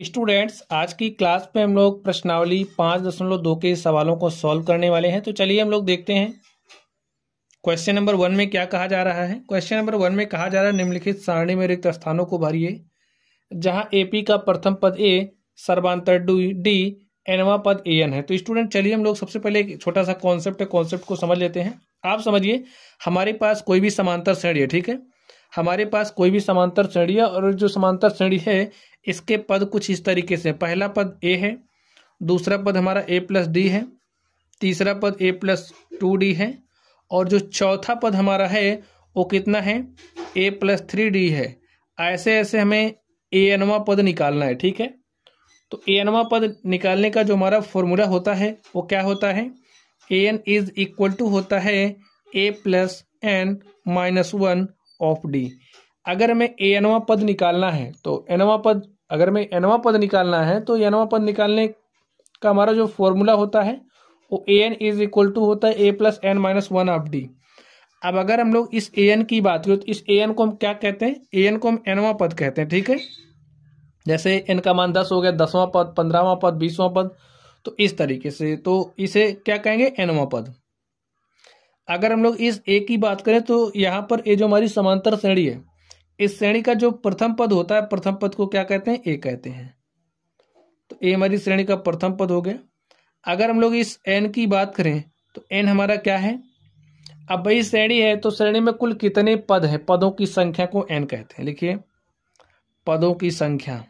Students, आज की class में हम लोग प्रश्नावली पाँच दशमलव दो के सवालों को सॉल्व करने वाले हैं। तो चलिए हम लोग देखते हैं। क्वेश्चन नंबर वन में क्या कहा जा रहा है? क्वेश्चन नंबर वन में कहा जा रहा है, निम्नलिखित सारणी में रिक्त स्थानों को भरिए जहाँ एपी का प्रथम पद ए सर्वांतर डी एनवा पद ए एन है। तो स्टूडेंट, चलिए हम लोग सबसे पहले एक छोटा सा कॉन्सेप्ट है कॉन्सेप्ट को समझ लेते हैं। आप समझिए, हमारे पास कोई भी समांतर श्रेणी है, ठीक है? हमारे पास कोई भी समांतर श्रेणी है और जो समांतर श्रेणी है, इसके पद कुछ इस तरीके से पहला पद ए है, दूसरा पद हमारा ए प्लस डी है, तीसरा पद ए प्लस टू डी है, और जो चौथा पद हमारा है, वो कितना है? ए प्लस थ्री डी है। ऐसे ऐसे हमें ए एनवा पद निकालना है, ठीक है? तो ए एनवा पद निकालने का जो हमारा फॉर्मूला होता है, वो क्या होता है? A N is equal to होता है A plus N minus one of D अगर हमें ए एनवा पद निकालना है तो एनवा पद, अगर हमें एनवा पद निकालना है तो एनवा पद निकालने का हमारा जो फॉर्मूला होता है, वो A N is equal to होता है A plus N minus one of D अब अगर हम लोग इस ए एन की बात करें तो इस ए एन को हम क्या कहते हैं? ए एन को हम एनवा पद कहते हैं, ठीक है? जैसे एन का मान दस हो गया, दसवां पद, पंद्रहवां पद, बीसवां पद तो इस तरीके से तो इसे क्या कहेंगे? एनवा पद. अगर हम लोग इस ए की बात करें तो यहाँ पर ये जो हमारी समांतर श्रेणी है, इस श्रेणी का जो प्रथम पद होता है, प्रथम पद को क्या कहते हैं? ए कहते हैं। तो ए हमारी श्रेणी का प्रथम पद हो गया। अगर हम लोग इस एन की बात करें तो एन हमारा क्या है? अब भाई, श्रेणी है तो श्रेणी में कुल कितने पद है? पदों की संख्या को एन कहते हैं। लिखिए। पदों की संख्या।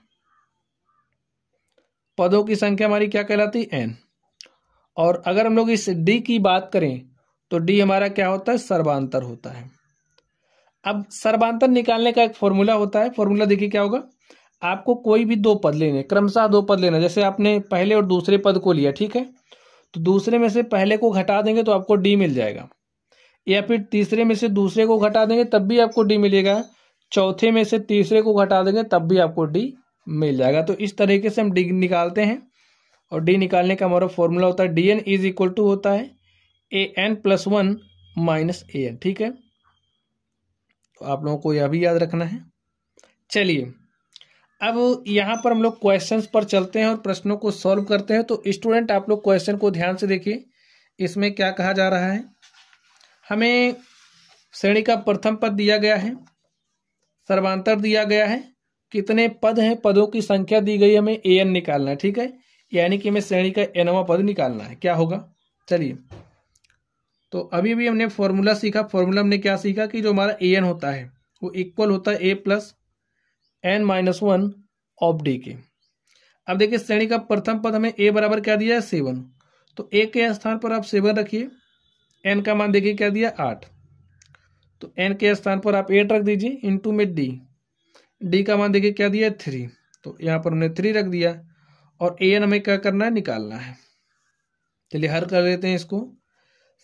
पदों की संख्या हमारी क्या कहलाती? है एन और अगर हम लोग इस डी की बात करें तो डी हमारा क्या होता है? सर्वांतर होता है। अब सर्वांतर निकालने का एक फॉर्मूला होता है। फॉर्मूला देखिए क्या होगा? आपको कोई भी दो पद लेने, क्रमशः दो पद लेना, जैसे आपने पहले और दूसरे पद को लिया, ठीक है? तो दूसरे में से पहले को घटा देंगे तो आपको डी मिल जाएगा। या फिर तीसरे में से दूसरे को घटा देंगे, तब भी आपको डी मिलेगा। चौथे में से तीसरे को घटा देंगे, तब भी आपको डी मिल जाएगा। तो इस तरीके से हम डी निकालते हैं। और डी निकालने का हमारा फॉर्मूला होता है D N is equal to होता है। A N plus one minus A N ठीक है? तो आप लोगों को यह भी याद रखना है। चलिए, अब यहाँ पर हम लोग क्वेश्चंस पर चलते हैं और प्रश्नों को सॉल्व करते हैं। तो स्टूडेंट आप लोग क्वेश्चन को ध्यान से देखिए। इसमें क्या कहा जा रहा है? हमें श्रेणी का प्रथम पद दिया गया है। सर्वांतर दिया गया है। कितने पद हैं? पदों की संख्या दी गई हमें ए एन निकालना है, ठीक है? यानी कि हमें श्रेणी का एनवा पद निकालना है। क्या होगा? चलिए। तो अभी भी हमने फॉर्मूला सीखा। फॉर्मूला हमने क्या सीखा कि जो हमारा ए एन होता है, वो इक्वल होता है A plus N minus one of D के अब देखिए, श्रेणी का प्रथम पद हमें ए बराबर क्या दिया है? सेवन। तो ए के स्थान पर आप सेवन रखिए। एन का मान देखिए, क्या दिया? आठ। तो एन के स्थान पर आप एट रख दीजिए इंटू में डी डी का मान देखिए, क्या दिया थ्री तो यहाँ पर हमने थ्री रख दिया और ए एन हमें क्या करना है? निकालना है। चलिए हर कर लेते हैं इसको।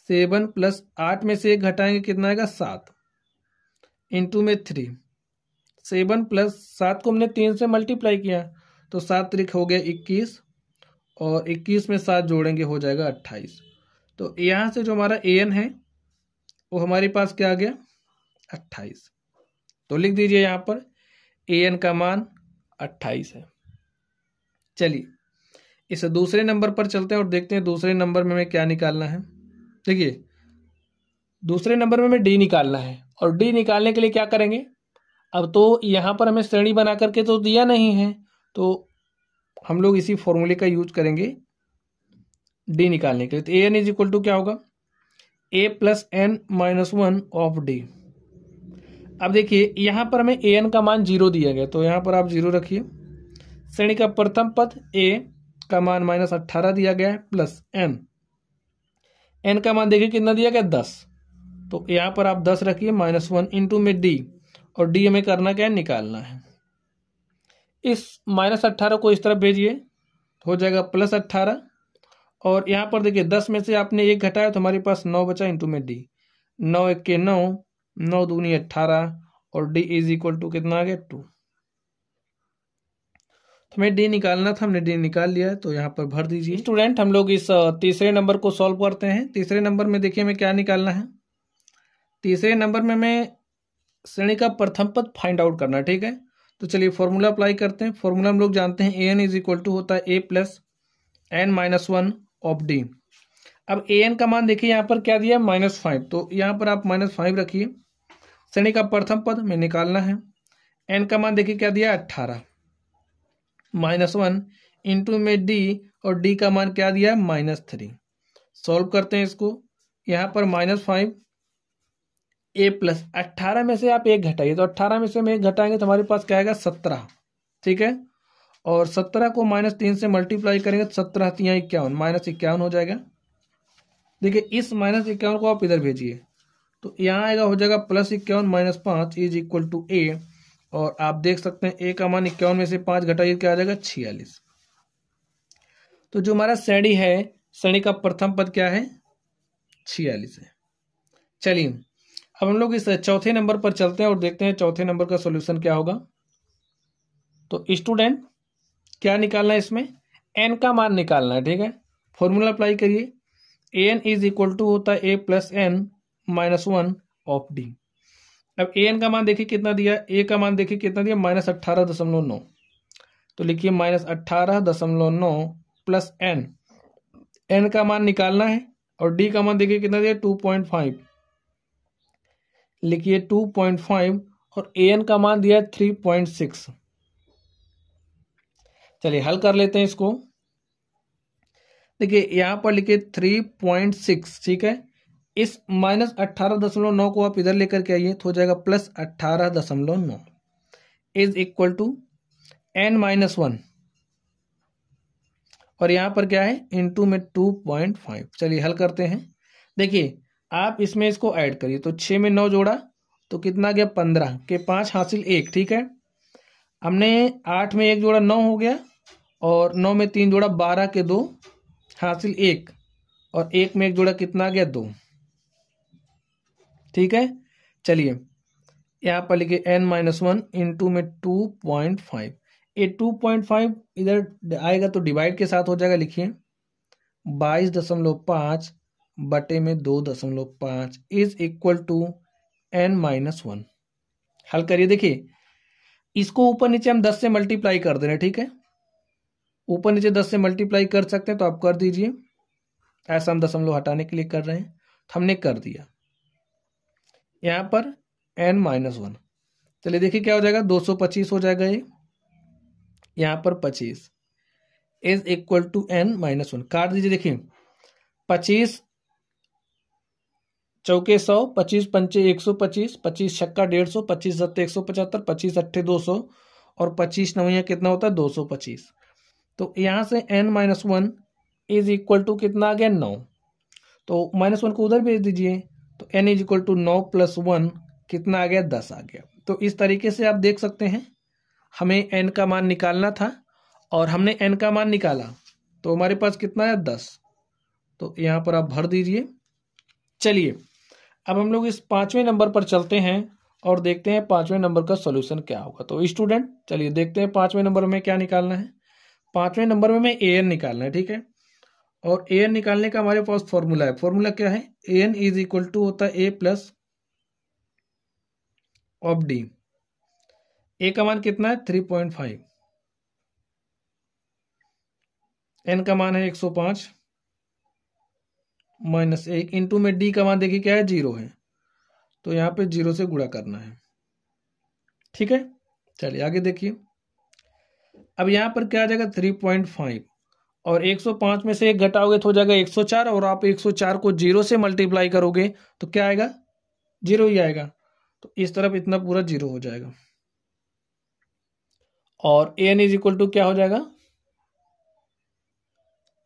सेवन प्लस आठ में से एक घटाएँगे, कितना आएगा? सात। इंटू में थ्री सेवन प्लस सात को हमने तीन से मल्टीप्लाई किया तो सात तरीक हो गया इक्कीस, और इक्कीस में सात जोड़ेंगे, हो जाएगा अट्ठाईस। तो यहाँ से जो हमारा ए एन है, वो हमारे पास क्या आ गया? अट्ठाईस। तो लिख दीजिए यहाँ पर ए एन का मान अट्ठाईस है। चलिए, इस दूसरे नंबर पर चलते हैं और देखते हैं दूसरे नंबर में हमें क्या निकालना है। देखिए, दूसरे नंबर में हमें डी निकालना है और डी निकालने के लिए क्या करेंगे? अब तो यहाँ पर हमें श्रेणी बना करके तो दिया नहीं है तो हम लोग इसी फॉर्मूले का यूज़ करेंगे डी निकालने के लिए। तो A N is equal to क्या होगा? A plus N minus one of D अब देखिए, यहाँ पर हमें ए एन का मान ज़ीरो दिया गया तो यहाँ पर आप ज़ीरो रखिए। श्रेणी का प्रथम पद ए का मान माइनस अट्ठारह दिया गया है प्लस एन एन का मान देखिए कितना दिया गया? दस। तो यहाँ पर आप दस रखिए माइनस वन इंटू में डी और डी हमें करना क्या है? निकालना है। इस माइनस अट्ठारह को इस तरफ़ भेजिए, हो जाएगा प्लस अट्ठारह और यहाँ पर देखिए, दस में से आपने एक घटाया तो हमारे पास नौ बचा इंटू में डी नौ एक के नौ नौ दूनी अट्ठारह और डी इज़ इक्वल टू कितना आ गया? टू हमें डी निकालना था, हमने डी निकाल लिया तो यहाँ पर भर दीजिए। स्टूडेंट, हम लोग इस तीसरे नंबर को सॉल्व करते हैं। तीसरे नंबर में देखिए हमें क्या निकालना है। तीसरे नंबर में हमें श्रेणी का प्रथम पद फाइंड आउट करना ठीक है? तो चलिए फॉर्मूला अप्लाई करते हैं। फॉर्मूला हम लोग जानते हैं A N is equal to होता है A plus N minus one of D अब ए एन का मान देखिए, यहाँ पर क्या दिया माइनस फाइव तो यहाँ पर आप माइनस फाइव रखिए। श्रेणी का प्रथम पद में निकालना है। एन का मान देखिए क्या दिया अट्ठारह। माइनस वन इंटू में डी और डी का मान क्या दिया है? Minus three. सॉल्व करते हैं इसको। यहाँ पर माइनस फाइव ए प्लस अट्ठारह में से आप एक घटाइए तो अट्ठारह में से हम एक घटाएँगे तो हमारे पास क्या आएगा? सत्रह। ठीक है? और सत्रह को माइनस तीन से मल्टीप्लाई करेंगे तो सत्रह तिया इक्यावन, माइनस इक्यावन हो जाएगा। देखिए, इस माइनस इक्यावन को आप इधर भेजिए। तो यहाँ आएगा, हो जाएगा प्लस इक्यावन माइनस पाँच इज़ इक्वल टू ए और आप देख सकते हैं ए का मान इक्यावन में से पाँच घटाइए क्या आ जाएगा? छियालीस। तो जो हमारा श्रेणी है, श्रेणी का प्रथम पद क्या है? छियालीस है। चलिए, अब हम लोग इस चौथे नंबर पर चलते हैं और देखते हैं चौथे नंबर का सॉल्यूशन क्या होगा। तो स्टूडेंट, क्या निकालना है इसमें? एन का मान निकालना है, ठीक है? फॉर्मूला अप्लाई करिए। एन इज़ इक्वल टू होता है A plus N minus one of D अब ए एन का मान देखिए कितना दिया ए का मान देखिए कितना दिया माइनस अट्ठारह दशमलव नौ। तो लिखिए माइनस अट्ठारह दशमलव नौ प्लस एन एन का मान निकालना है और डी का मान देखिए कितना दिया टू पॉइंट फाइव लिखिए टू पॉइंट फाइव और ए एन का मान दिया थ्री पॉइंट सिक्स चलिए हल कर लेते हैं इसको। देखिए यहाँ पर लिखिए थ्री पॉइंट सिक्स ठीक है? इस माइनस अट्ठारह दशमलव नौ को आप इधर लेकर के आइए तो हो जाएगा प्लस अट्ठारह दशमलव नौ। Is equal to N minus one. और यहाँ पर क्या है? इनटू में टू पॉइंट फाइव। चलिए हल करते हैं। देखिए, आप इसमें इसको ऐड करिए। तो छः में नौ जोड़ा तो कितना गया? पंद्रह। के पाँच हासिल एक, ठीक है? हमने आठ में एक जोड़ा नौ हो गया, और नौ में तीन जोड़ा बारह के दो, हासिल एक। और एक में एक जोड़ा कितना गया? दो। ठीक है? चलिए यहाँ पर लिखे एन माइनस वन इंटू में टू पॉइंट फाइव ये टू पॉइंट फाइव इधर आएगा तो डिवाइड के साथ हो जाएगा, लिखिए। बाईस दशमलव पाँच बटे में दो दशमलव पाँच is equal to N minus one हल करिए, देखिए। इसको ऊपर नीचे हम दस से मल्टीप्लाई कर दे रहे ठीक है? ऊपर नीचे दस से मल्टीप्लाई कर सकते हैं तो आप कर दीजिए। ऐसा हम दशमलव हटाने के लिए कर रहे हैं। तो हमने कर दिया। यहाँ पर एन माइनस वन चलिए देखिए क्या हो जाएगा? दो सौ पच्चीस हो जाएगा ये। यहाँ पर पच्चीस। Is equal to N minus one काट दीजिए देखिए। पच्चीस चौके सौ, पच्चीस पंचे एक सौ पच्चीस पच्चीस छक्का डेढ़ सौ, पच्चीस सत्ते एक सौ पचहत्तर, पच्चीस अट्ठे दो सौ, और पच्चीस नवैया कितना होता है? दो सौ पच्चीस। तो यहाँ से N minus one is equal to कितना आ गया? नौ। तो माइनस वन को उधर भेज दीजिए। तो एन इज़ इक्वल टू नौ प्लस वन कितना आ गया? दस आ गया। तो इस तरीके से आप देख सकते हैं, हमें एन का मान निकालना था और हमने एन का मान निकाला। तो हमारे पास कितना है? दस। तो यहाँ पर आप भर दीजिए। चलिए, अब हम लोग इस पाँचवें नंबर पर चलते हैं और देखते हैं पाँचवें नंबर का सॉल्यूशन क्या होगा। तो स्टूडेंट चलिए देखते हैं पाँचवें नंबर में क्या निकालना है। पाँचवें नंबर में हमें ए एन निकालना है, ठीक है? और ए एन निकालने का हमारे पास फॉर्मूला है। फॉर्मूला क्या है? A N is equal to होता है A plus of D A का मान कितना है? थ्री पॉइंट फाइव एन का मान है एक सौ पाँच माइनस एक। इंटू में डी का मान देखिए क्या है? ज़ीरो है। तो यहाँ पे ज़ीरो से गुणा करना है। ठीक है? चलिए आगे देखिए। अब यहाँ पर क्या आ जाएगा? थ्री पॉइंट फाइव और 105 में से एक घटाओगे तो हो जाएगा 104 और आप 104 को ज़ीरो से मल्टीप्लाई करोगे तो क्या आएगा? ज़ीरो ही आएगा। तो इस तरफ़ इतना पूरा ज़ीरो हो जाएगा। और A N is equal to क्या हो जाएगा?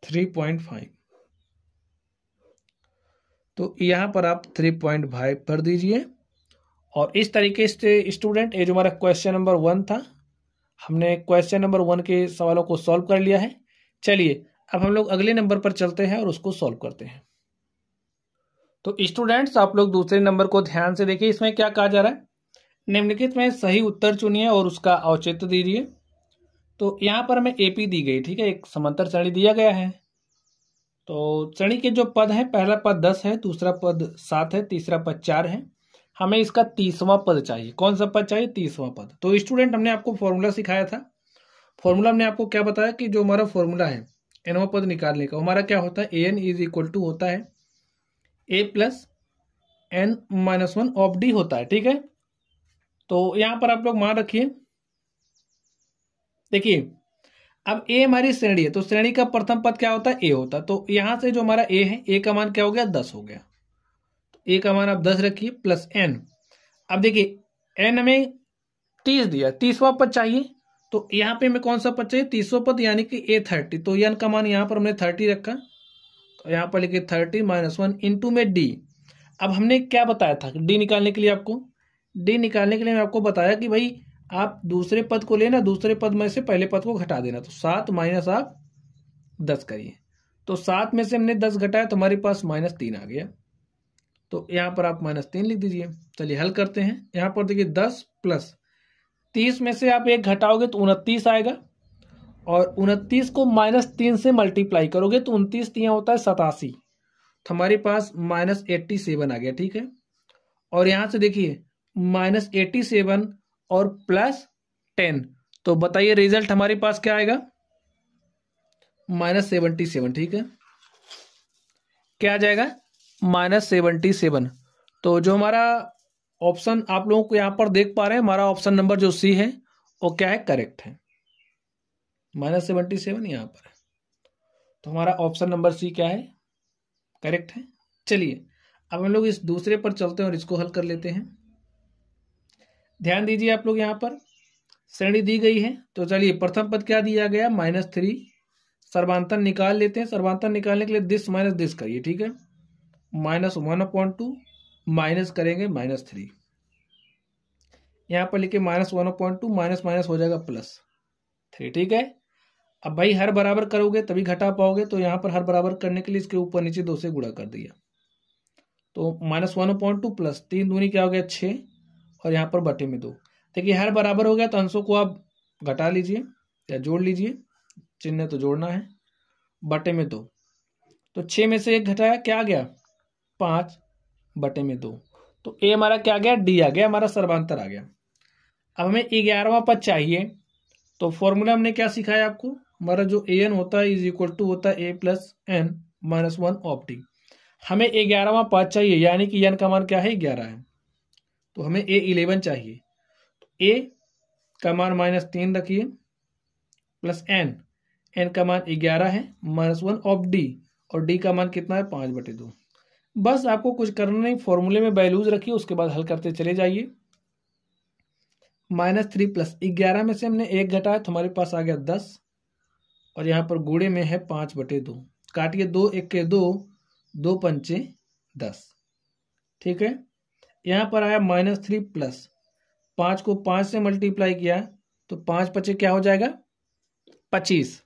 3.5 तो यहाँ पर आप थ्री पॉइंट फाइव भर दीजिए। और इस तरीके से स्टूडेंट ये जो हमारा क्वेश्चन नंबर वन था, हमने क्वेश्चन नंबर वन के सवालों को सॉल्व कर लिया है। चलिए, अब हम लोग अगले नंबर पर चलते हैं और उसको सॉल्व करते हैं। तो स्टूडेंट्स आप लोग दूसरे नंबर को ध्यान से देखिए, इसमें क्या कहा जा रहा है? निम्नलिखित में सही उत्तर चुनिए और उसका औचित्य दीजिए। तो यहाँ पर हमें एपी दी गई, ठीक है? एक समांतर श्रेणी दिया गया है। तो श्रेणी के जो पद हैं, पहला पद दस है, दूसरा पद सात है, तीसरा पद चार है। हमें इसका तीसवां पद चाहिए। कौन सा पद चाहिए? तीसवां पद। तो स्टूडेंट हमने आपको फॉर्मूला सिखाया था। फॉर्मूला हमने आपको क्या बताया कि जो हमारा फॉर्मूला है एनवा पद निकालने का, हमारा क्या होता है? A N is equal to होता है। A plus N minus one of D होता है, ठीक है? तो यहाँ पर आप लोग मान रखिए। देखिए, अब ए हमारी श्रेणी है तो श्रेणी का प्रथम पद क्या होता है? ए होता है। तो यहाँ से जो हमारा ए है ए का मान क्या हो गया? दस हो गया। तो ए का मान आप दस रखिए प्लस एन अब देखिए एन हमें तीस दिया। तीसवा पद चाहिए। तो यहाँ पे हमें कौन सा पद चाहिए? तीसवा पद यानी कि ए थर्टी तो एन का मान यहाँ पर हमने थर्टी रखा। तो यहाँ पर लिखे थर्टी माइनस वन इंटू में डी अब हमने क्या बताया था? डी निकालने के लिए आपको? डी निकालने के लिए मैं आपको बताया कि भाई, आप दूसरे पद को लेना, दूसरे पद में से पहले पद को घटा देना। तो सात माइनस आप दस करिए। तो सात में से हमने दस घटाया तो हमारे पास माइनस तीन आ गया। तो यहाँ पर आप माइनस तीन लिख दीजिए। चलिए हल करते हैं। यहाँ पर देखिए दस प्लस तीस में से आप एक घटाओगे तो उनतीस आएगा। और उनतीस को माइनस तीन से मल्टीप्लाई करोगे तो उनतीस तीन होता है सतासी। तो हमारे पास माइनस एट्टी सेवन आ गया, ठीक है? और यहाँ से देखिए, माइनस एट्टी सेवन और प्लस टेन। तो बताइए रिज़ल्ट हमारे पास क्या आएगा? माइनस सेवेंटी सेवन, ठीक है? क्या आ जाएगा? Minus seventy seven. तो जो हमारा ऑप्शन आप लोगों को यहाँ पर देख पा रहे हैं, हमारा ऑप्शन नंबर जो सी है, वो क्या है? करेक्ट है। माइनस सेवेंटी सेवन यहाँ पर तो हमारा ऑप्शन नंबर सी क्या है? करेक्ट है। चलिए, अब हम लोग इस दूसरे पर चलते हैं और इसको हल कर लेते हैं। ध्यान दीजिए आप लोग यहाँ पर, श्रेणी दी गई है। तो चलिए, प्रथम पद क्या दिया गया? Minus three. सर्वांतन निकाल लेते हैं। सर्वांतन निकालने के लिए दिस माइनस दिस करिए, ठीक है? Minus one point two. Minus करेंगे माइनस थ्री। यहाँ पर लिखे minus one point two, minus minus हो जाएगा प्लस। थ्री, ठीक है? अब भाई हर बराबर करोगे तभी घटा पाओगे तो यहाँ पर हर बराबर करने के लिए इसके ऊपर नीचे दो से गुड़ा कर दिया। तो minus one point two plus तीन दूनी क्या हो गया? छः, और यहाँ पर बटे में दो। देखिए, हर बराबर हो गया तो अंशों को आप घटा लीजिए या जोड़ लीजिए। चिन्ह तो जोड़ना है। बटे में दो। तो छः में से एक घटाया, क्या गया? पाँच। बटे में दो। तो ए हमारा क्या आ गया? डी आ गया, हमारा सर्वांतर आ गया। अब हमें ग्यारहवा पद चाहिए। तो फॉर्मूला हमने क्या सिखाया आपको? हमारा जो ए एन होता है इज़ इक्वल टू होता है a plus n minus one of d हमें ए ग्यारहवा पद चाहिए, यानी कि एन का मान क्या है? ग्यारह है। तो हमें ए इलेवन चाहिए। तो ए का मान माइनस तीन रखिए प्लस एन एन का मान ग्यारह है माइनस वन ऑफ़ डी और डी का मान कितना है? पाँच बटे दो। बस आपको कुछ करना नहीं फॉर्मूले में वैल्यूज़ रखिए, उसके बाद हल करते चले जाइए। माइनस थ्री प्लस ग्यारह में से हमने एक घटाया तो हमारे पास आ गया दस, और यहाँ पर गुड़े में है पाँच बटे दो। काटिए दो, एक के दो दो पंचे दस। ठीक है? यहाँ पर आया माइनस थ्री प्लस पाँच को पाँच से मल्टीप्लाई किया तो पाँच पचे क्या हो जाएगा? पच्चीस।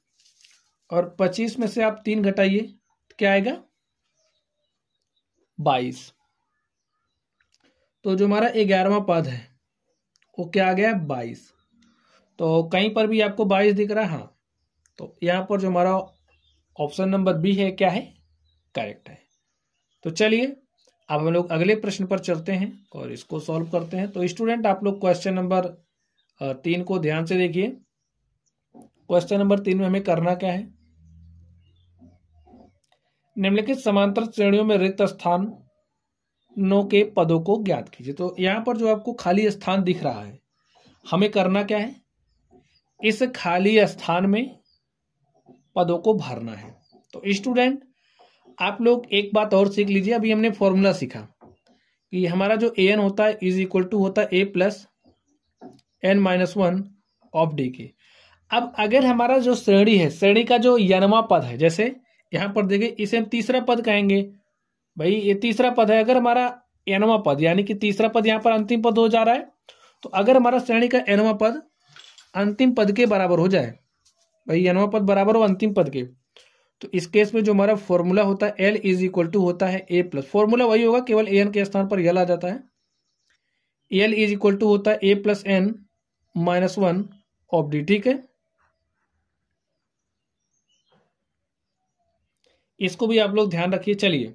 और पच्चीस में से आप तीन घटाइए तो क्या आएगा? बाईस। तो जो हमारा ग्यारहवा पद है, वो क्या आ गया? बाईस। तो कहीं पर भी आपको बाईस दिख रहा है हाँ। तो यहाँ पर जो हमारा ऑप्शन नंबर बी है, क्या है? करेक्ट है। तो चलिए, अब हम लोग अगले प्रश्न पर चलते हैं और इसको सॉल्व करते हैं। तो स्टूडेंट, आप लोग क्वेश्चन नंबर तीन को ध्यान से देखिए। क्वेश्चन नंबर तीन में हमें करना क्या है? निम्नलिखित समांतर श्रेणियों में रिक्त स्थान के पदों को ज्ञात कीजिए। तो यहाँ पर जो आपको खाली स्थान दिख रहा है, हमें करना क्या है? इस खाली स्थान में पदों को भरना है। तो स्टूडेंट, आप लोग एक बात और सीख लीजिए। अभी हमने फॉर्मूला सीखा कि हमारा जो ए एन होता है इज़ इक्वल टू होता है a plus n minus one of d के अब अगर हमारा जो श्रेणी है, श्रेणी का जो यनवा पद है, जैसे यहाँ पर देखिए, इसे हम तीसरा पद कहेंगे। भाई, ये तीसरा पद है। अगर हमारा एनवा पद, यानी कि तीसरा पद यहाँ पर अंतिम पद हो जा रहा है तो अगर हमारा श्रेणी का एनवा पद अंतिम पद के बराबर हो जाए, भाई, एनवा पद बराबर हो अंतिम पद के तो इस केस में जो हमारा फॉर्मूला होता है एल इज़ इक्वल टू होता है ए प्लस फॉर्मूला वही होगा, केवल ए एन के स्थान पर यल आ जाता है। एल इज़ इक्वल टू होता है a plus n minus one of d ठीक है? इसको भी आप लोग ध्यान रखिए, चलिए।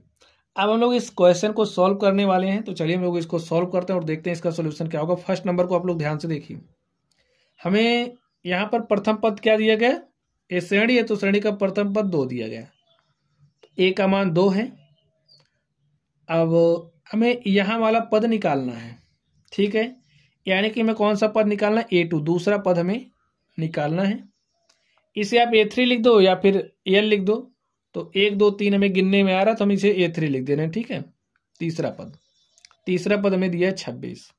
अब हम लोग इस क्वेश्चन को सॉल्व करने वाले हैं तो चलिए हम लोग इसको सॉल्व करते हैं और देखते हैं इसका सोल्यूशन क्या होगा। फ़र्स्ट नंबर को आप लोग ध्यान से देखिए। हमें यहाँ पर प्रथम पद क्या दिया गया? ये श्रेणी है तो श्रेणी का प्रथम पद दो दिया गया। ए का मान दो है। अब हमें यहाँ वाला पद निकालना है। ठीक है? यानी कि हमें कौन सा पद निकालना है? ए टू दूसरा पद हमें निकालना है। इसे आप ए थ्री लिख दो या फिर एल लिख दो। तो एक, दो, तीन हमें गिनने में आ रहा तो हम इसे ए थ्री लिख दे रहे हैं, ठीक है? तीसरा पद। तीसरा पद हमें दिया है छब्बीस।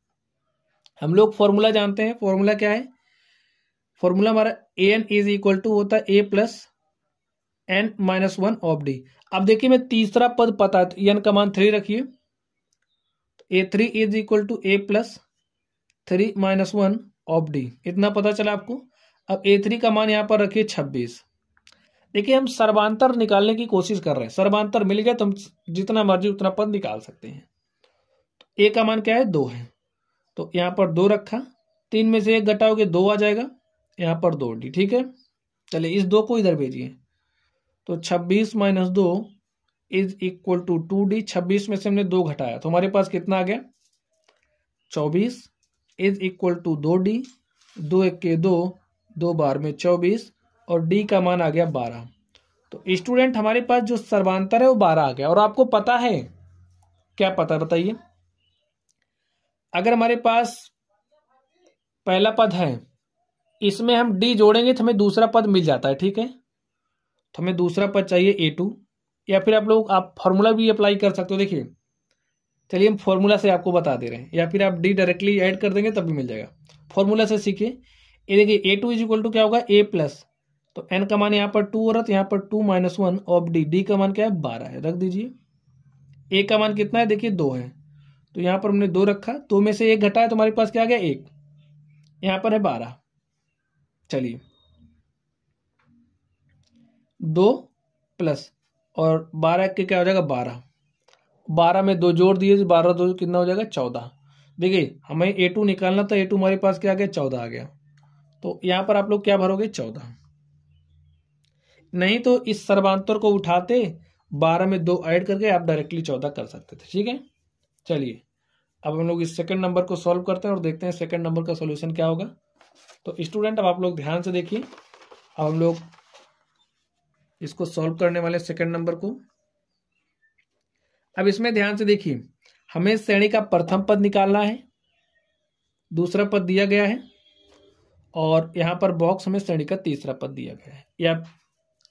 हम लोग फॉर्मूला जानते हैं। फॉर्मूला क्या है? फॉर्मूला हमारा a n is equal to होता है a plus n minus one of d अब देखिए, मैं तीसरा पद पता है एन का मान थ्री रखिए। A three is equal to a plus three minus one of d इतना पता चला आपको? अब ए थ्री का मान यहाँ पर रखिए छब्बीस। देखिए, हम सर्वांतर निकालने की कोशिश कर रहे हैं। सर्वांतर मिल गया तो हम जितना मर्ज़ी उतना पद निकाल सकते हैं। तो ए का मान क्या है? दो है। तो यहाँ पर दो रखा। तीन में से एक घटाओगे, दो आ जाएगा। यहाँ पर दो डी, ठीक है? चलिए, इस दो को इधर भेजिए। तो छब्बीस माइनस दो is equal to two d. छब्बीस में से हमने दो घटाया। तो हमारे पास कितना आ गया? चौबीस इज़ इक्वल टू दो डी। दो एक के दो दो बार में चौबीस। और डी का मान आ गया बारह। तो स्टूडेंट हमारे पास जो सर्वांतर है वो बारह आ गया। और आपको पता है, क्या पता बताइए? अगर हमारे पास पहला पद है, इसमें हम डी जोड़ेंगे तो हमें दूसरा पद मिल जाता है, ठीक है? तो हमें दूसरा पद चाहिए ए टू या फिर आप लोग, आप फॉर्मूला भी अप्लाई कर सकते हो। देखिए, चलिए हम फॉर्मूला से आपको बता दे रहे हैं। या फिर आप डी डायरेक्टली ऐड कर देंगे, तब भी मिल जाएगा। फॉर्मूला से सीखिए। ये देखिए a two is equal to क्या होगा? ए प्लस तो एन का मान यहाँ पर टू और तो यहाँ पर two minus one of d d का मान क्या है? बारह है, रख दीजिए। ए का मान कितना है? देखिए, दो है। तो यहाँ पर हमने दो रखा, दो में से एक घटा है तो हमारे पास क्या आ गया? एक। यहाँ पर है बारह। चलिए। दो प्लस और बारह के क्या हो जाएगा? बारह। बारह में दो जोड़ दिए बारह दो कितना हो जाएगा? चौदह। देखिए, हमें ए टू निकालना था ए टू हमारे पास क्या आ गया? चौदह आ गया। तो यहाँ पर आप लोग क्या भरोगे? चौदह। नहीं तो इस सर्वांतर को उठाते, बारह में दो ऐड करके आप डायरेक्टली चौदह कर सकते थे, ठीक है? चलिए, अब हम लोग इस सेकंड नंबर को सॉल्व करते हैं और देखते हैं सेकंड नंबर का सॉल्यूशन क्या होगा। तो स्टूडेंट अब आप लोग ध्यान से देखिए, अब हम लोग इसको सॉल्व करने वाले सेकंड नंबर को। अब इसमें ध्यान से देखिए, हमें श्रेणी का प्रथम पद निकालना है, दूसरा पद दिया गया है, और यहाँ पर बॉक्स हमें श्रेणी का तीसरा पद दिया गया है। या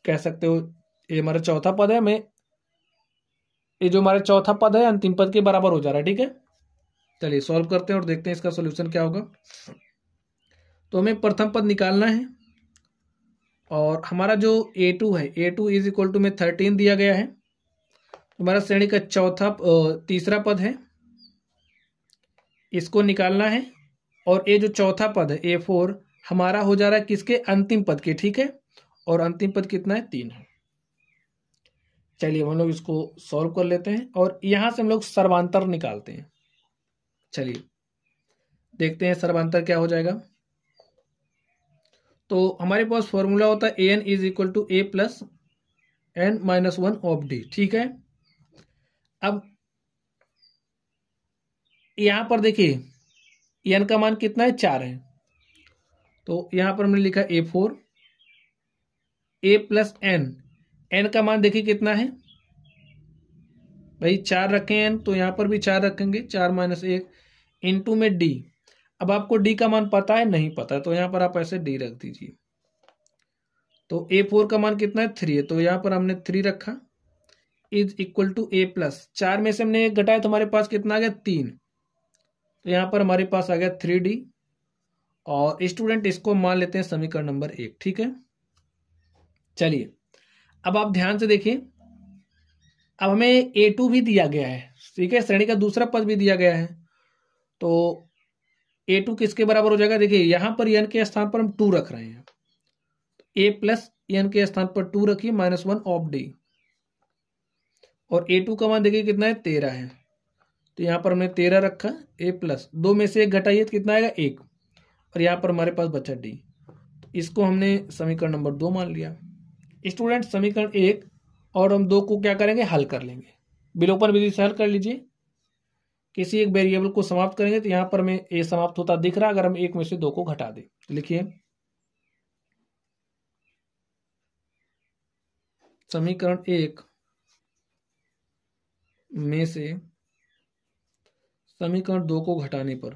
कह सकते हो, ये हमारा चौथा पद है मैं ये जो हमारा चौथा पद है, अंतिम पद के बराबर हो जा रहा है, ठीक है? चलिए सॉल्व करते हैं और देखते हैं इसका सोल्यूशन क्या होगा। तो हमें प्रथम पद निकालना है, और हमारा जो ए टू है a two is equal to में थर्टीन दिया गया है। हमारा श्रेणी का चौथा तीसरा पद है, इसको निकालना है, और ये जो चौथा पद है ए फोर हमारा हो जा रहा है किसके? अंतिम पद के, ठीक है? और अंतिम पद कितना है? तीन है। चलिए, हम लोग इसको सॉल्व कर लेते हैं और यहाँ से हम लोग सर्वांतर निकालते हैं। चलिए, देखते हैं सर्वांतर क्या हो जाएगा। तो हमारे पास फॉर्मूला होता है a n is equal to a plus n minus one of d ठीक है? अब यहाँ पर देखिए एन का मान कितना है? चार है। तो यहाँ पर हमने लिखा a four a plus n n का मान देखिए कितना है? भाई, चार रखे एन तो यहाँ पर भी चार रखेंगे, चार माइनस एक इंटू में डी अब आपको डी का मान पता है? नहीं पता है तो यहाँ पर आप ऐसे डी रख दीजिए। तो ए फोर का मान कितना है? थ्री है। तो यहाँ पर हमने थ्री रखा। Is equal to a plus चार में से हमने एक घटाया तो हमारे पास कितना आ गया? तीन। तो यहाँ पर हमारे पास आ गया थ्री डी और स्टूडेंट इसको मान लेते हैं समीकरण नंबर एक, ठीक है? चलिए, अब आप ध्यान से देखिए। अब हमें ए टू भी दिया गया है, ठीक है? श्रेणी का दूसरा पद भी दिया गया है। तो ए टू किसके बराबर हो जाएगा? देखिए, यहाँ पर एन के स्थान पर हम टू रख रहे हैं। ए प्लस एन के स्थान पर टू रखिए माइनस वन ऑफ़ डी और ए टू का मान देखिए कितना है? तेरह है। तो यहाँ पर हमने तेरह रखा ए प्लस दो में से एक घटाइए तो कितना आएगा? एक। और यहाँ पर हमारे पास बचा डी तो इसको हमने समीकरण नंबर दो मान लिया। स्टूडेंट समीकरण एक और हम दो को क्या करेंगे? हल कर लेंगे। विलोपन विधि से हल कर लीजिए। किसी एक वेरिएबल को समाप्त करेंगे तो यहाँ पर हमें ए समाप्त होता दिख रहा अगर हम एक में से दो को घटा दें। लिखिए। समीकरण एक में से समीकरण दो को घटाने पर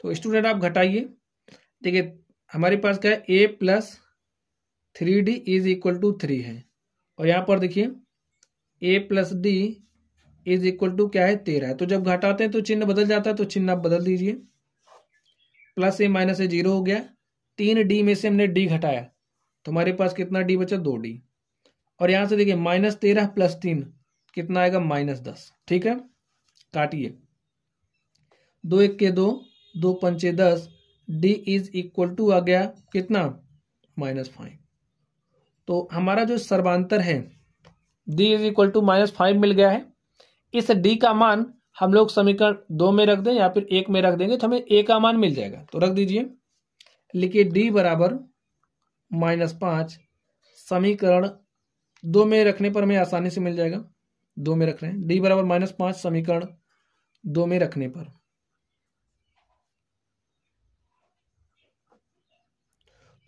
तो स्टूडेंट आप घटाइए। देखिए, हमारे पास क्या है? A plus three d is equal to three है। और यहाँ पर देखिए a plus d is equal to क्या है? तेरह। तो जब घटाते हैं तो चिन्ह बदल जाता है तो चिन्ह आप बदल दीजिए। Plus a minus a zero हो गया। तीन डी में से हमने डी घटाया। तो हमारे पास कितना डी बचा? दो डी और यहाँ से देखिए माइनस तेरह प्लस तीन, कितना आएगा? माइनस दस। ठीक है? काटिए। दो एक के दो दो पंचे दस डी इज़ इक्वल टू आ गया कितना? माइनस फाइव तो हमारा जो सर्वांतर है d is equal to minus five मिल गया है। इस डी का मान हम लोग समीकरण दो में रख दें या फिर एक में रख देंगे तो हमें ए का मान मिल जाएगा। तो रख दीजिए। लिखिए डी बराबर माइनस पाँच। समीकरण दो में रखने पर हमें आसानी से मिल जाएगा। दो में रख रहे हैं। डी बराबर माइनस पाँच समीकरण दो में रखने पर।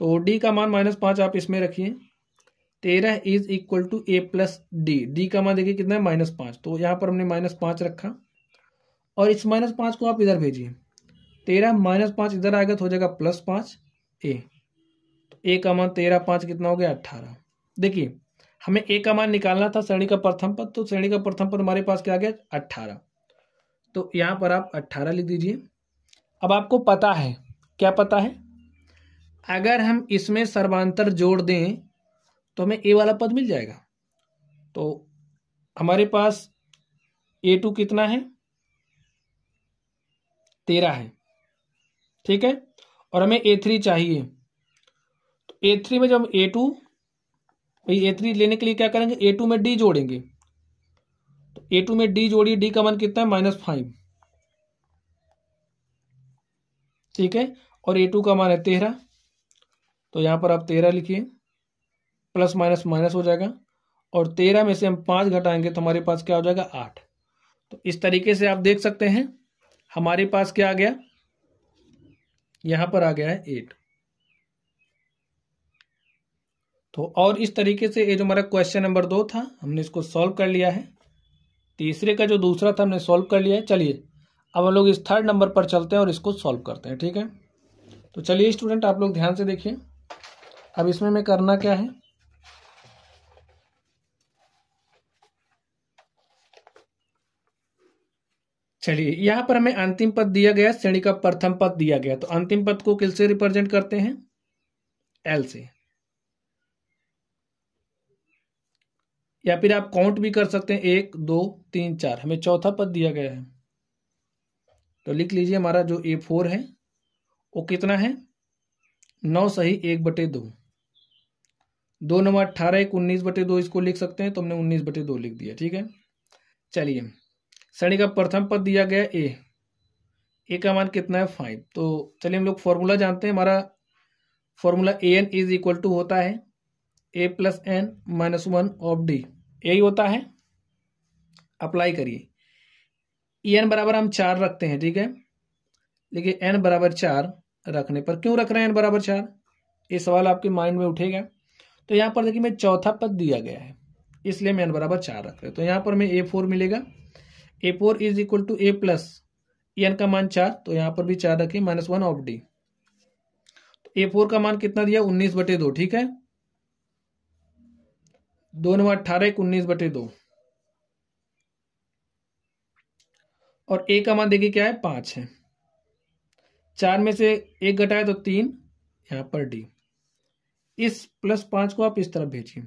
तो डी का मान माइनस पाँच आप इसमें रखिए। तेरह is equal to a plus d d का मान देखिए कितना है? माइनस पाँच। तो यहाँ पर हमने माइनस पाँच रखा। और इस माइनस पाँच को आप इधर भेजिए। तेरह माइनस पाँच इधर आएगा तो हो जाएगा प्लस पाँच ए तो ए का मान तेरह पाँच कितना हो गया? अट्ठारह देखिए, हमें ए का मान निकालना था श्रेणी का प्रथम पद तो श्रेणी का प्रथम पद हमारे पास क्या आ गया? अट्ठारह तो यहाँ पर आप अट्ठारह लिख दीजिए। अब आपको पता है, क्या पता है? अगर हम इसमें सर्वांतर जोड़ दें तो हमें ए वाला पद मिल जाएगा। तो हमारे पास ए टू कितना है? तेरह है। ठीक है? और हमें ए थ्री चाहिए। तो ए थ्री में जब ए टू, भाई ए थ्री लेने के लिए क्या करेंगे? ए टू में डी जोड़ेंगे। तो ए टू में डी जोड़िए डी का मान कितना है? Minus five. ठीक है? और ए टू का मान है तेरह। तो यहाँ पर आप तेरह लिखिए, प्लस माइनस माइनस हो जाएगा, और तेरह में से हम पाँच घटाएँगे तो हमारे पास क्या हो जाएगा? आठ। तो इस तरीके से आप देख सकते हैं, हमारे पास क्या आ गया? यहाँ पर आ गया है एट तो और इस तरीके से ये जो हमारा क्वेश्चन नंबर दो था, हमने इसको सॉल्व कर लिया है। तीसरे का जो दूसरा था, हमने सॉल्व कर लिया है। चलिए, अब हम लोग इस थर्ड नंबर पर चलते हैं और इसको सॉल्व करते हैं, ठीक है? तो चलिए स्टूडेंट आप लोग ध्यान से देखिए। अब इसमें मैं करना क्या है? चलिए, यहाँ पर हमें अंतिम पद दिया गया, श्रेणी का प्रथम पद दिया गया। तो अंतिम पद को किल से रिप्रेजेंट करते हैं? एल से। या फिर आप काउंट भी कर सकते हैं। एक, दो, तीन, चार। हमें चौथा पद दिया गया है। तो लिख लीजिए हमारा जो ए फोर है, वो कितना है? नौ सही एक बटे दो। दो नंबर अट्ठारह एक उन्नीस बटे दो इसको लिख सकते हैं तो हमने उन्नीस बटे दो लिख दिया, ठीक है? चलिए श्रेणी का प्रथम पद दिया गया ए ए का मान कितना है? फाइव तो चलिए हम लोग फॉर्मूला जानते हैं, हमारा formula a n is equal to होता है a plus n minus one of d यही होता है अप्लाई करिए। एन बराबर हम चार रखते हैं, ठीक है? लेकिन एन बराबर चार रखने पर क्यों रख रहे हैं एन बराबर चार? ये सवाल आपके माइंड में उठेगा। तो यहाँ पर देखिए, मैं चौथा पद दिया गया है, इसलिए मैं बराबर चार रख रहे तो यहाँ पर हमें ए फोर मिलेगा। A four is equal to a plus n का मान चार तो यहाँ पर भी चार रखें माइनस वन ऑफ़ डी तो ए फोर का मान कितना दिया? उन्नीस बटे दो, ठीक है? दो नंबर अट्ठारह एक उन्नीस बटे दो। और ए का मान देखिए क्या है? पाँच है। चार में से एक घटाए तो तीन, यहाँ पर डी इस प्लस पाँच को आप इस तरफ़ भेजिए।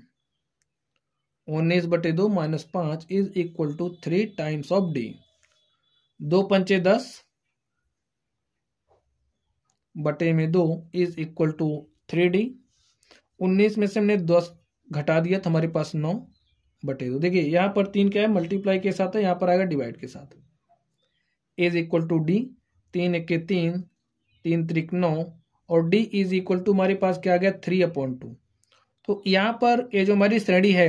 उन्नीस बटे दो माइनस पाँच is equal to three times of d. दो पंचे दस बटे में दो is equal to three d. उन्नीस में से हमने दस घटा दिया तो हमारे पास नौ बटे दो। देखिए, यहाँ पर तीन क्या है? मल्टीप्लाई के साथ है, यहाँ पर आएगा डिवाइड के साथ। इज़ इक्वल टू डी, तीन एक तीन तीन त्रिक नौ और डी इज़ इक्वल टू हमारे पास क्या आ गया? थ्री अपॉइंट टू तो यहाँ पर ये जो हमारी श्रेणी है,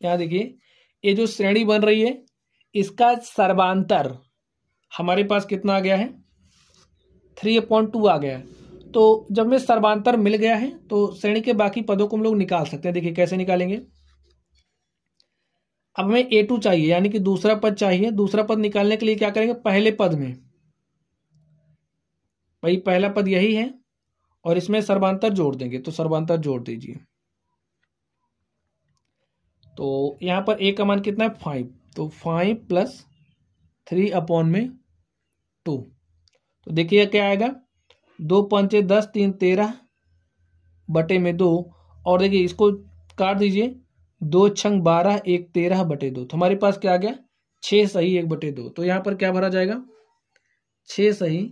यहाँ देखिए, ये जो श्रेणी बन रही है, इसका सर्वांतर हमारे पास कितना आ गया है? थ्री अपॉइंट टू आ गया है। तो जब में सर्वांतर मिल गया है तो श्रेणी के बाकी पदों को हम लोग निकाल सकते हैं। देखिए कैसे निकालेंगे? अब हमें ए टू चाहिए, यानी कि दूसरा पद चाहिए। दूसरा पद निकालने के लिए क्या करेंगे? पहले पद में। भाई, पहला पद यही है और इसमें सर्वांतर जोड़ देंगे तो सर्वांतर जोड़ दीजिए। तो यहाँ पर ए का मान कितना है? फाइव तो फाइव प्लस थ्री अपॉन में टू तो देखिए क्या आएगा? दो पंचे दस, तीन तेरह बटे में दो। और देखिए, इसको काट दीजिए। दो छंग बारह, एक तेरह बटे दो। तो हमारे पास क्या आ गया? छः सही एक बटे दो। तो यहाँ पर क्या भरा जाएगा? छः सही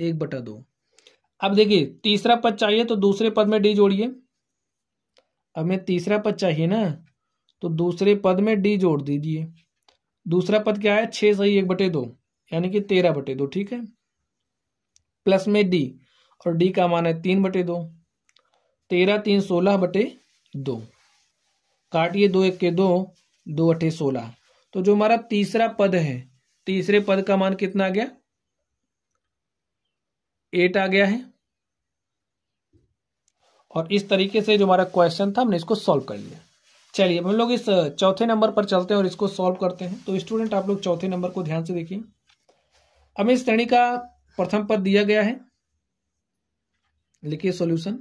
एक बटा दो। अब देखिए, तीसरा पद चाहिए तो दूसरे पद में डी जोड़िए। अब हमें तीसरा पद चाहिए ना तो दूसरे पद में डी जोड़ दीजिए। दूसरा पद क्या है? छः सही, एक बटे दो, यानी कि तेरह बटे दो, ठीक है? प्लस में डी और डी का मान है तीन बटे दो। तेरह, तीन, सोलह बटे दो। काटिए दो, एक के दो दो अठे सोलह। तो जो हमारा तीसरा पद है, तीसरे पद का मान कितना आ गया? एट आ गया है। और इस तरीके से जो हमारा क्वेश्चन था, हमने इसको सॉल्व कर लिया। चलिए हम लोग इस चौथे नंबर पर चलते हैं और इसको सॉल्व करते हैं। तो स्टूडेंट आप लोग चौथे नंबर को ध्यान से देखिए। अब इस श्रेणी का प्रथम पद दिया गया है। लिखिए सॉल्यूशन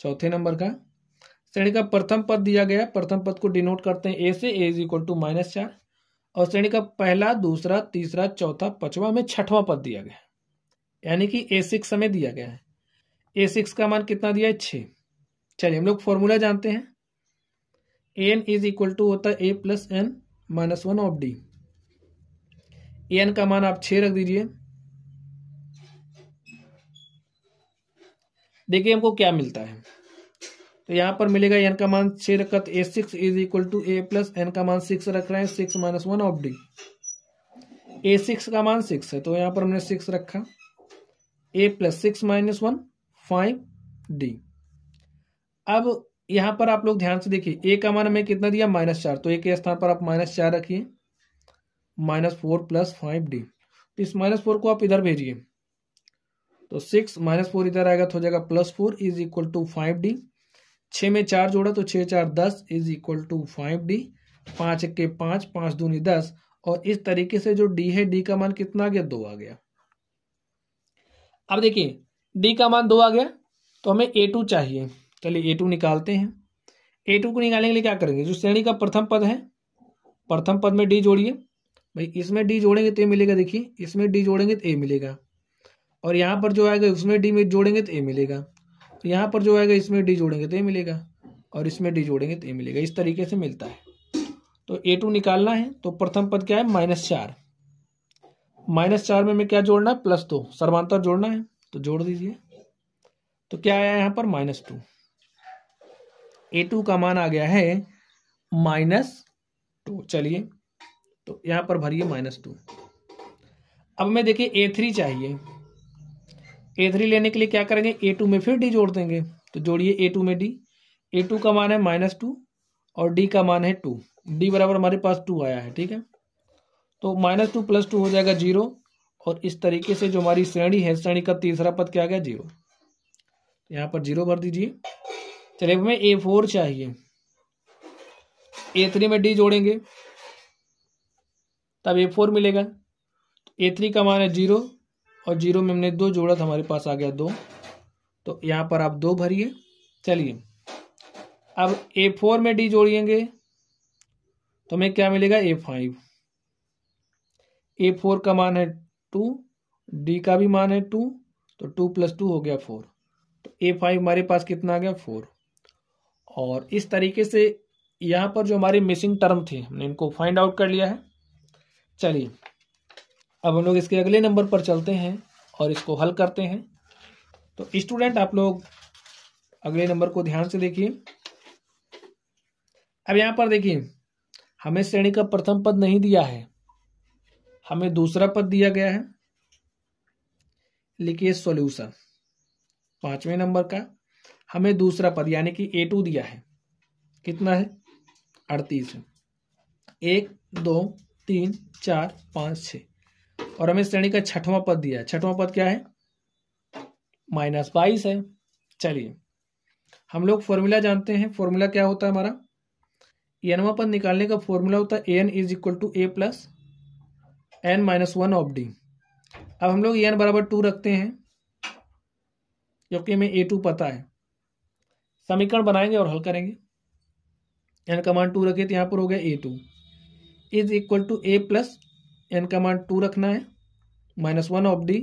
चौथे नंबर का। श्रेणी का प्रथम पद दिया गया। प्रथम पद को डिनोट करते हैं ए से a is equal to minus चार। और श्रेणी का पहला, दूसरा, तीसरा, चौथा, पचवा में छठवां पद दिया गया। यानी कि ए सिक्स हमें दिया गया है। ए सिक्स का मान कितना दिया है? छ चलिए, हम लोग फॉर्मूला जानते हैं। एन इज़ इक्वल टू होता है a plus n minus one of d n का मान आप छ रख दीजिए। देखिए, हमको क्या मिलता है। तो यहाँ पर मिलेगा एन का मान छः रखा तो a six is equal to a plus n का मान सिक्स रख रहे हैं six minus one of d a six का मान सिक्स है तो यहाँ पर हमने सिक्स रखा। A plus six minus one five d अब यहाँ पर आप लोग ध्यान से देखिए ए का मान हमें कितना दिया? माइनस चार। तो ए के स्थान पर आप माइनस चार रखिए। Minus four plus five d तो इस माइनस फोर को आप इधर भेजिए। तो सिक्स माइनस फोर इधर आएगा तो हो जाएगा plus four is equal to five d छः में चार जोड़ा तो छः चार दस is equal to five d पाँच के पाँच पाँच दूनी दस। और इस तरीके से जो डी है डी का मान कितना आ गया? दो आ गया। अब देखिए डी का मान दो आ गया तो हमें ए टू चाहिए। चलिए ए टू निकालते हैं। ए टू को निकालने के लिए क्या करेंगे? जो श्रेणी का प्रथम पद है, प्रथम पद में डी जोड़िए। भाई, इसमें डी जोड़ेंगे तो ए मिलेगा, देखिए, इसमें डी जोड़ेंगे तो ए मिलेगा। और यहाँ पर जो आएगा, उसमें डी में जोड़ेंगे तो ए मिलेगा। तो यहाँ पर जो आएगा, इसमें डी जोड़ेंगे तो ए मिलेगा। और इसमें डी जोड़ेंगे तो ए मिलेगा। इस तरीके से मिलता है। तो ए टू निकालना है तो प्रथम पद क्या है? माइनस चार। माइनस चार में हमें क्या जोड़ना है? प्लस दो। सर्वांतर जोड़ना है तो जोड़ दीजिए। तो क्या आया यहाँ पर? Minus to. ए टू का मान आ गया है माइनस टू। चलिए तो यहाँ पर भरिए माइनस टू। अब मैं देखिए, ए थ्री चाहिए। ए थ्री लेने के लिए क्या करेंगे? ए टू में फिर डी जोड़ देंगे। तो जोड़िए ए टू में डी। ए टू का मान है माइनस टू और डी का मान है टू। डी बराबर हमारे पास टू आया है, ठीक है? तो माइनस टू प्लस टू हो जाएगा ज़ीरो, और इस तरीके से जो हमारी श्रेणी है, श्रेणी का तीसरा पद क्या गया? ज़ीरो। यहाँ पर ज़ीरो भर दीजिए। चलिए हमें ए फोर चाहिए। ए थ्री में डी जोड़ेंगे। तब ए फोर मिलेगा। ए थ्री का मान है ज़ीरो, और ज़ीरो में हमने दो जोड़ा था, हमारे पास आ गया दो। तो यहाँ पर आप दो भरिए। चलिए, अब ए फोर में डी जोड़िएँगे तो हमें क्या मिलेगा? ए फाइव ए फोर का मान है टू डी का भी मान है टू तो टू प्लस टू हो गया फोर तो ए फाइव हमारे पास कितना आ गया? फोर और इस तरीके से यहाँ पर जो हमारे मिसिंग टर्म थे, हमने इनको फाइंड आउट कर लिया है। चलिए, अब हम लोग इसके अगले नंबर पर चलते हैं और इसको हल करते हैं। तो स्टूडेंट आप लोग अगले नंबर को ध्यान से देखिए। अब यहाँ पर देखिए, हमें श्रेणी का प्रथम पद नहीं दिया है। हमें दूसरा पद दिया गया है। लिखिए सॉल्यूशन पाँचवें नंबर का, हमें दूसरा पद, यानी कि ए टू दिया है। कितना है? अड़तीस एक, दो, तीन, चार, पाँच छ और हमें श्रेणी का छठवां पद दिया है। छठवां पद क्या है? माइनस बाईस है। चलिए, हम लोग फॉर्मूला जानते हैं। फॉर्मूला क्या होता है हमारा? एनवा पद निकालने का फॉर्मूला होता है n is equal to a plus n minus one of d अब हम लोग एन बराबर टू रखते हैं क्योंकि हमें ए टू पता है। समीकरण बनाएँगे और हल करेंगे। एन कमांड टू रखे तो यहाँ पर हो गया a two is equal to a plus n command two रखना है माइनस वन ऑफ़ डी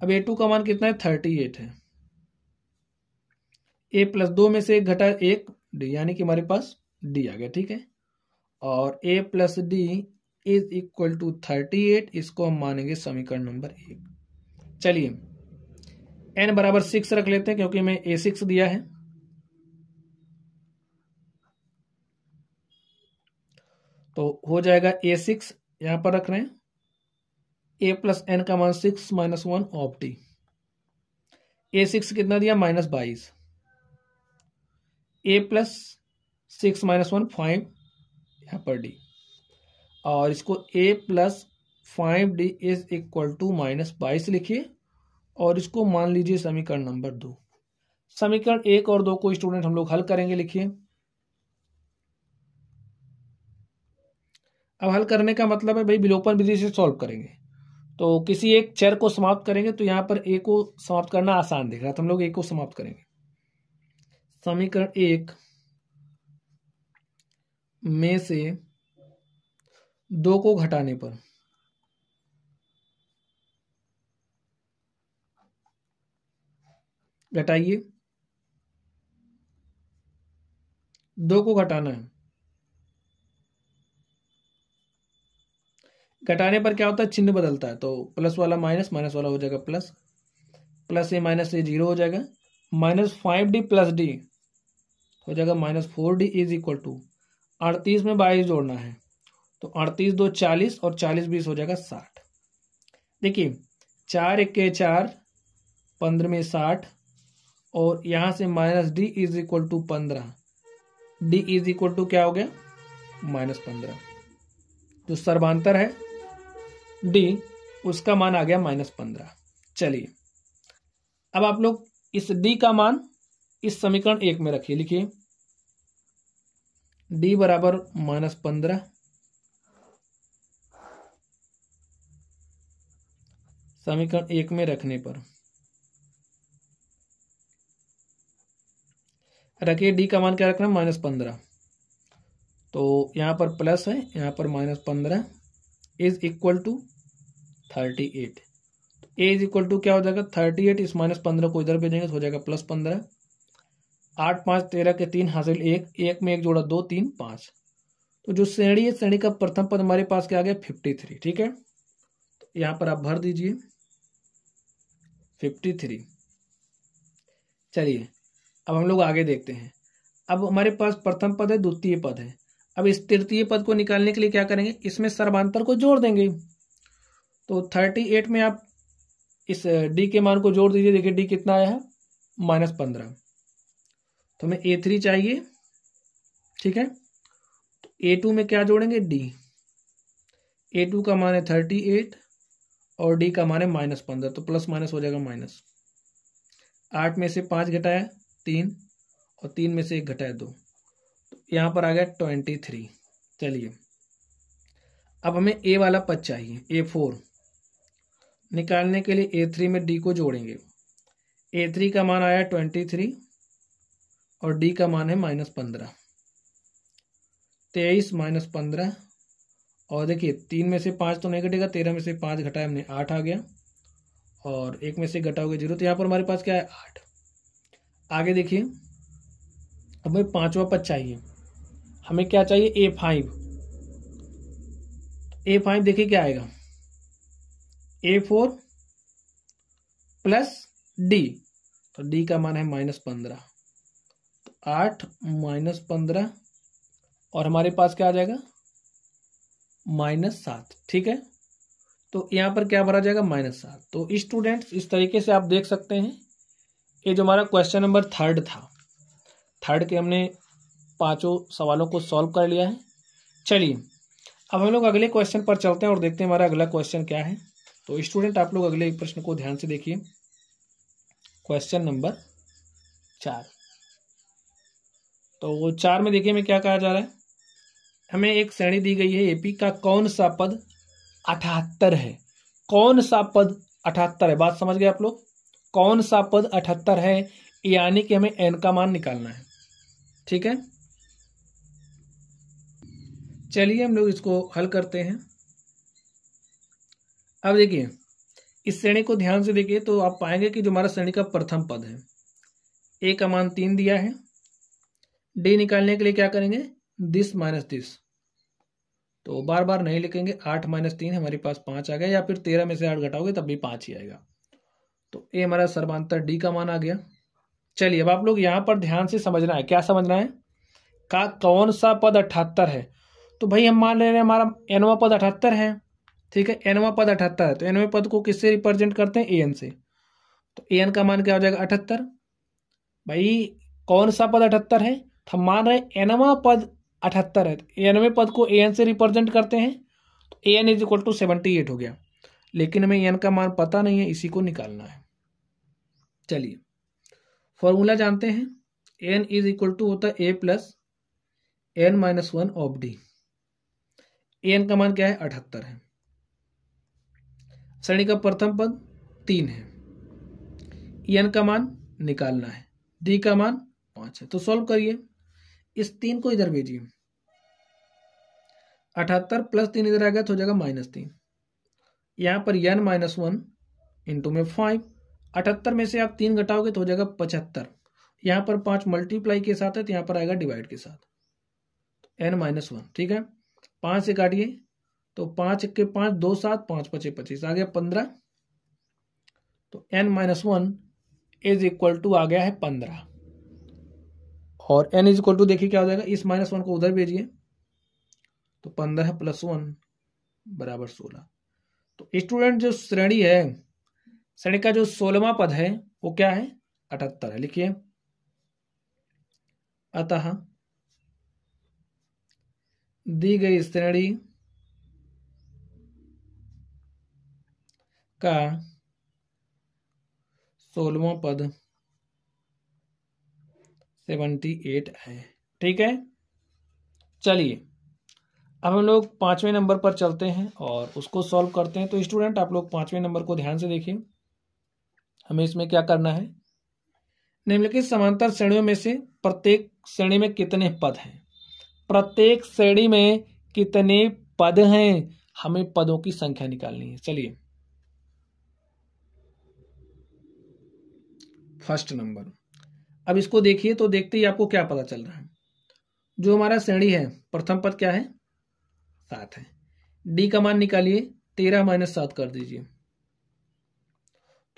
अब ए टू का मान कितना है? थर्टी एट है। ए प्लस दो में से एक घटा एक डी यानी कि हमारे पास डी आ गया, ठीक है? और a plus d is equal to thirty eight इसको हम मानेंगे समीकरण नंबर एक। चलिए एन बराबर सिक्स रख लेते हैं, क्योंकि हमें ए सिक्स दिया है। तो हो जाएगा ए सिक्स यहाँ पर रख रहे हैं। ए प्लस एन का मान six minus one of t a six कितना दिया? माइनस बाईस। A plus six minus one five यहाँ पर डी और इसको a plus five d is equal to minus बाईस लिखिए और इसको मान लीजिए समीकरण नंबर दो। समीकरण एक और दो को स्टूडेंट हम लोग हल करेंगे, लिखिए। अब हल करने का मतलब है भाई विलोपन विधि से सॉल्व करेंगे। तो किसी एक चर को समाप्त करेंगे तो यहाँ पर ए को समाप्त करना आसान दिख रहा है तो हम लोग ए को समाप्त करेंगे। समीकरण एक में से दो को घटाने पर। घटाइए। दो को घटाना है। घटाने पर क्या होता है? चिन्ह बदलता है तो प्लस वाला माइनस माइनस वाला हो जाएगा plus. Plus a, minus a, zero हो जाएगा। Minus five d, plus d हो जाएगा minus four d is equal to. अड़तीस में बाईस जोड़ना है। तो अड़तीस दो चालीस और चालीस बीस हो जाएगा साठ। देखिए, चार इक्के चार, पंद्रह में साठ, और यहाँ से minus d is equal to पंद्रह। डी इज़ इक्वल टू क्या हो गया? माइनस पंद्रह। जो सर्वांतर है, डी, उसका मान आ गया माइनस पंद्रह। चलिए, अब आप लोग इस डी का मान इस समीकरण एक में रखिए, लिखिए। डी बराबर माइनस पंद्रह समीकरण एक में रखने पर। रखिए डी का मान क्या रखना है? माइनस पंद्रह। तो यहाँ पर प्लस है, यहाँ पर माइनस पंद्रह। Is equal to thirty eight. A is equal to क्या हो जाएगा? थर्टी एट इस माइनस पंद्रह को इधर भेजेंगे तो हो जाएगा प्लस पंद्रह। आठ, पाँच, तेरह के तीन हासिल एक एक में एक जोड़ा दो, तीन, पाँच। तो जो श्रेणी है, श्रेणी का प्रथम पद हमारे पास क्या आ गया? फिफ्टी थ्री ठीक है? तो यहाँ पर आप भर दीजिए। Fifty three. चलिए, अब हम लोग आगे देखते हैं। अब हमारे पास प्रथम पद है, द्वितीय पद है। अब इस तृतीय पद को निकालने के लिए क्या करेंगे? इसमें सर्वांतर को जोड़ देंगे। तो थर्टी एट में आप इस डी के मान को जोड़ दीजिए। देखिए डी कितना आया है? माइनस पंद्रह। तो हमें ए थ्री चाहिए। ठीक है? तो ए टू में क्या जोड़ेंगे? डी ए टू का मान है थर्टी एट। और डी का मान है माइनस पंद्रह तो प्लस माइनस हो जाएगा माइनस। आठ में से पाँच घटाया, तीन, और तीन में से एक घटाया दो। तो यहाँ पर आ गया ट्वेंटी थ्री चलिए। अब हमें ए वाला पद चाहिए ए फोर निकालने के लिए ए थ्री में डी को जोड़ेंगे। ए थ्री का मान आया ट्वेंटी थ्री और डी का मान है माइनस पंद्रह। तेईस माइनस पंद्रह और देखिए, तीन में से पाँच तो नहीं घटेगा, तेरह में से पाँच घटाया हमने आठ आ गया, और एक में से घटाओगे ज़ीरो तो यहाँ पर हमारे पास क्या है? आठ। आगे देखिए, अब हमें पांचवा पद चाहिए। हमें क्या चाहिए? ए फाइव ए फाइव देखिए क्या आएगा। ए फोर प्लस डी तो डी का मान है माइनस पंद्रह। तो आठ माइनस पंद्रह, और हमारे पास क्या आ जाएगा? माइनस सात, ठीक है? तो यहाँ पर क्या भरा जाएगा? माइनस सात। तो स्टूडेंट्स, इस तरीके से आप देख सकते हैं, ये जो हमारा क्वेश्चन नंबर थर्ड था। थर्ड के हमने पाँचों सवालों को सॉल्व कर लिया है। चलिए, अब हम लोग अगले क्वेश्चन पर चलते हैं और देखते हैं हमारा अगला क्वेश्चन क्या है। तो स्टूडेंट आप लोग अगले प्रश्न को ध्यान से देखिए। क्वेश्चन नंबर चार। तो चार में देखिए में क्या कहा जा रहा है। हमें एक श्रेणी दी गई है एपी का कौन सा पद अठहत्तर है? कौन सा पद अठहत्तर है? बात समझ गए आप लोग? कौन सा पद अठहत्तर है? यानी कि हमें एन का मान निकालना है। ठीक है? चलिए हम लोग इसको हल करते हैं। अब देखिए, इस श्रेणी को ध्यान से देखिए तो आप पाएँगे कि जो हमारा श्रेणी का प्रथम पद है ए का मान तीन दिया है। डी निकालने के लिए क्या करेंगे? This minus this. तो बार बार नहीं लिखेंगे, आठ माइनस तीन हमारे पास पाँच आ गया, या फिर तेरह में से आठ घटाओगे, तब भी पाँच ही आएगा। तो ए हमारा सर्वांतर डी का मान आ गया। चलिए, अब आप लोग यहाँ पर ध्यान से समझना है। क्या समझना है? का कौन सा पद अठहत्तर है? तो भाई हम मान ले रहे हैं हमारा एनवा पद अठहत्तर है, ठीक है? एनवा पद अठहत्तर है तो एनवे पद को किससे रिप्रेजेंट करते हैं? ए एन से। तो ए एन का मान क्या हो जाएगा? अठहत्तर। भाई, कौन सा पद अठहत्तर है? तो हम मान रहे हैं एनवा पद अठहत्तर है। तो एनवे पद को ए एन से रिप्रेजेंट करते हैं तो a n is equal to seventy eight हो गया। लेकिन हमें एन का मान पता नहीं है, इसी को निकालना है। चलिए फॉर्मूला जानते हैं। एन इज़ इक्वल टू होता है a plus n minus one of d n का मान क्या है? अठहत्तर है। श्रेणी का प्रथम पद तीन है। एन का मान निकालना है। डी का मान पाँच है। तो सॉल्व करिए। इस तीन को इधर भेजिए। अठहत्तर प्लस तीन इधर आ गया तो हो जाएगा माइनस तीन। यहाँ पर एन माइनस वन इंटू में फाइव अठहत्तर में से आप तीन घटाओगे तो हो जाएगा पचहत्तर। यहाँ पर पाँच मल्टीप्लाई के साथ है तो यहाँ पर आएगा डिवाइड के साथ। एन माइनस वन, ठीक है? पाँच से काटिए तो पाँच के पाँच, दो सात, पाँच पचे पच्चीस, आ गया पंद्रह। तो n minus one is equal to आ गया है पंद्रह। और एन इज़ इक्वल टू देखिए क्या हो जाएगा, इस माइनस वन को उधर भेजिए। तो पंद्रह प्लस वन बराबर सोलह। तो स्टूडेंट जो श्रेणी है, श्रेणी का जो सोलवा पद है, वो क्या है? अठहत्तर है। लिखिए। अतः दी गई श्रेणी का सोलवा पद सेवेंटी एट है। ठीक है? चलिए। अब हम लोग पाँचवें नंबर पर चलते हैं और उसको सॉल्व करते हैं। तो स्टूडेंट आप लोग पाँचवें नंबर को ध्यान से देखिए। हमें इसमें क्या करना है? निम्नलिखित समांतर श्रेणियों में से प्रत्येक श्रेणी में कितने पद हैं? प्रत्येक श्रेणी में कितने पद हैं? हमें पदों की संख्या निकालनी है। चलिए। फ़र्स्ट नंबर अब इसको देखिए तो देखते ही आपको क्या पता चल रहा है। जो हमारा श्रेणी है, प्रथम पद क्या है? सात है। डी का मान निकालिए, तेरह माइनस सात कर दीजिए।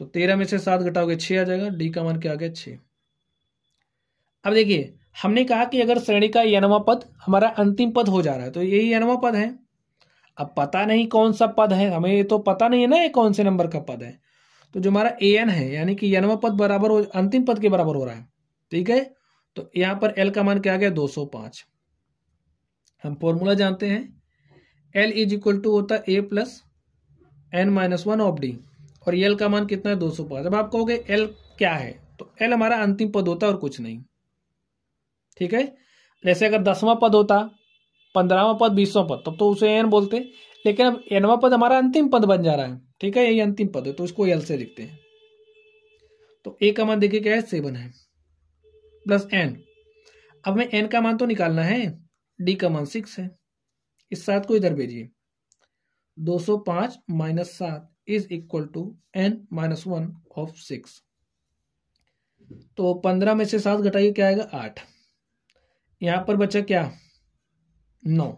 तो तेरह में से सात घटाओगे, छह आ जाएगा डी का मान क्या आ गया छ अब देखिए, हमने कहा कि अगर श्रेणी का यनवा पद हमारा अंतिम पद हो जा रहा है तो यही यनवा पद है। अब पता नहीं कौन सा पद है, हमें ये तो पता नहीं है ना ये कौन से नंबर का पद है। तो जो हमारा ए एन है, यानी कि यनवा पद बराबर हो, अंतिम पद के बराबर हो रहा है, ठीक है? तो यहाँ पर एल का मान क्या आ गया, दो सौ पाँच। हम फॉर्मूला जानते हैं एल इज़ इक्वल टू होता है a plus n minus one of d और एल का मान कितना है? दो सौ पाँच। अब आप कहोगे एल क्या है तो एल हमारा अंतिम पद होता है और कुछ नहीं। ठीक है? जैसे अगर दसवां पद होता, पंद्रहवा पद, बीसवां पद, तब तो उसे एन बोलते। लेकिन अब एनवा पद हमारा अंतिम पद बन जा रहा है। ठीक है? यही अंतिम पद है तो इसको एल से लिखते हैं। तो ए का मान देखिए क्या है? सेवन है। प्लस एन अब मैं एन का मान तो निकालना है। डी का मान सिक्स है। इस सात को इधर भेजिए। दो सौ पाँच माइनस सात is equal to n minus one of six. तो पंद्रह में से सात घटाइए, क्या आएगा? आठ। यहाँ पर बचा क्या? नौ।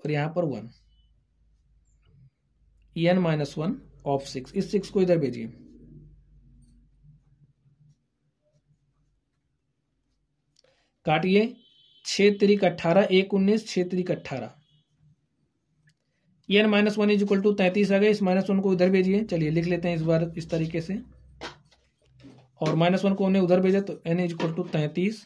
और यहाँ पर one. N minus one of six. इस सिक्स को इधर भेजिए। काटिए। छ त्रिक अट्ठारह एक उन्नीस छ त्रिक अट्ठारह n minus one is equal to तैंतीस आ गए, इस माइनस वन को इधर भेजिए। चलिए लिख लेते हैं इस बार इस तरीके से। और माइनस वन को हमने उधर भेजा तो एन इज़ इक्वल टू तैंतीस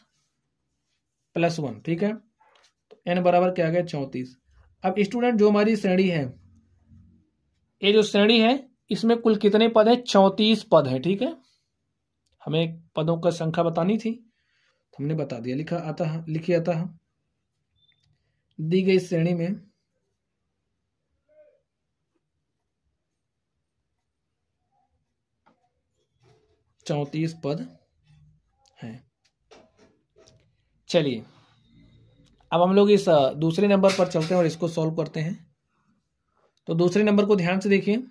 प्लस वन ठीक है? तो एन बराबर क्या आ गया? चौंतीस। अब स्टूडेंट जो हमारी श्रेणी है, ये जो श्रेणी है, इसमें कुल कितने पद है? चौंतीस पद है, ठीक है? हमें पदों का संख्या बतानी थी। हमने बता दिया, लिखा आता है, लिखी आता है। दी गई श्रेणी में चौतीस पद हैं। चलिए, अब हम लोग इस दूसरे नंबर पर चलते हैं और इसको सॉल्व करते हैं। तो दूसरे नंबर को ध्यान से देखिए।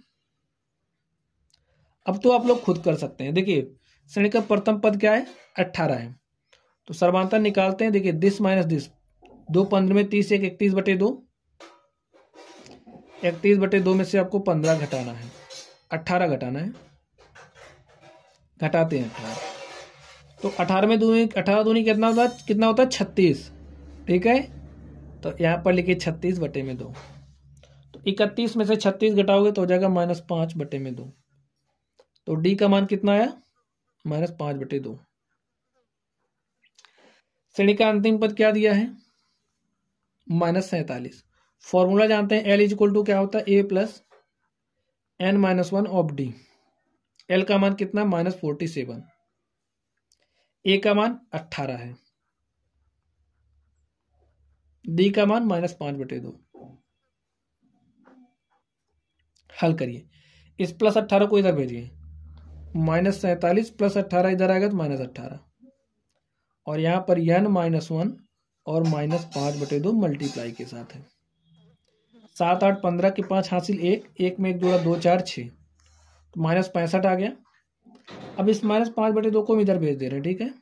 अब तो आप लोग खुद कर सकते हैं। देखिए, श्रेणी का प्रथम पद क्या है? अट्ठारह है। तो सर्वांतर निकालते हैं, देखिए दिस माइनस दिस दो पंद्रह में तीस, एक इकतीस बटे दो। इकतीस बटे दो में से आपको पंद्रह घटाना है अट्ठारह घटाना है। घटाते हैं अठारह। तो अठारह में दूनी अठारह दूनी कितना होता है? कितना होता है? छत्तीस। ठीक है? तो यहाँ पर लिखिए छत्तीस बटे में दो। तो इकतीस में से छत्तीस घटाओगे तो हो जाएगा माइनस पाँच बटे में दो। तो डी का मान कितना आया? माइनस पाँच बटे दो। श्रेणी का अंतिम पद क्या दिया है? माइनस सैतालीस। फॉर्मूला जानते हैं एल इज़ इक्वल टू क्या होता है? A plus n minus one of d l का मान कितना? Minus forty seven. ए का मान अट्ठारह है। डी का मान माइनस पाँच बटे दो। हल करिए। इस प्लस अट्ठारह को इधर भेजिए। माइनस सैतालीस प्लस अट्ठारह इधर आएगा तो माइनस अट्ठारह। और यहाँ पर एन माइनस वन और माइनस पाँच बटे दो मल्टीप्लाई के साथ है। सात आठ पंद्रह के पाँच हासिल एक एक में एक जोड़ा दो चार छ। तो माइनस पैंसठ आ गया। अब इस माइनस पाँच बटे दो को हम इधर भेज दे रहे हैं, ठीक है?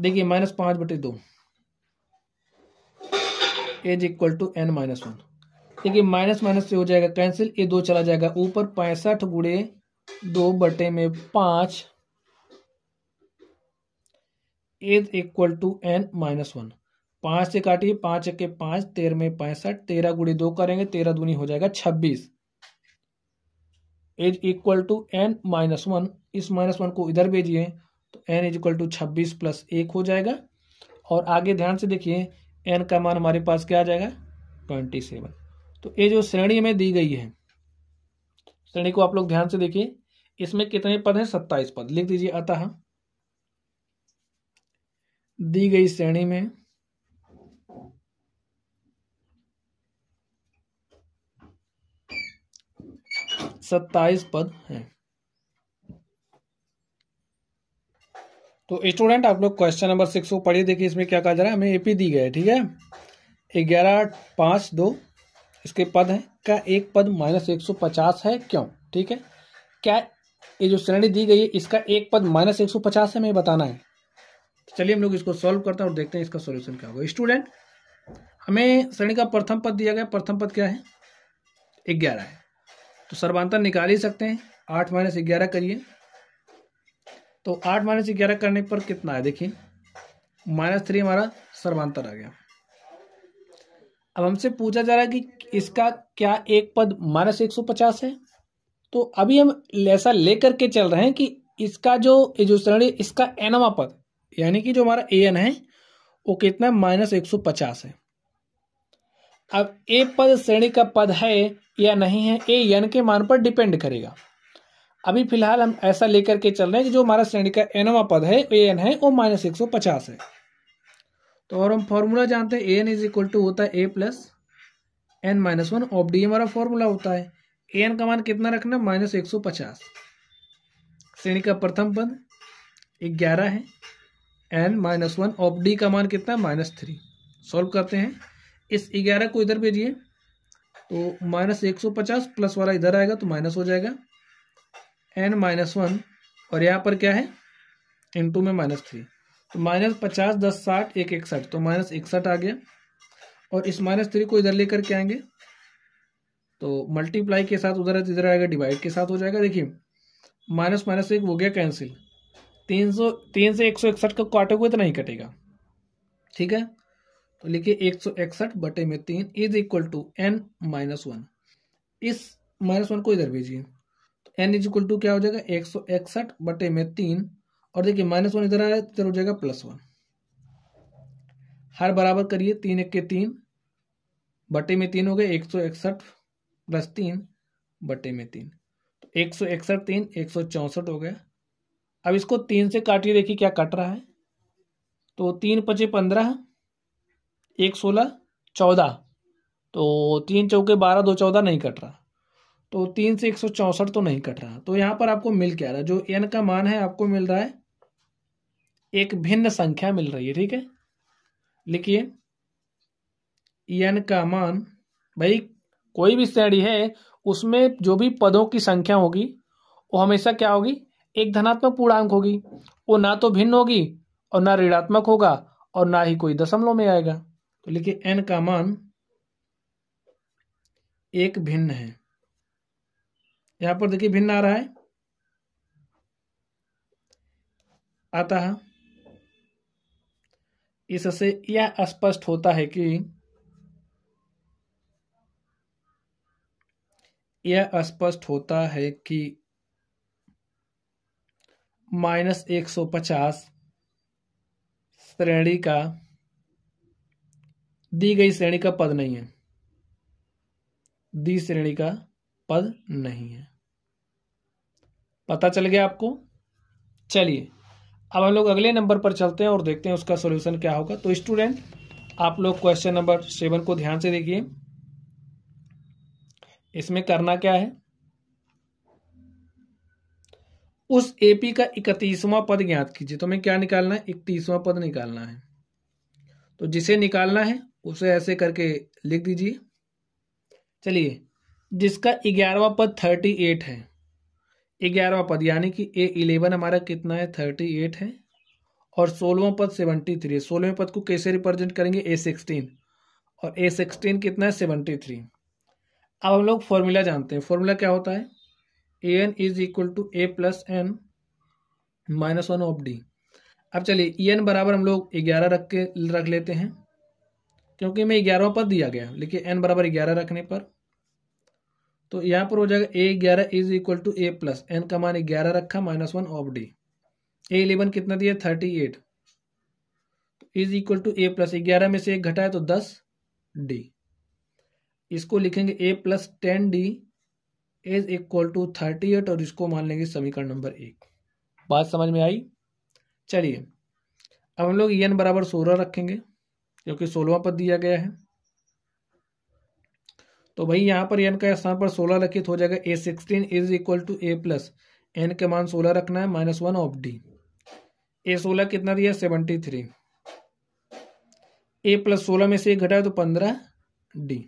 देखिए माइनस पाँच बटे दो। Is equal to n minus one देखिए माइनस माइनस से हो जाएगा कैंसिल ये दो चला जाएगा। ऊपर पैंसठ गुड़े दो बटे में पाँच is equal to n minus one पाँच से काटिए पाँच के पाँच, तेरह में पैंसठ, तेरह गुड़े दो करेंगे, तेरह दूनी हो जाएगा छब्बीस। Is equal to n minus one इस माइनस वन को इधर भेजिए तो एन इज़ इक्वल टू छब्बीस प्लस एक हो जाएगा। और आगे ध्यान से देखिए एन का मान हमारे पास क्या आ जाएगा? ट्वेंटी सेवन तो ये जो श्रेणी में दी गई है, श्रेणी को आप लोग ध्यान से देखिए, इसमें कितने पद हैं? सत्ताईस पद। लिख दीजिए अतः। दी गई श्रेणी में सत्ताईस पद हैं। तो स्टूडेंट, आप लोग क्वेश्चन नंबर सिक्स को पढ़िए। देखिए, इसमें क्या कहा जा रहा है? हमें एपी दी गई है, ठीक है? ग्यारह, पाँच, दो, इसके पद हैं। क्या एक पद माइनस एक सौ पचास है? क्यों? ठीक है? क्या ये जो श्रेणी दी गई है, इसका एक पद माइनस एक सौ पचास है? हमें बताना है। चलिए हम लोग इसको सॉल्व करते हैं और देखते हैं इसका सॉल्यूशन क्या होगा। स्टूडेंट हमें श्रेणी का प्रथम पद दिया गया। प्रथम पद क्या है? ग्यारह है। तो सर्वांतर निकाल ही सकते हैं। आठ माइनस ग्यारह करिए। तो आठ माइनस ग्यारह करने पर कितना है? देखिए, माइनस थ्री हमारा सर्वांतर आ गया। अब हमसे पूछा जा रहा है कि इसका क्या एक पद माइनस एक सौ पचास है? तो अभी हम ऐसा लेकर के चल रहे हैं कि इसका जो जो श्रेणी, इसका एनवा पद यानी कि जो हमारा ए एन है, वो कितना है? माइनस एक सौ पचास है। अब ए पद श्रेणी का पद है या नहीं है, ए एन के मान पर डिपेंड करेगा। अभी फ़िलहाल हम ऐसा लेकर के चल रहे हैं कि जो हमारा श्रेणी का एनवा पद है ए एन है, वो माइनस एक सौ पचास है। तो और हम फॉर्मूला जानते हैं a n is equal to होता है a plus n minus one of d हमारा फॉर्मूला होता है। ए एन का मान कितना रखना? माइनस एक सौ पचास। श्रेणी का प्रथम पद ग्यारह है। N minus one of d का मान कितना है? माइनस थ्री सॉल्व करते हैं। इस ग्यारह को इधर भेजिए। तो माइनस एक सौ पचास प्लस वाला इधर आएगा तो माइनस हो जाएगा। एन माइनस वन और यहाँ पर क्या है? इन टू में माइनस थ्री तो माइनस पचास, दस, साठ, एक, इकसठ. तो माइनस इकसठ आ गया। और इस माइनस थ्री को इधर लेकर के आएँगे। तो मल्टीप्लाई के साथ उधर इधर आएगा डिवाइड के साथ हो जाएगा। देखिए माइनस माइनस एक हो गया कैंसिल तीन सौ, तीन से एक सौ इकसठ का काटोगे तो नहीं कटेगा। ठीक है? तो लिखिए एक सौ इकसठ बटे में तीन is equal to n minus one इस माइनस वन को इधर भेजिए। तो एन इज़ इक्वल टू क्या हो जाएगा? एक सौ इकसठ बटे में तीन। और देखिए माइनस वन इधर आ रहा है इधर हो जाएगा प्लस वन हर बराबर करिए तीन एक के तीन। बटे में तीन हो गए, एक सौ इकसठ प्लस तीन बटे में तीन। तो एक सौ इकसठ तीन, एक सौ चौंसठ हो गया अब इसको तीन से काटिए, देखिए क्या कट रहा है। तो तीन पचे पंद्रह, एक सोलह, चौदह। तो तीन चौके बारह, दो चौदह नहीं कट रहा। तो तीन से एक सौ चौंसठ तो नहीं कट रहा। तो यहाँ पर आपको मिल क्या रहा है? जो एन का मान है, आपको मिल रहा है, एक भिन्न संख्या मिल रही है, ठीक है? लिखिए। एन का मान, भाई, कोई भी श्रेणी है, उसमें जो भी पदों की संख्या होगी, वो हमेशा क्या होगी? एक धनात्मक पूर्णांक होगी। वो ना तो भिन्न होगी और ना ऋणात्मक होगा और ना ही कोई दशमलव में आएगा। तो लिखिए एन का मान एक भिन्न है। यहाँ पर देखिए, भिन्न आ रहा है। आता है इससे यह स्पष्ट होता है कि यह स्पष्ट होता है कि माइनस एक सौ पचास श्रेणी का, दी गई श्रेणी का पद नहीं है। दी श्रेणी का पद नहीं है। पता चल गया आपको? चलिए, अब हम लोग अगले नंबर पर चलते हैं और देखते हैं उसका सॉल्यूशन क्या होगा। तो स्टूडेंट, आप लोग क्वेश्चन नंबर सेवन को ध्यान से देखिए। इसमें करना क्या है? उस एपी का इकतीसवां पद ज्ञात कीजिए। तो हमें क्या निकालना है? इकतीसवां पद निकालना है। तो जिसे निकालना है, उसे ऐसे करके लिख दीजिए। चलिए, जिसका ग्यारहवा पद थर्टी एट है। ग्यारहवा पद, यानी कि ए इलेवन हमारा कितना है? थर्टी एट है। और सोलहवा पद सेवेंटी थ्री है। सोलहवें पद को कैसे रिप्रेजेंट करेंगे? ए सिक्सटीन और ए सिक्सटीन कितना है? सेवेंटी थ्री अब हम लोग फॉर्मूला जानते हैं। फॉर्मूला क्या होता है? A n is equal to a plus n minus one of d अब चलिए ई एन बराबर हम लोग ग्यारह रख के, रख लेते हैं, क्योंकि हमें ग्यारहवा पद दिया गया लेकिन एन बराबर ग्यारह रखने पर। तो यहाँ पर हो जाएगा ए ग्यारह is equal to a plus n का मान ग्यारह रखा minus one of d a eleven कितना दिया thirty eight is equal to a plus ग्यारह में से एक घटा है तो दस डी इसको लिखेंगे a plus ten d is equal to thirty eight और इसको मान लेंगे समीकरण नंबर एक। बात समझ में आई? चलिए, अब हम लोग एन बराबर सोलह रखेंगे क्योंकि सोलहवा पद दिया गया है। तो भाई, यहाँ पर एन का स्थान पर सोलह रखिए तो हो जाएगा। A sixteen is equal to a plus n के मान सोलह रखना है minus one of d a सोलह कितना दिया? सेवेंटी थ्री ए प्लस सोलह में से एक घटाए तो पंद्रह डी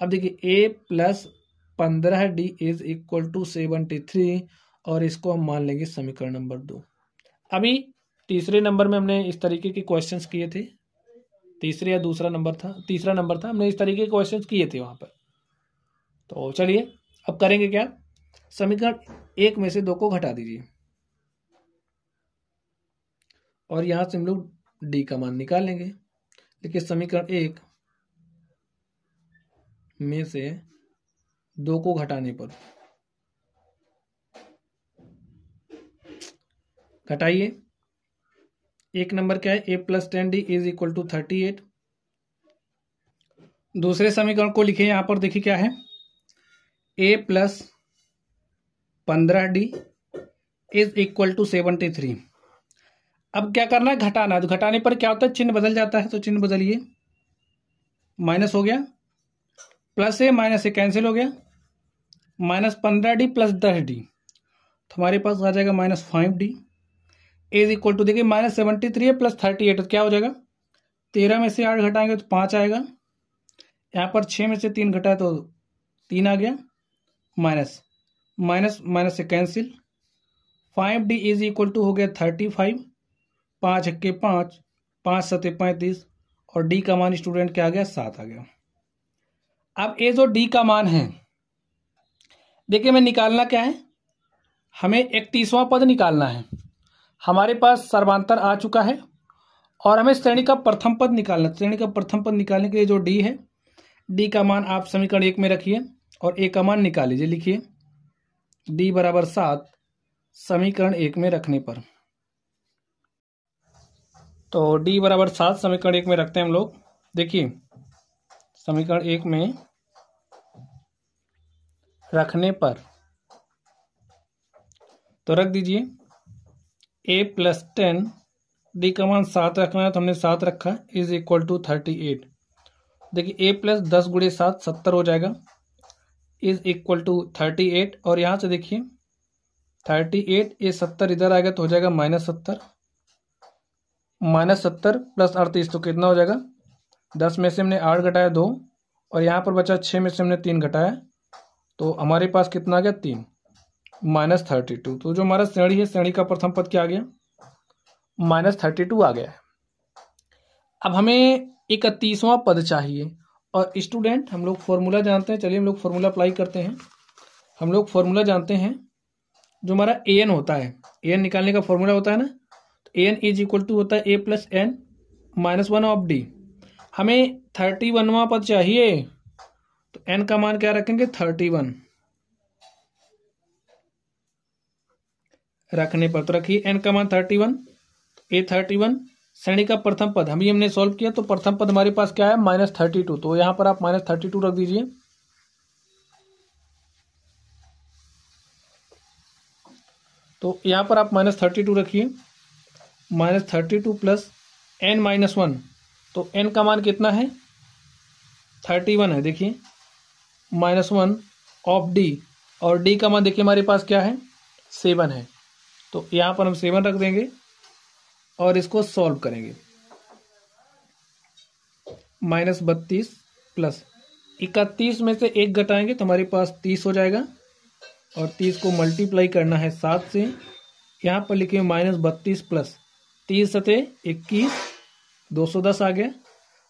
अब देखिए ए प्लस पंद्रह d is equal to seventy three और इसको हम मान लेंगे समीकरण नंबर दो। अभी तीसरे नंबर में हमने इस तरीके के क्वेश्चंस किए थे। तीसरे या दूसरा नंबर था, तीसरा नंबर था, हमने इस तरीके के क्वेश्चन किए थे वहाँ पर। तो चलिए, अब करेंगे क्या? समीकरण एक में से दो को घटा दीजिए। और यहाँ से हम लोग डी का मान निकाल लेंगे। देखिए समीकरण एक में से दो को घटाने पर। घटाइए। एक नंबर क्या है? A plus ten d is equal to thirty eight दूसरे समीकरण को लिखे यहाँ पर, देखिए क्या है। ए प्लस पंद्रह d is equal to seventy three अब क्या करना है? घटाना। तो घटाने पर क्या होता है? चिन्ह बदल जाता है तो चिन्ह बदलिए। माइनस हो गया। Plus a minus a cancel हो गया। माइनस पंद्रह डी प्लस दस डी। तो हमारे पास आ जाएगा minus five d. Is equal to देखिए, माइनस सेवेंटी थ्री है प्लस थर्टी एट क्या हो जाएगा? तेरह में से आठ घटाएँगे तो पाँच आएगा। यहाँ पर छः में से तीन घटाए तो तीन आ गया। माइनस माइनस माइनस से cancel five d is equal to हो गया थर्टी फाइव। पाँच इक्के पाँच पाँच सत्य पैंतीस। और डी का मान स्टूडेंट क्या आ गया सात आ गया। अब ए जो डी का मान है देखिए मैं निकालना क्या है? हमें इकतीसवां पद निकालना है। हमारे पास सर्वांतर आ चुका है और हमें श्रेणी का प्रथम पद निकालना श्रेणी का प्रथम पद निकालने के लिए जो डी है डी का मान आप समीकरण एक में रखिए और ए का मान निकाल लीजिए, लिखिए। डी बराबर सात समीकरण एक में रखने पर। तो डी बराबर सात समीकरण एक में रखते हैं हम लोग। देखिए, समीकरण एक में रखने पर। तो रख दीजिए। ए प्लस टेन डी का मान सात रखना है तो हमने सात रखा is equal to thirty eight देखिए ए प्लस दस गुड़े सात सत्तर हो जाएगा। Is equal to thirty eight और यहाँ से देखिए थर्टी एट ये सत्तर इधर आएगा तो हो जाएगा माइनस सत्तर। माइनस सत्तर प्लस अड़तीस तो कितना हो जाएगा? दस में से हमने आठ घटाया दो और यहाँ पर बचा छः में से हमने तीन घटाया। तो हमारे पास कितना आ गया? तीन। Minus thirty two. तो जो हमारा श्रेणी है, श्रेणी का प्रथम पद क्या आ गया? माइनस थर्टी टू आ गया है। अब हमें इकतीसवां पद चाहिए। और स्टूडेंट, हम लोग फॉर्मूला जानते हैं। चलिए हम लोग फॉर्मूला अप्लाई करते हैं। हम लोग फॉर्मूला जानते हैं। जो हमारा ए एन होता है ए एन निकालने का फॉर्मूला होता है ना? तो a n is equal to होता है a plus n minus one of d हमें थर्टी वनवा पद चाहिए। तो एन का मान क्या रखेंगे? थर्टी वन रखने पर तो रखिए एन का मान thirty one a thirty one श्रेणी का प्रथम पद। हम ही हमने सॉल्व किया तो प्रथम पद हमारे पास क्या है? माइनस थर्टी टू तो यहाँ पर आप माइनस थर्टी टू रख दीजिए। तो यहाँ पर आप माइनस थर्टी टू रखिए। Minus thirty two plus n minus one तो एन का मान कितना है? थर्टी वन है। देखिए। माइनस वन ऑफ़ डी और डी का मान देखिए हमारे पास क्या है? सेवन है। तो यहाँ पर हम सेवन रख देंगे और इसको सॉल्व करेंगे। माइनस बत्तीस प्लस इकतीस में से एक घटाएँगे तो हमारे पास तीस हो जाएगा और तीस को मल्टीप्लाई करना है सात से। यहाँ पर लिखे माइनस बत्तीस प्लस तीस सतह इक्कीस, दो सौ दस आ गया।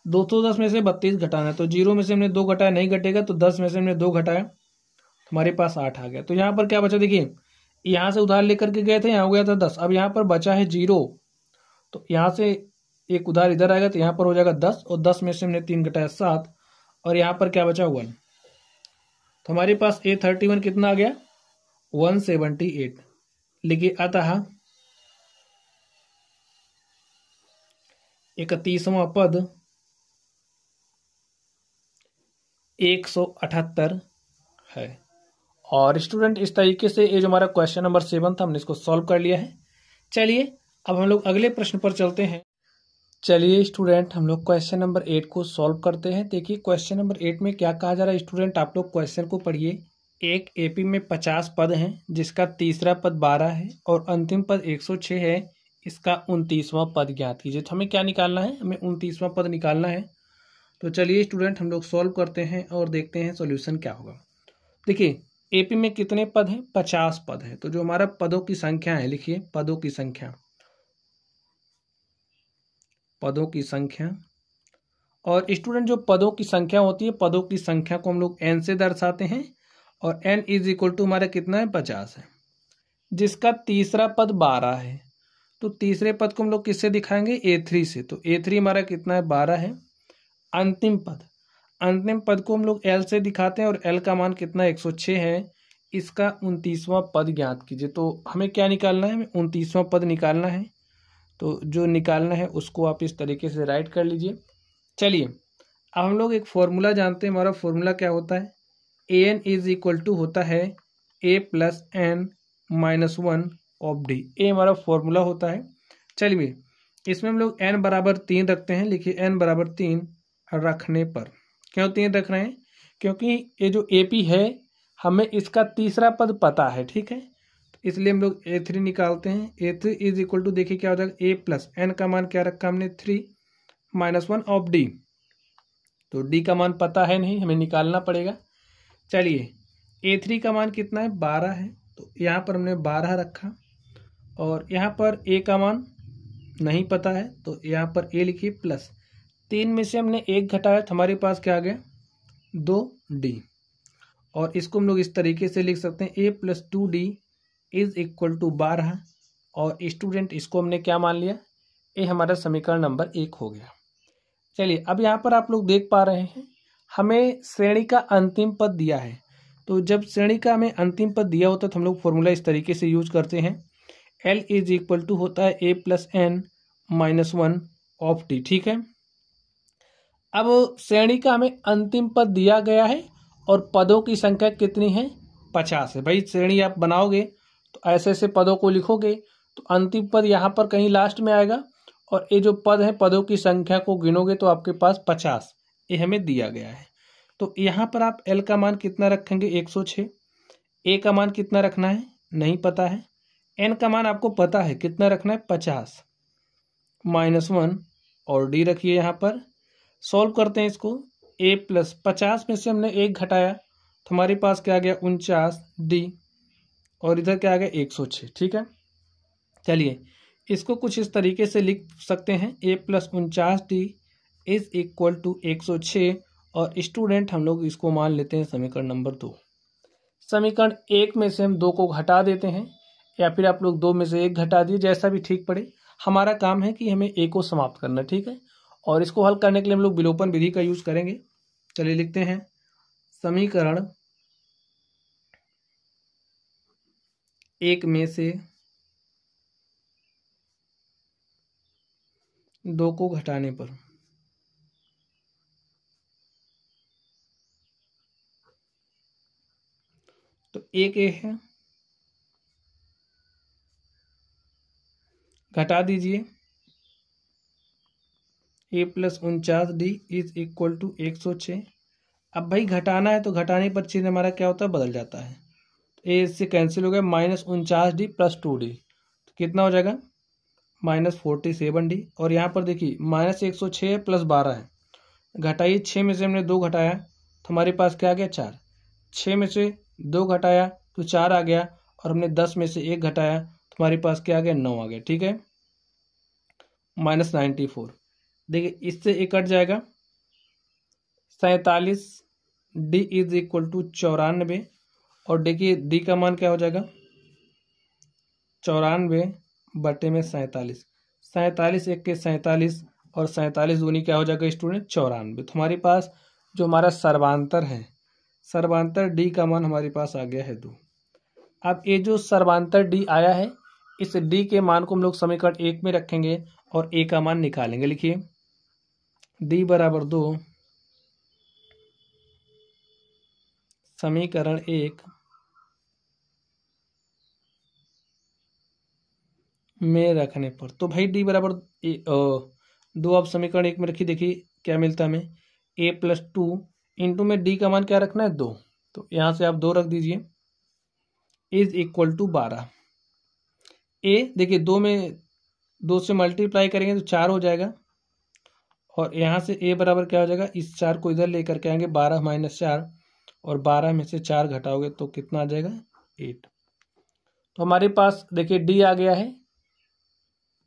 दो सौ दस में से बत्तीस घटाना है तो ज़ीरो में से हमने दो घटाया, नहीं घटेगा तो दस में से हमने दो घटाया तो हमारे पास आठ आ गया। तो यहाँ पर क्या बचा देखिए, यहाँ से उधार लेकर के गए थे, यहाँ हो गया था दस। अब यहाँ पर बचा है ज़ीरो तो यहाँ से एक उधार इधर आएगा तो यहाँ पर हो जाएगा दस, और दस में से हमने तीन घटाया सात, और यहाँ पर क्या बचा वन? तो हमारे पास ए थर्टी वन कितना आ गया? वन सेवेंटी एट लिखिए, अतः इकतीसवा पद एक सौ अठहत्तर है। और स्टूडेंट इस तरीके से ये जो हमारा क्वेश्चन नंबर सेवन था, हमने इसको सॉल्व कर लिया है। चलिए, अब हम लोग अगले प्रश्न पर चलते हैं। चलिए स्टूडेंट हम लोग क्वेश्चन नंबर एट को सॉल्व करते हैं। देखिए क्वेश्चन नंबर एट में क्या कहा जा रहा है? स्टूडेंट आप लोग क्वेश्चन को पढ़िए। एक एपी में पचास पद हैं, जिसका तीसरा पद बारह है, और अंतिम पद एक सौ छः है। इसका उनतीसवां पद ज्ञात कीजिए। तो हमें क्या निकालना है? हमें उनतीसवां पद निकालना है। तो चलिए स्टूडेंट हम लोग सॉल्व करते हैं और देखते हैं सॉल्यूशन क्या होगा। देखिए एपी में कितने पद हैं? पचास पद हैं। तो जो हमारा पदों की संख्या है, लिखिए, पदों की संख्या। पदों की संख्या। और स्टूडेंट जो पदों की संख्या होती है, पदों की संख्या को हम लोग एन से दर्शाते हैं और एन इज़ इक्वल टू हमारा कितना है? पचास है। जिसका तीसरा पद बारह है तो तीसरे पद को हम लोग किससे दिखाएँगे? ए थ्री से। तो ए थ्री हमारा कितना है? बारह है। अंतिम पद। अंतिम पद को हम लोग एल से दिखाते हैं और एल का मान कितना एक सौ छः है। इसका उनतीसवां पद ज्ञात कीजिए। तो हमें क्या निकालना है? हमें उनतीसवां पद निकालना है। तो जो निकालना है उसको आप इस तरीके से राइट कर लीजिए। चलिए, अब हम लोग एक फॉर्मूला जानते हैं। हमारा फॉर्मूला क्या होता है? A n is equal to होता है a plus n minus one of d a हमारा फॉर्मूला होता है। चलिए, इसमें हम लोग एन बराबर तीन रखते हैं। लिखिए एन बराबर तीन रखने पर। क्यों तीन रख रहे हैं? क्योंकि ये जो ए पी है, हमें इसका तीसरा पद पता है, ठीक है? तो इसलिए हम लोग ए थ्री निकालते हैं। A three is equal to देखिए क्या हो जाएगा ए प्लस एन का मान क्या रखा हमने? Three minus one of d तो डी का मान पता है नहीं, हमें निकालना पड़ेगा। चलिए ए थ्री का मान कितना है? बारह है। तो यहाँ पर हमने बारह रखा। और यहाँ पर ए का मान नहीं पता है तो यहाँ पर ए लिखिए प्लस तीन में से हमने एक घटाया तो हमारे पास क्या आ गया? दो डी और इसको हम लोग इस तरीके से लिख सकते हैं a plus two d is equal to बारह। और स्टूडेंट इसको हमने क्या मान लिया? ये हमारा समीकरण नंबर एक हो गया। चलिए, अब यहाँ पर आप लोग देख पा रहे हैं, हमें श्रेणी का अंतिम पद दिया है। तो जब श्रेणी का हमें अंतिम पद दिया होता है तो हम लोग फॉर्मूला इस तरीके से यूज़ करते हैं। एल इज़ इक्वल टू होता है a plus n minus one of t ठीक है? अब श्रेणी का हमें अंतिम पद दिया गया है और पदों की संख्या कितनी है? पचास है। भाई, श्रेणी आप बनाओगे तो ऐसे ऐसे पदों को लिखोगे तो अंतिम पद यहाँ पर कहीं लास्ट में आएगा और ये जो पद है, पदों की संख्या को गिनोगे तो आपके पास पचास ये हमें दिया गया है। तो यहाँ पर आप एल का मान कितना रखेंगे? एक सौ छः ए का मान कितना रखना है? नहीं पता है। एन का मान आपको पता है कितना रखना है? पचास। माइनस वन और डी रखिए यहाँ पर। सॉल्व करते हैं इसको। ए प्लस पचास में से हमने एक घटाया। तो हमारे पास क्या आ गया? उनचास डी और इधर क्या आ गया? एक सौ छः ठीक है? चलिए, इसको कुछ इस तरीके से लिख सकते हैं। ए प्लस उनचास डी इज़ इक्वल टू एक सौ छः और स्टूडेंट हम लोग इसको मान लेते हैं समीकरण नंबर दो। समीकरण एक में से हम दो को घटा देते हैं, या फिर आप लोग दो में से एक घटा दिए, जैसा भी ठीक पड़े। हमारा काम है कि हमें ए को समाप्त करना, ठीक है? और इसको हल करने के लिए हम लोग विलोपन विधि का यूज़ करेंगे। चलिए लिखते हैं। समीकरण एक में से दो को घटाने पर। तो एक ए है। घटा दीजिए। ए प्लस उनचास डी इज़ इक्वल टू एक सौ छः अब भाई घटाना है तो घटाने पर चिन्ह हमारा क्या होता है? बदल जाता है। तो ए इससे कैंसिल हो गया माइनस उनचास डी प्लस टू डी तो कितना हो जाएगा? माइनस फोर्टी सेवन डी और यहाँ पर देखिए माइनस एक सौ छः प्लस बारह है। घटाइए छः में से हमने दो घटाया तो हमारे पास क्या आ गया? चार। छः में से दो घटाया तो चार आ गया, और हमने दस में से एक घटाया तो हमारे पास क्या आ गया? नौ आ गया, ठीक है? माइनस नाइन्टी फोर देखिए, इससे एक कट जाएगा। सैतालीस डी इज़ इक्वल टू चौरानवे। और देखिए डी का मान क्या हो जाएगा? चौरानवे बटे में सैतालीस। सैतालीस एक के सैतालीस और सैतालीस दूनी क्या हो जाएगा, स्टूडेंट? चौरानवे। तो हमारे पास जो हमारा सर्वांतर है, सर्वांतर डी का मान हमारे पास आ गया है दो। अब ये जो सर्वांतर डी आया है, इस डी के मान को हम लोग समीकरण एक में रखेंगे और ए का मान निकालेंगे। लिखिए। डी बराबर दो। समीकरण एक। में रखने पर। तो भाई डी बराबर दो आप समीकरण एक में रखिए देखिए क्या मिलता है हमें? ए प्लस टू इंटू में डी का मान क्या रखना है? दो। तो यहाँ से आप दो रख दीजिए। इज़ इक्वल टू बारह। ए देखिए, दो में, दो से मल्टीप्लाई करेंगे तो चार हो जाएगा। और यहाँ से ए बराबर क्या हो जाएगा? इस चार को इधर लेकर के आएँगे, बारह माइनस चार, और बारह में से चार घटाओगे तो कितना आ जाएगा? एट। तो हमारे पास देखिए डी आ गया है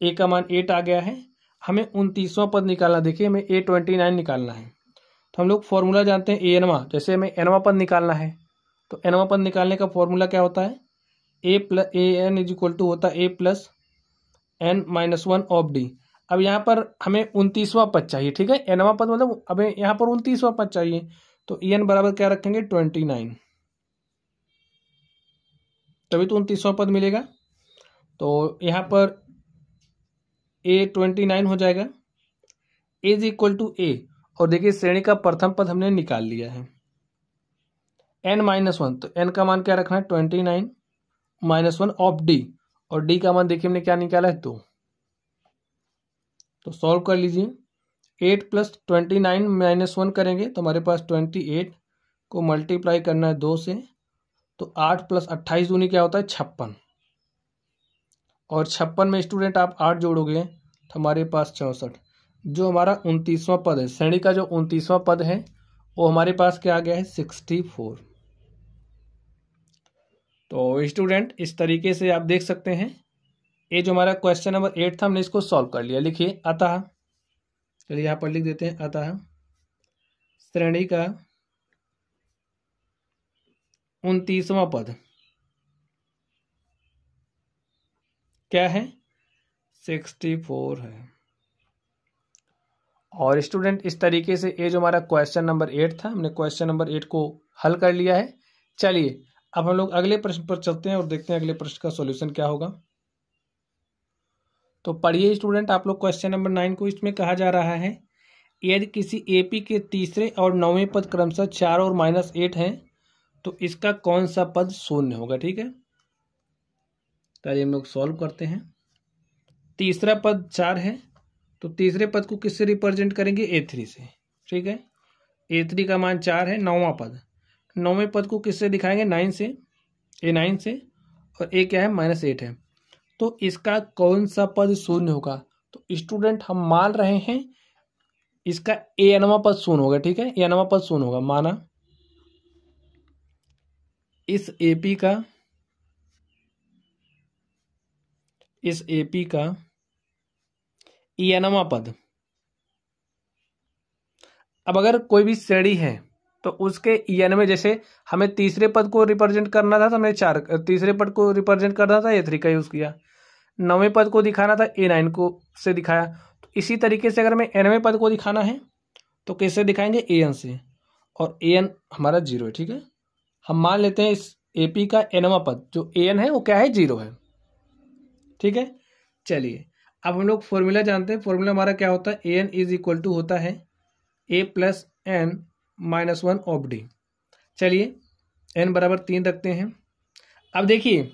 ए का मान एट आ गया है, हमें उनतीसवां पद निकालना, देखिए हमें ए ट्वेंटी नाइन निकालना है। तो हम लोग फॉर्मूला जानते हैं ए एनवा जैसे हमें एनवा पद निकालना है तो एनवा पद निकालने का फॉर्मूला क्या होता है? A plus a n is equal to होता है a plus n minus one of d अब यहाँ पर हमें उनतीसवां पद चाहिए, ठीक है? एनवा पद मतलब हमें यहाँ पर उनतीसवां पद चाहिए तो ई एन बराबर क्या रखेंगे? ट्वेंटी नाइन तभी तो उनतीसवां पद मिलेगा। तो यहाँ पर ए ट्वेंटी नाइन हो जाएगा। इज़ इक्वल टू ए और देखिए श्रेणी का प्रथम पद हमने निकाल लिया है। एन माइनस वन तो एन का मान क्या रखना है? Twenty nine minus one of d और डी का मान देखिए हमने क्या निकाला है? दो। तो सॉल्व कर लीजिए। Eight plus twenty nine minus one करेंगे तो हमारे पास ट्वेंटी एट को मल्टीप्लाई करना है दो से। तो आठ प्लस अट्ठाईस दूनी क्या होता है? छप्पन। और छप्पन में स्टूडेंट आप आठ जोड़ोगे तो हमारे पास चौंसठ। जो हमारा उनतीसवां पद है, श्रेणी का जो उनतीसवां पद है, वो हमारे पास क्या आ गया है? सिक्सटी फोर तो स्टूडेंट इस तरीके से आप देख सकते हैं। ये जो हमारा क्वेश्चन नंबर एट था, हमने इसको सॉल्व कर लिया। लिखिए, अतः। चलिए, यहाँ पर लिख देते हैं, अतः। श्रेणी का उनतीसवां पद। क्या है? सिक्सटी फोर है। और स्टूडेंट इस तरीके से ये जो हमारा क्वेश्चन नंबर एट था, हमने क्वेश्चन नंबर एट को हल कर लिया है। चलिए, अब हम लोग अगले प्रश्न पर चलते हैं और देखते हैं अगले प्रश्न का सॉल्यूशन क्या होगा। तो पढ़िए स्टूडेंट, आप लोग क्वेश्चन नंबर नाइन को इसमें कहा जा रहा है। यदि किसी एपी के तीसरे और नौवें पद क्रमशः चार और माइनस एट हैं तो इसका कौन सा पद शून्य होगा, ठीक है? हम लोग सॉल्व करते हैं। तीसरा पद चार है तो तीसरे पद को किससे रिप्रेजेंट करेंगे? ए थ्री से, ठीक है? ए थ्री का मान चार है, नौवां पद। नौवें पद को किससे दिखाएँगे? नाइन से ए नाइन से, और ए क्या है? माइनस एट है। तो इसका कौन सा पद शून्य होगा? तो स्टूडेंट हम मान रहे हैं, इसका ए एनवा पद शून्य होगा, ठीक है? ए एनवा पद शून्य होगा, माना इस एपी का, इस एपी का एनवा पद। अब अगर कोई भी श्रेणी है तो उसके एन में जैसे हमें तीसरे पद को रिप्रेजेंट करना था तो हमने चार, तीसरे पद को रिप्रेजेंट करना था ए थ्री का यूज़ किया। नौवें पद को दिखाना था ए नाइन को से दिखाया। तो इसी तरीके से अगर हमें एनवें पद को दिखाना है तो कैसे दिखाएँगे? ए एन से। और ए एन हमारा ज़ीरो है, ठीक है? हम मान लेते हैं इस ए पी का एनवा पद, जो ए एन है, वो क्या है? ज़ीरो है। ठीक है? चलिए, अब हम लोग फॉर्मूला जानते हैं। फॉर्मूला हमारा क्या होता है? A n is equal to होता है a plus n minus one of d चलिए एन बराबर तीन रखते हैं। अब देखिए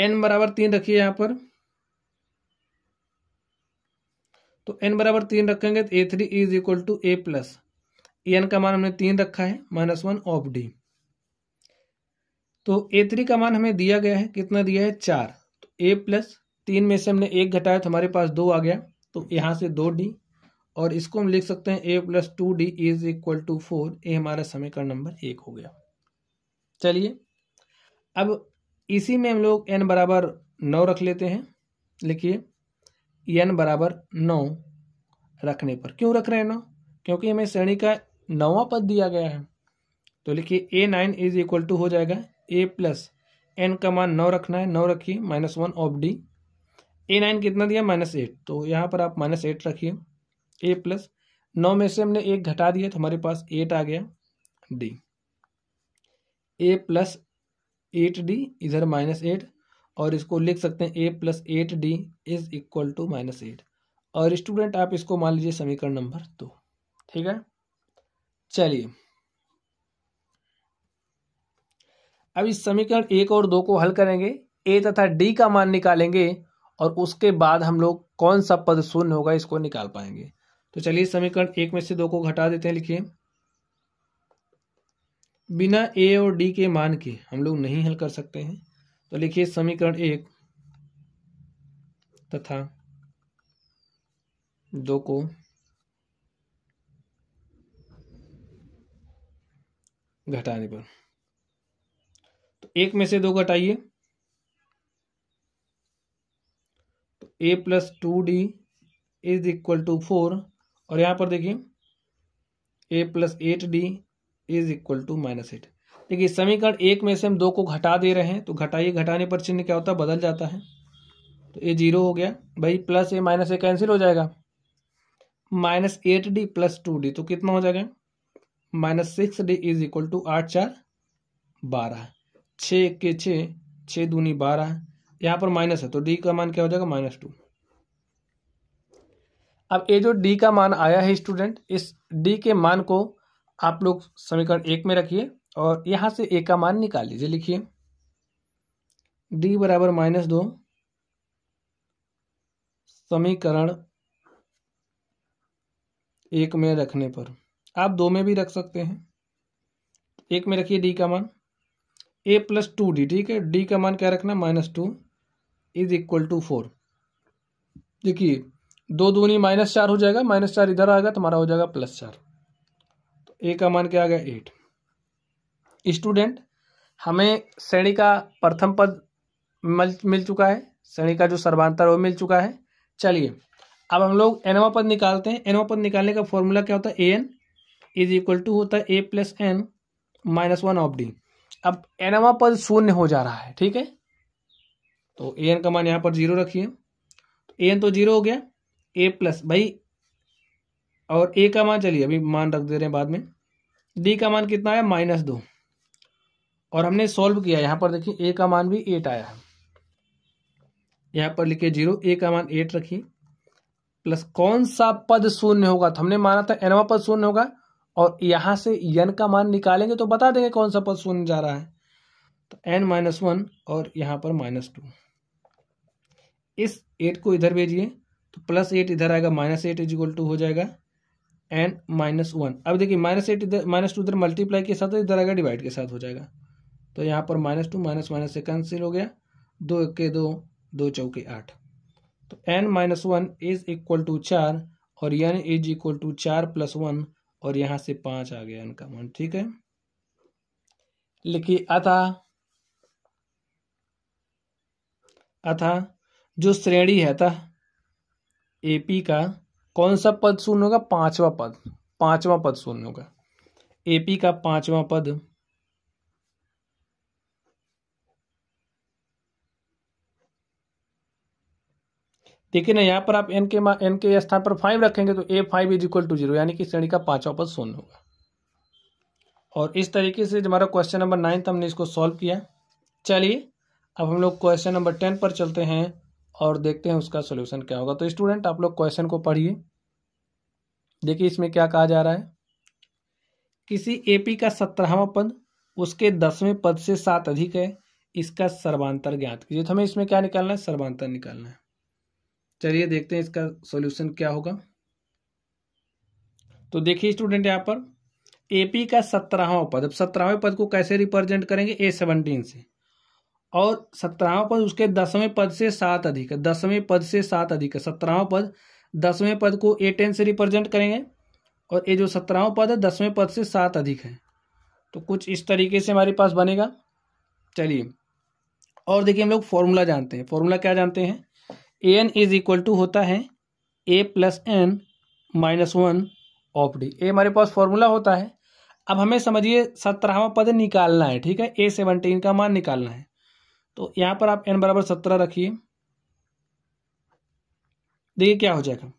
एन बराबर तीन रखिए यहाँ पर। तो एन बराबर तीन रखेंगे तो a three is equal to a plus n का मान हमने तीन रखा है माइनस वन ऑफ़ डी तो ए थ्री का मान हमें दिया गया है, कितना दिया है? चार। तो ए प्लस तीन में से हमने एक घटाया तो हमारे पास दो आ गया। तो यहाँ से दो डी और इसको हम लिख सकते हैं a plus two d is equal to four a हमारा समीकरण नंबर एक हो गया। चलिए। अब इसी में हम लोग एन बराबर नौ रख लेते हैं। लिखिए एन बराबर नौ रखने पर। क्यों रख रहे हैं नौ? क्योंकि हमें श्रेणी का नौवा पद दिया गया है। तो लिखिए a nine is equal to हो जाएगा ए प्लस एन का मान नौ रखना है। नौ रखिए minus one of d a nine कितना दिया? माइनस एट तो यहाँ पर आप माइनस एट रखिए। ए प्लस नौ में से हमने एक घटा दिया तो हमारे पास एट आ गया d a plus eight d इधर माइनस एट, और इसको लिख सकते हैं a plus eight d is equal to minus eight. और स्टूडेंट, आप इसको मान लीजिए समीकरण नंबर दो। ठीक है? चलिए। अब इस समीकरण एक और दो को हल करेंगे। ए तथा डी का मान निकालेंगे, और उसके बाद हम लोग कौन सा पद शून्य होगा इसको निकाल पाएँगे। तो चलिए, समीकरण एक में से दो को घटा देते हैं, लिखिए। बिना ए और डी के मान के हम लोग नहीं हल कर सकते हैं। तो लिखिए समीकरण एक तथा दो को घटाने पर। तो एक में से दो घटाइए। तो a plus two d is equal to four और यहाँ पर देखिए a plus eight d is equal to minus eight देखिए समीकरण एक में से हम दो को घटा दे रहे हैं तो घटाइए, घटाने पर चिन्ह क्या होता है? बदल जाता है। तो ये ज़ीरो हो गया। भाई plus a minus a cancel हो जाएगा। Minus eight d plus two d तो कितना हो जाएगा? Minus six d is equal to आठ, चार, बारह। छ के छ छः दूनी बारह। यहाँ पर माइनस है तो डी का मान क्या हो जाएगा? माइनस टू अब ये जो डी का मान आया है स्टूडेंट इस डी के मान को आप लोग समीकरण एक में रखिए और यहाँ से ए का मान निकाल लीजिए, लिखिए। डी बराबर माइनस दो। समीकरण एक में रखने पर। आप दो में भी रख सकते हैं। एक में रखिए डी का मान। ए प्लस टू डी ठीक है? डी का मान क्या रखना? Minus two is equal to four देखिए, दो दूनी माइनस चार हो जाएगा माइनस चार इधर आएगा तो हमारा हो जाएगा प्लस चार। ए का मान क्या आ गया? एट स्टूडेंट हमें श्रेणी का प्रथम पद मिल मिल चुका है। श्रेणी का जो सर्वांतर वो मिल चुका है। चलिए, अब हम लोग एनवा पद निकालते हैं। एनवा पद निकालने का फॉर्मूला क्या होता है? A n is equal to होता है a plus n minus one of d अब एनवा पद शून्य हो जा रहा है, ठीक है? तो ए एन का मान यहाँ पर ज़ीरो रखिए। ए एन तो ज़ीरो हो गया। ए प्लस भाई और ए का मान चलिए, अभी मान रख दे रहे हैं बाद में। डी का मान कितना है? माइनस दो। और हमने सॉल्व किया, यहाँ पर देखिए ए का मान भी एट आया है। यहाँ पर लिखिए ज़ीरो ए का मान एट रखिए। प्लस कौन सा पद शून्य होगा? तो हमने माना था एनवा पद शून्य होगा। और यहाँ से यन का मान निकालेंगे तो बता देंगे कौन सा पद शून्य जा रहा है। तो एन माइनस वन और यहाँ पर माइनस टू इस एट को इधर भेजिए तो प्लस एट इधर आएगा minus eight is equal to हो जाएगा। एन माइनस वन अब देखिए माइनस एट इधर माइनस टू इधर मल्टीप्लाई के साथ इधर आएगा डिवाइड के साथ हो जाएगा। तो यहाँ पर माइनस टू माइनस माइनस से कैंसिल हो गया। दो एक के दो दो चौके आठ। तो n minus one is equal to चार, और एन इज़ इक्वल टू चार प्लस वन और यहाँ से पाँच आ गया इनका मान, ठीक है? लिखिए, अतः अतः, जो श्रेणी है अतः एपी का कौन सा पद शून्य होगा? पांचवा पद। पांचवा पद शून्य होगा। एपी का पांचवा पद। देखिए ना, यहाँ पर आप एन के एन के स्थान पर फाइव रखेंगे तो a five is equal to zero यानी कि श्रेणी का पांचवा पद शून्य होगा। और इस तरीके से हमारा क्वेश्चन नंबर नाइन्थ हमने इसको सॉल्व किया। चलिए, अब हम लोग क्वेश्चन नंबर टेन पर चलते हैं। और देखते हैं उसका सोल्यूशन क्या होगा। तो स्टूडेंट आप लोग क्वेश्चन को पढ़िए। देखिए इसमें क्या कहा जा रहा है। किसी एपी का सत्रहवा पद, उसके दसवें पद से सात अधिक है, इसका सर्वांतर ज्ञात कीजिए। तो हमें इसमें क्या निकालना है? सर्वांतर निकालना है। चलिए देखते हैं इसका सॉल्यूशन क्या होगा। तो देखिए स्टूडेंट यहाँ पर एपी का सत्रहवा पद। अब सत्रहवें पद को कैसे रिप्रेजेंट करेंगे? ए सेवनटीन से। और सत्रहवा पद उसके दसवें पद से सात अधिक है। दसवें पद से सात अधिक है। सत्रहवा पद, दसवें पद को ए टेन से रिप्रेजेंट करेंगे और ये जो सत्रहवा पद है, दसवें पद से सात अधिक है। तो कुछ इस तरीके से हमारे पास बनेगा। चलिए, और देखिए हम लोग फॉर्मूला जानते हैं। फॉर्मूला क्या जानते हैं? A n is equal to होता है a plus n minus one of d a हमारे पास फॉर्मूला होता है। अब हमें समझिए सत्रहवा पद निकालना है, ठीक है? ए सेवनटीन का मान निकालना है। तो यहाँ पर आप एन बराबर सत्रह रखिए। देखिए क्या हो जाएगा।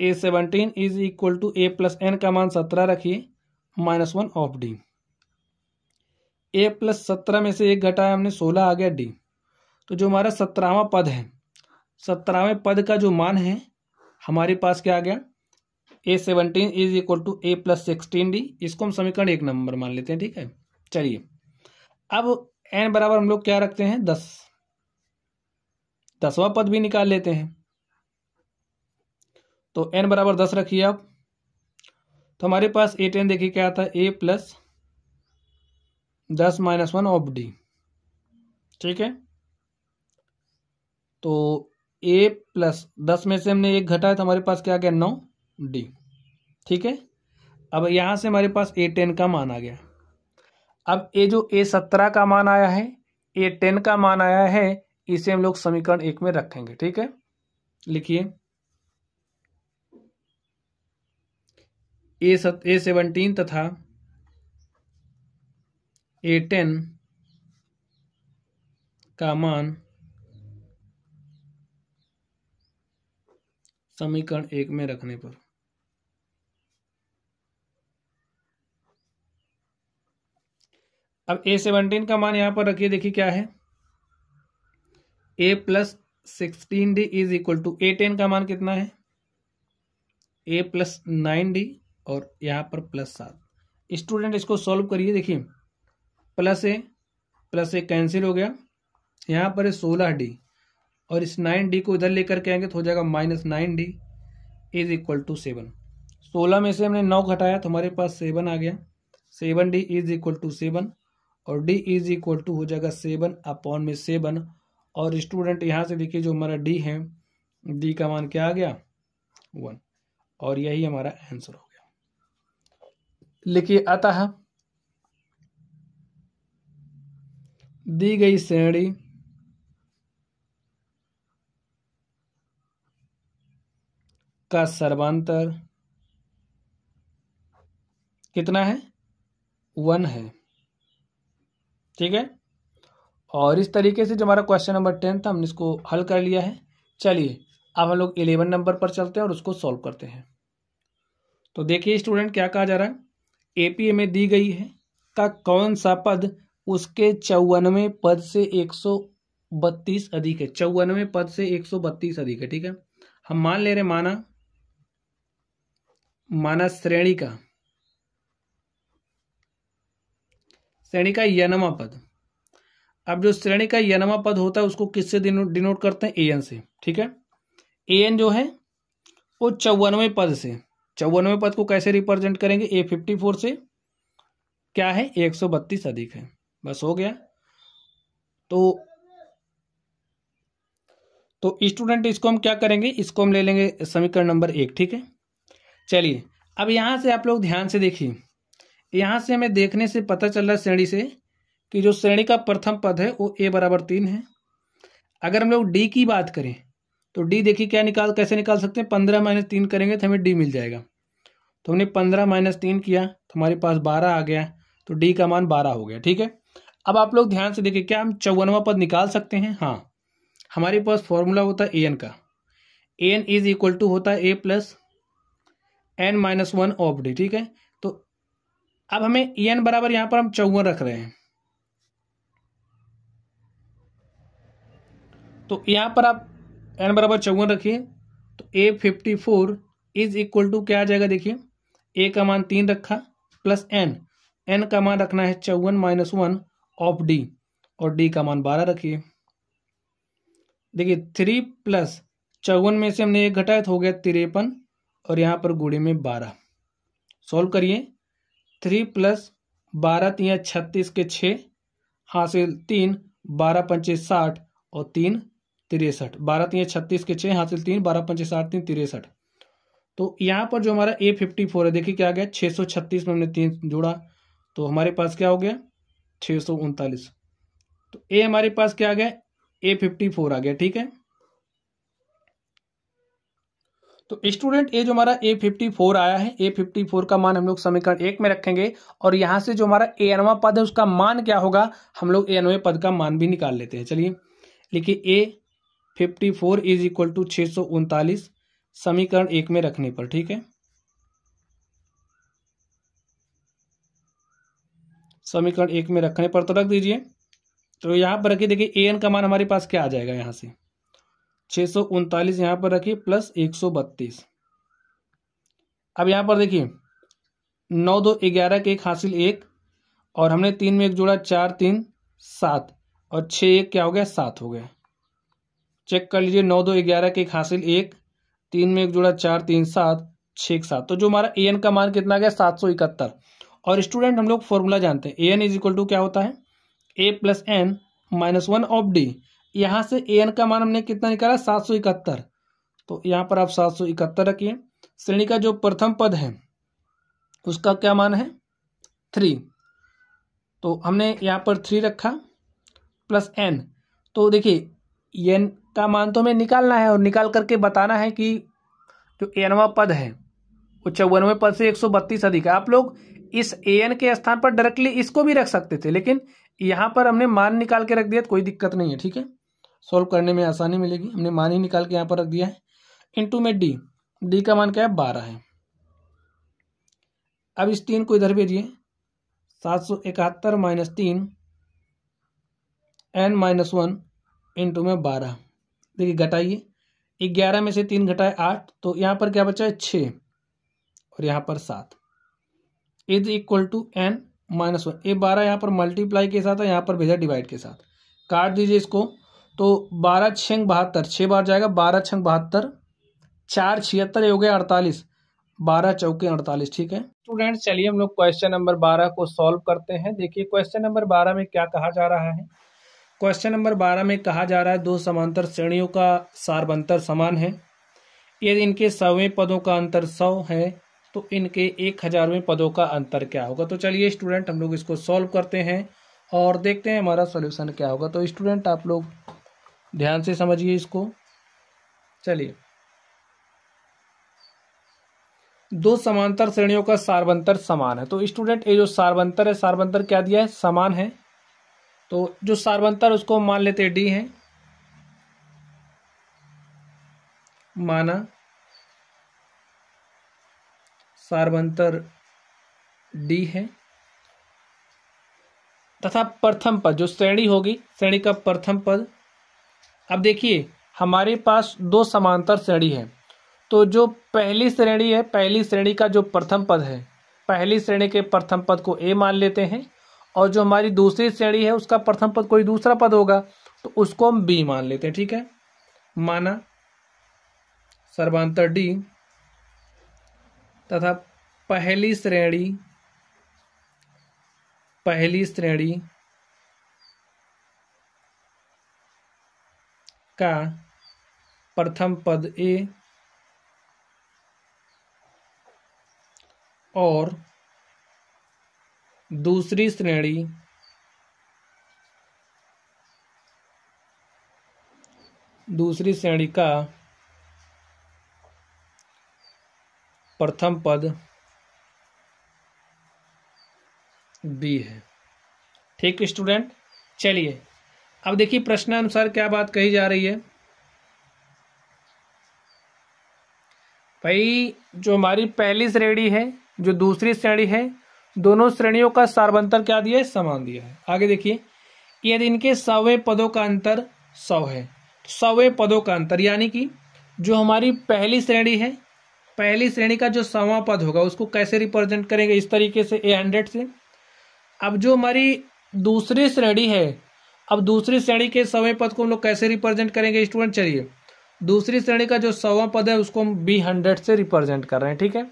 A seventeen is equal to a plus n का मान सत्रह रखिए minus one of d a plus सत्रह में से एक घटाया, हमने सोलह आ गया डी तो जो हमारा सत्रहवा पद है, सत्रहवें पद का जो मान है, हमारे पास क्या आ गया? A seventeen is equal to a plus sixteen d इसको हम समीकरण एक नंबर मान लेते हैं, ठीक है? चलिए। अब एन बराबर हम लोग क्या रखते हैं? दस। दसवा पद भी निकाल लेते हैं। तो एन बराबर दस रखिए आप। तो हमारे पास ए टेन देखिए क्या आता है? ए प्लस दस माइनस वन ऑफ़ डी ठीक है? तो ए प्लस दस में से हमने एक घटाया तो हमारे पास क्या गया? नौ डी ठीक है? अब यहाँ से हमारे पास ए टेन का मान आ गया। अब ए जो ए सत्रह का मान आया है ए टेन का मान आया है, इसे हम लोग समीकरण एक में रखेंगे, ठीक है? लिखिए। ए सत ए सेवनटीन तथा ए टेन का मान समीकरण एक में रखने पर। अब ए सेवनटीन का मान यहाँ पर रखिए, देखिए क्या है। A plus sixteen d is equal to a ten का मान कितना है? ए प्लस नाइन डी और यहाँ पर प्लस सात। स्टूडेंट, इसको सॉल्व करिए, देखिए। Plus a plus a cancel हो गया। यहाँ पर है सोलह डी और इस नाइन डी को इधर लेकर के आएँगे तो हो जाएगा minus nine d is equal to seven सोलह में से हमने नौ घटाया तो हमारे पास सेवन आ गया। Seven d is equal to seven और डी इज़ इक्वल टू हो जाएगा सेवन अपॉन में सेवन और स्टूडेंट यहाँ से देखिए जो हमारा डी है डी का मान क्या आ गया? वन और यही हमारा आंसर हो गया। लिखिए, अतः दी गई श्रेणी का सर्वांतर कितना है? वन है। ठीक है? और इस तरीके से जो हमारा क्वेश्चन नंबर टेन था, हमने इसको हल कर लिया है। चलिए, अब हम लोग इलेवन नंबर पर चलते हैं और उसको सॉल्व करते हैं। तो देखिए स्टूडेंट क्या कहा जा रहा है? एपीए में दी गई है। का कौन सा पद उसके चौवनवे पद से एक सौ बत्तीस अधिक है? चौवनवे पद से एक सौ बत्तीस अधिक है, ठीक है? हम मान ले रहे माना माना श्रेणी का। श्रेणी का यनमा पद। अब जो श्रेणी का यनमा पद होता है, उसको किससे डिनोट करते हैं? ए एन से, ठीक है? ए एन जो है, वो चौवनवे पद से, चौवनवे पद को कैसे रिप्रेजेंट करेंगे? ए फिफ्टी फोर से। क्या है? एक सौ बत्तीस अधिक है। बस हो गया। तो तो स्टूडेंट, इसको हम क्या करेंगे? इसको हम ले लेंगे समीकरण नंबर एक, ठीक है? चलिए, अब यहाँ से आप लोग ध्यान से देखिए। यहाँ से हमें देखने से पता चल रहा है श्रेणी से कि जो श्रेणी का प्रथम पद है, वो ए बराबर तीन है। अगर हम लोग डी की बात करें तो डी देखिए क्या निकाल, कैसे निकाल सकते हैं? पंद्रह माइनस तीन करेंगे तो हमें डी मिल जाएगा। तो हमने पंद्रह माइनस तीन किया तो हमारे पास बारह आ गया तो डी का मान बारह हो गया, ठीक है? अब आप लोग ध्यान से देखिए, क्या हम चौवनवा पद निकाल सकते हैं? हाँ। हमारे पास फॉर्मूला होता है ए एन का। A n is equal to होता है a plus n minus one of d ठीक है? अब हमें ए एन बराबर यहाँ पर हम चौवन रख रहे हैं। तो यहाँ पर आप एन बराबर चौवन रखिए तो a fifty four is equal to क्या आ जाएगा देखिए ए का मान तीन रखा प्लस एन एन का मान रखना है चौवन माइनस वन ऑफ़ डी और डी का मान बारह रखिए। देखिए थ्री प्लस चौवन में से हमने एक घटाया तो हो गया तिरपन, और यहाँ पर गुड़े में बारह। सॉल्व करिए। थ्री प्लस बारह तीन छत्तीस के छः हासिल तीन, बारह पंचे साठ और तीन, तिरसठ। बारह तीन छत्तीस के छः हासिल तीन, बारह पंचे साठ, तीन, तिरसठ। तो यहाँ पर जो हमारा ए फिफ्टी फोर है, देखिए क्या आ गया छः सौ छत्तीस में हमने तीन जोड़ा तो हमारे पास क्या हो गया छः सौ उनतालीस। तो ए हमारे पास क्या आ गया ए फिफ्टी फोर आ गया, ठीक है? तो स्टूडेंट ए जो हमारा ए फिफ्टी फोर आया है ए फिफ्टी फोर का मान हम लोग समीकरण एक में रखेंगे और यहाँ से जो हमारा ए एनवा पद है, उसका मान क्या होगा? हम लोग ए एनवे पद का मान भी निकाल लेते हैं। चलिए, लिखिए a fifty four is equal to छः सौ उनतालीस, समीकरण एक में रखने पर, ठीक है? समीकरण एक में रखने पर तो रख दीजिए। तो यहाँ पर रखिए, देखिए ए एन का मान हमारे पास क्या आ जाएगा यहाँ से? छः सौ उनतालीस यहाँ पर रखिए, प्लस एक सौ बत्तीस। अब यहाँ पर देखिए, नौ दो ग्यारह के एक हासिल एक, और हमने तीन में एक जोड़ा चार तीन सात, और छः एक क्या हो गया? सात हो गया। चेक कर लीजिए, नौ दो ग्यारह के एक हासिल एक, तीन में एक जोड़ा चार तीन सात छः एक सात। तो जो हमारा ए एन का मान कितना गया? सात सौ इकहत्तर। और स्टूडेंट, हम लोग फॉर्मूला जानते हैं, a n is equal to क्या होता है? A plus n minus one of d. यहाँ से ए एन का मान हमने कितना निकाला? सात सौ इकहत्तर। तो यहाँ पर आप सात सौ इकहत्तर रखिए। श्रेणी का जो प्रथम पद है, उसका क्या मान है? थ्री। तो हमने यहाँ पर थ्री रखा, प्लस एन तो देखिए एन का मान तो हमें निकालना है और निकाल करके बताना है कि जो एनवा पद है, वो चौवनवे पद से एक सौ बत्तीस अधिक है। आप लोग इस ए एन के स्थान पर डायरेक्टली इसको भी रख सकते थे, लेकिन यहाँ पर हमने मान निकाल के रख दिया तो कोई दिक्कत नहीं है, ठीक है? सॉल्व करने में आसानी मिलेगी। हमने मान ही निकाल के यहाँ पर रख दिया है। इंटू में डी डी का मान क्या है? बारह है। अब इस तीन को इधर भेजिए। सात सौ इकहत्तर माइनस तीन एन माइनस वन इंटू में बारह। देखिए, घटाइए। ग्यारह में से तीन घटाए आठ तो यहाँ पर क्या बचा है? छ और यहाँ पर सात। Is equal to n minus one ये बारह यहाँ पर मल्टीप्लाई के साथ है, यहाँ पर भेजा डिवाइड के साथ। काट दीजिए इसको। तो बारह छंग बहत्तर छः बार जाएगा बारह छंग बहत्तर, चार छिहत्तर हो गया अड़तालीस, बारह चौके अड़तालीस, ठीक है? स्टूडेंट्स चलिए हम लोग क्वेश्चन नंबर बारह को सॉल्व करते हैं। देखिए क्वेश्चन नंबर बारह में क्या कहा जा रहा है? क्वेश्चन नंबर बारह में कहा जा रहा है, दो समांतर श्रेणियों का सार्वंतर समान है। यदि इनके सौवें पदों का अंतर सौ है तो इनके एक हजारवें पदों का अंतर क्या होगा? तो चलिए स्टूडेंट हम लोग इसको सॉल्व करते हैं और देखते हैं हमारा सोल्यूशन क्या होगा। तो स्टूडेंट आप लोग ध्यान से समझिए इसको। चलिए। दो समांतर श्रेणियों का सार्वंतर समान है। तो स्टूडेंट ये जो सार्वंतर है, सार्वंतर क्या दिया है? समान है। तो जो सार्वंतर, उसको मान लेते हैं डी है। माना सार्वंतर डी है। तथा प्रथम पद, जो श्रेणी होगी, श्रेणी का प्रथम पद अब देखिए, हमारे पास दो समांतर श्रेणी है। तो जो पहली श्रेणी है, पहली श्रेणी का जो प्रथम पद है, पहली श्रेणी के प्रथम पद को ए मान लेते हैं और जो हमारी दूसरी श्रेणी है, उसका प्रथम पद कोई दूसरा पद होगा तो उसको हम बी मान लेते हैं, ठीक है? माना सर्वांतर डी तथा पहली श्रेणी पहली श्रेणी का प्रथम पद ए और दूसरी श्रेणी दूसरी श्रेणी का प्रथम पद बी है। ठीक स्टूडेंट? चलिए अब देखिए प्रश्नानुसार क्या बात कही जा रही है। भाई, जो हमारी पहली श्रेणी है, जो दूसरी श्रेणी है, दोनों श्रेणियों का सार्वंतर क्या दिया है? समान दिया है। आगे देखिए, यदि इनके सौवे पदों का अंतर सौ है सौवे पदों का अंतर यानी कि जो हमारी पहली श्रेणी है, पहली श्रेणी का जो सवा पद होगा, उसको कैसे रिप्रेजेंट करेंगे? इस तरीके से, ए हंड्रेड से। अब जो हमारी दूसरी श्रेणी है अब दूसरी श्रेणी के सवे पद को हम लोग कैसे रिप्रेजेंट करेंगे स्टूडेंट चलिए। दूसरी श्रेणी का जो सवा पद है, उसको हम बी हंड्रेड से रिप्रेजेंट कर रहे हैं, ठीक है?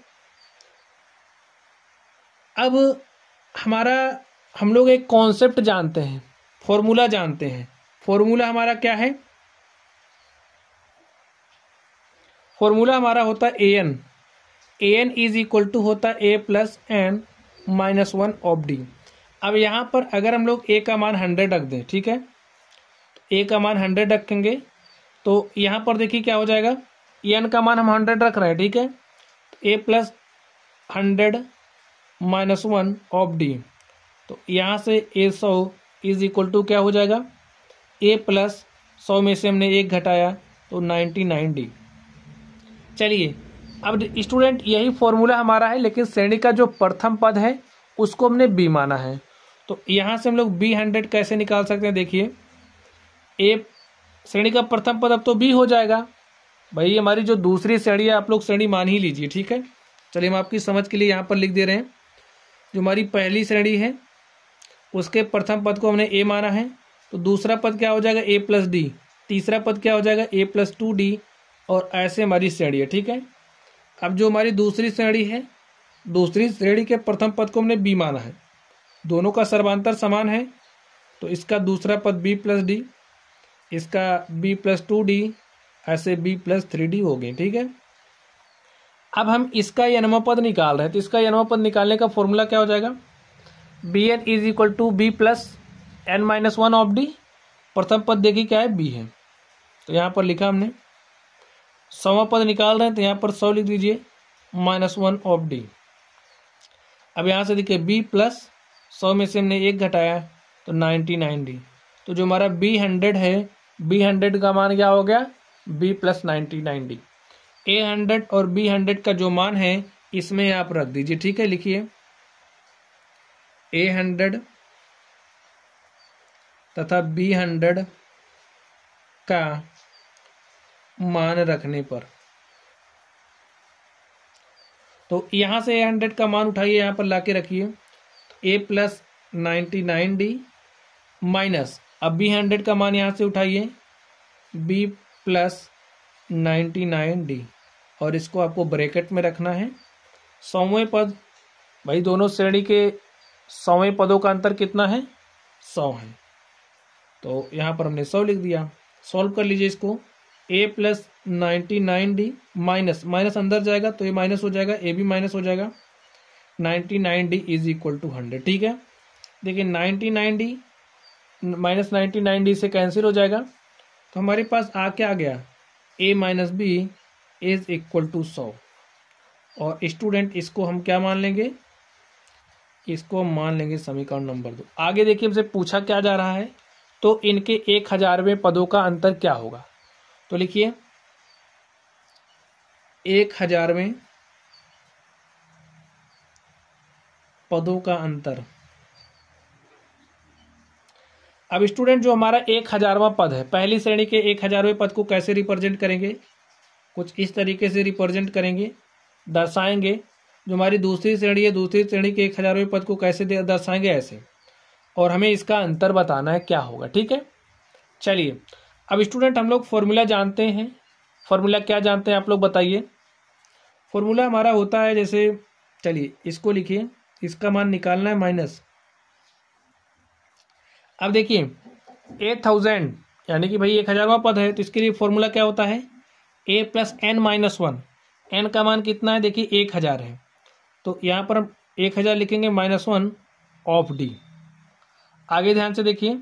अब हमारा, हम लोग एक कॉन्सेप्ट जानते हैं फॉर्मूला जानते हैं। फॉर्मूला हमारा क्या है? फॉर्मूला हमारा होता है a n a n is equal to होता है a plus n minus one of d अब यहाँ पर अगर हम लोग ए का मान हंड्रेड रख दें, ठीक है? ए का मान हंड्रेड रखेंगे तो यहाँ पर देखिए क्या हो जाएगा? एन का मान हम हंड्रेड रख रहे हैं, ठीक है? A plus hundred minus one of d तो यहाँ से ए सौ इज़ इक्वल टू क्या हो जाएगा? ए प्लस सौ में से हमने एक घटाया तो नाइन्टी नाइन डी चलिए, अब स्टूडेंट यही फॉर्मूला हमारा है, लेकिन श्रेणी का जो प्रथम पद है, उसको हमने बी माना है। तो यहाँ से हम लोग बी हंड्रेड कैसे निकाल सकते हैं, देखिए। ए श्रेणी का प्रथम पद अब तो बी हो जाएगा। भाई, हमारी जो दूसरी श्रेणी है, आप लोग श्रेणी मान ही लीजिए, ठीक है? चलिए, हम आपकी समझ के लिए यहाँ पर लिख दे रहे हैं। जो हमारी पहली श्रेणी है, उसके प्रथम पद को हमने ए माना है। तो दूसरा पद क्या हो जाएगा? ए प्लस डी तीसरा पद क्या हो जाएगा? ए प्लस टू डी और ऐसे हमारी श्रेणी है, ठीक है? अब जो हमारी दूसरी श्रेणी है, दूसरी श्रेणी के प्रथम पद को हमने बी माना है। दोनों का सर्वांतर समान है तो इसका दूसरा पद बी प्लस डी इसका बी प्लस टू डी ऐसे बी प्लस थ्री डी हो गए, ठीक है? अब हम इसका यनम पद निकाल रहे हैं तो इसका यनम पद निकालने का फॉर्मूला क्या हो जाएगा? B n is equal to b plus n minus one of d प्रथम पद देखिए क्या है बी है। तो यहाँ पर लिखा हमने, सवा पद निकाल रहे हैं तो यहाँ पर सौ लिख दीजिए माइनस वन ऑफ़ डी अब यहाँ से देखिए बी प्लस सौ में से हमने एक घटाया तो नाइन्टी नाइन डी। तो जो हमारा बी हंड्रेड है, बी हंड्रेड का मान क्या हो गया? B plus ninety nine d. A hundred और बी हंड्रेड का जो मान है, इसमें आप रख दीजिए, ठीक है, लिखिए। ए हंड्रेड तथा बी हंड्रेड का मान रखने पर। तो यहाँ से ए हंड्रेड का मान उठाइए, यहाँ पर लाके रखिए। A plus ninety nine d minus अब बी हंड्रेड का मान यहाँ से उठाइए। B plus ninety nine d और इसको आपको ब्रैकेट में रखना है। सौवें पद। भाई दोनों श्रेणी के सौवें पदों का अंतर कितना है? सौ है। तो यहाँ पर हमने सौ लिख दिया। सॉल्व कर लीजिए इसको। A plus ninety nine d minus minus अंदर जाएगा तो ये माइनस हो जाएगा। ए भी माइनस हो जाएगा। Ninety nine d is equal to hundred, ठीक है? देखिए, ninety nine d, minus ninety nine d से कैंसिल हो जाएगा। तो हमारे पास आ क्या आ गया? A minus b is equal to सौ। और स्टूडेंट, इसको हम क्या मान लेंगे? इसको हम मान लेंगे समीकरण नंबर दो। आगे देखिए, हमसे पूछा क्या जा रहा है? तो इनके एक हजारवें पदों का अंतर क्या होगा? तो लिखिए, एक हजारवें पदों का अंतर। अब स्टूडेंट जो हमारा एक हजारवा पद है, पहली श्रेणी के एक हजारवें पद को कैसे रिप्रेजेंट करेंगे? कुछ इस तरीके से रिप्रेजेंट करेंगे, दर्शाएँगे, जो हमारी दूसरी श्रेणी है, दूसरी श्रेणी के एक हजारवें पद को कैसे दर्शाएँगे ऐसे। और हमें इसका अंतर बताना है क्या होगा, ठीक है? चलिए, अब स्टूडेंट हम लोग फॉर्मूला जानते हैं। फॉर्मूला क्या जानते हैं आप लोग बताइए। फॉर्मूला हमारा होता है जैसे, चलिए, इसको लिखिए। इसका मान निकालना है माइनस। अब देखिए एट थाउज़ेंड यानी कि भाई एक हजारवा पद है तो इसके लिए फॉर्मूला क्या होता है? A plus n minus one n का मान कितना है? देखिए, एक हज़ार है। तो यहाँ पर हम एक हज़ार लिखेंगे माइनस वन ऑफ़ डी आगे ध्यान से देखिए,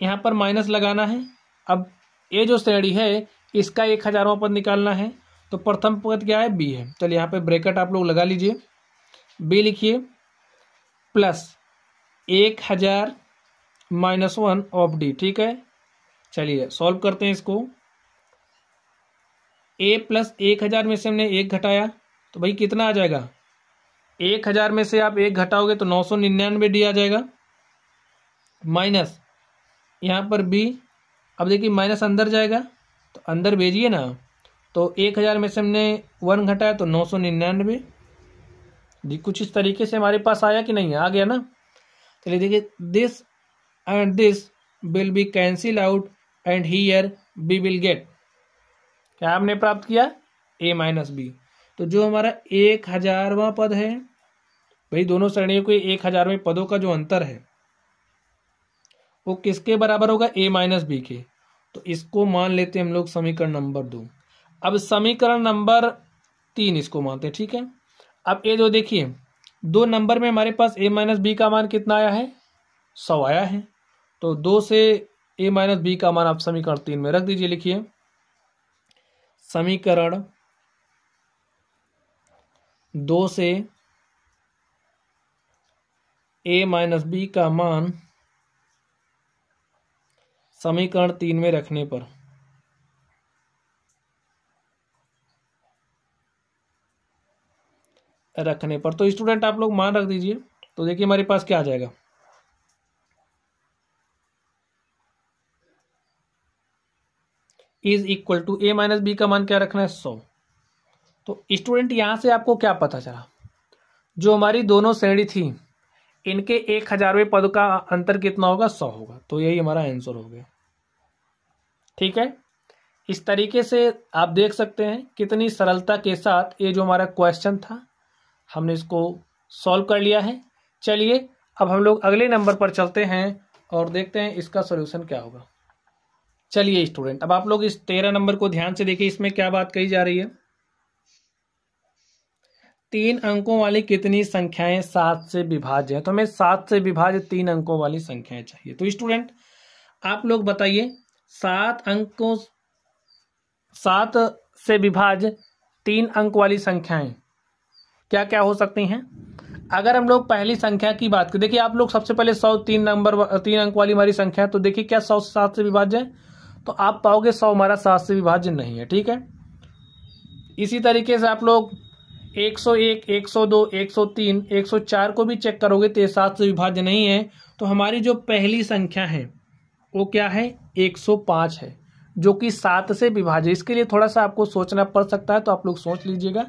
यहाँ पर माइनस लगाना है। अब ये जो श्रेणी है, इसका एक हजारवा पद निकालना है। तो प्रथम पद क्या है? बी है। चलिए, यहाँ पे ब्रैकेट आप लोग लगा लीजिए। बी लिखिए प्लस एक हज़ार माइनस वन ऑफ़ डी ठीक है? चलिए सॉल्व करते हैं इसको। ए प्लस एक हज़ार में से हमने एक घटाया तो भाई कितना आ जाएगा? एक हज़ार में से आप एक घटाओगे तो नौ सौ निन्यानवे डी आ जाएगा। माइनस यहाँ पर बी अब देखिए माइनस अंदर जाएगा तो अंदर भेजिए ना। तो एक हज़ार में से हमने वन घटाया तो नौ सौ निन्यानवे। जी कुछ इस तरीके से हमारे पास आया कि नहीं? आ गया ना? चलिए देखिए this and this will be cancel out and here we will get क्या हमने प्राप्त किया? ए माइनस बी तो जो हमारा एक हजारवा पद है, भाई दोनों श्रेणियों के एक हजारवें पदों का जो अंतर है, वो किसके बराबर होगा? ए माइनस बी के। तो इसको मान लेते हैं हम लोग समीकरण नंबर दो। अब समीकरण नंबर तीन इसको मानते हैं, ठीक है? अब ये जो देखिए। दो नंबर में हमारे पास ए माइनस बी का मान कितना आया है? सौ आया है। तो दो से ए माइनस बी का मान आप समीकरण तीन में रख दीजिए, लिखिए। समीकरण दो से ए माइनस बी का मान समीकरण तीन में रखने पर। रखने पर। तो स्टूडेंट आप लोग मान रख दीजिए। तो देखिए हमारे पास क्या आ जाएगा। Is equal to a minus b का मान क्या रखना है? सौ। तो स्टूडेंट यहाँ से आपको क्या पता चला? जो हमारी दोनों श्रेणी थी, इनके एक हजारवें पद का अंतर कितना होगा? सौ होगा। तो यही हमारा आंसर हो गया। ठीक है? इस तरीके से आप देख सकते हैं कितनी सरलता के साथ ये जो हमारा क्वेश्चन था हमने इसको सॉल्व कर लिया है। चलिए, अब हम लोग अगले नंबर पर चलते हैं और देखते हैं इसका सोल्यूशन क्या होगा। चलिए स्टूडेंट अब आप लोग इस तेरह नंबर को ध्यान से देखिए, इसमें क्या बात कही जा रही है। तीन अंकों वाली कितनी संख्याएँ सात से विभाज्य है? तो हमें सात से विभाज्य तीन अंकों वाली संख्याएँ चाहिए। तो स्टूडेंट आप लोग बताइए, सात अंकों, सात से विभाज्य तीन अंक वाली संख्याएँ क्या क्या हो सकती हैं? अगर हम लोग पहली संख्या की बात करें देखिए आप लोग सबसे पहले सौ तीन नंबर तीन अंक वाली हमारी संख्या है तो देखिए क्या सौ सात से विभाज्य है? तो आप पाओगे सौ हमारा सात से विभाज्य नहीं है ठीक है? इसी तरीके से आप लोग 101, 102, 103, 104 को भी चेक करोगे तो ये सात से विभाज्य नहीं है। तो हमारी जो पहली संख्या है वो क्या है? 105 है जो कि सात से विभाज्य इसके लिए थोड़ा सा आपको सोचना पड़ सकता है तो आप लोग सोच लीजिएगा।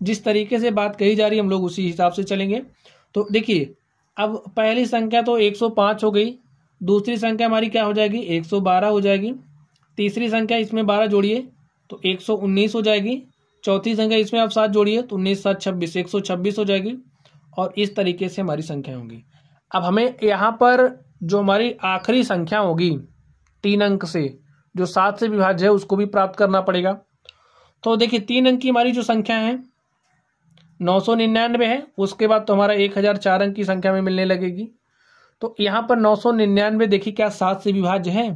जिस तरीके से बात कही जा रही है, हम लोग उसी हिसाब से चलेंगे। तो देखिए, अब पहली संख्या तो 105 हो गई, दूसरी संख्या हमारी क्या हो जाएगी? 112 हो जाएगी। तीसरी संख्या इसमें बारह जोड़िए तो एक सौ उन्नीस हो जाएगी। चौथी संख्या इसमें आप सात जोड़िए तो उन्नीस, सात, छब्बीस, एक सौ छब्बीस हो जाएगी और इस तरीके से हमारी संख्या होगी। अब हमें यहाँ पर जो हमारी आखिरी संख्या होगी, तीन अंक से, जो सात से विभाज्य है, उसको भी प्राप्त करना पड़ेगा। तो देखिए, तीन अंक की हमारी जो संख्या है नौ सौ निन्यानवे है, उसके बाद तो हमारा एक हज़ार चार अंक की संख्या में मिलने लगेगी। तो यहाँ पर नौ सौ निन्यानवे देखिए क्या सात से विभाज्य है।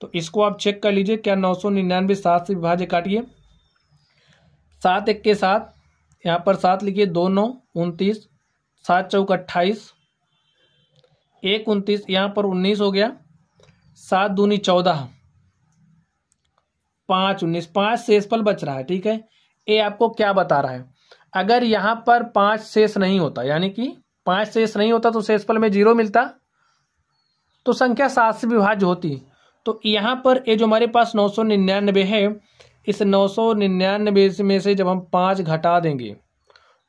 तो इसको आप चेक कर लीजिए, क्या नौ सौ निन्यानवे सात से विभाज्य काटिए। सात एक के साथ, यहाँ पर सात लिखिए, दो नौ, उनतीस, सात चौक अट्ठाईस, एक उनतीस, यहाँ पर उन्नीस हो गया, सात दूनी चौदह, पाँच उन्नीस, पाँच पल बच रहा है, ठीक है? ये आपको क्या बता रहा है? अगर यहाँ पर पाँच शेष नहीं होता, यानी कि पाँच शेष नहीं होता तो शेषफल में ज़ीरो मिलता तो संख्या सात से विभाज्य होती। तो यहाँ पर ये जो हमारे पास नौ सौ निन्यानवे है, इस नौ सौ निन्यानवे में से जब हम पाँच घटा देंगे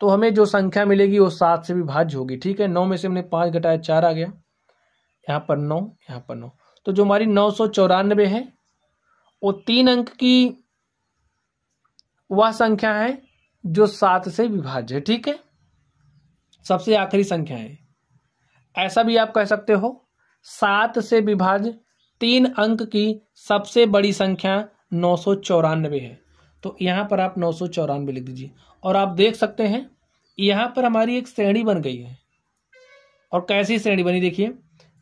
तो हमें जो संख्या मिलेगी वो सात से विभाज्य होगी, ठीक है? नौ में से हमने पाँच घटाया, चार आ गया। यहाँ पर नौ, यहाँ पर नौ। तो जो हमारी नौ सौ चौरानवे है, वो तीन अंक की वह संख्या है जो सात से विभाज्य है, ठीक है? सबसे आखिरी संख्या है। ऐसा भी आप कह सकते हो, सात से विभाज्य तीन अंक की सबसे बड़ी संख्या नौ सौ चौरानवे है। तो यहाँ पर आप नौ सौ चौरानवे लिख दीजिए। और आप देख सकते हैं, यहाँ पर हमारी एक श्रेणी बन गई है। और कैसी श्रेणी बनी, देखिए,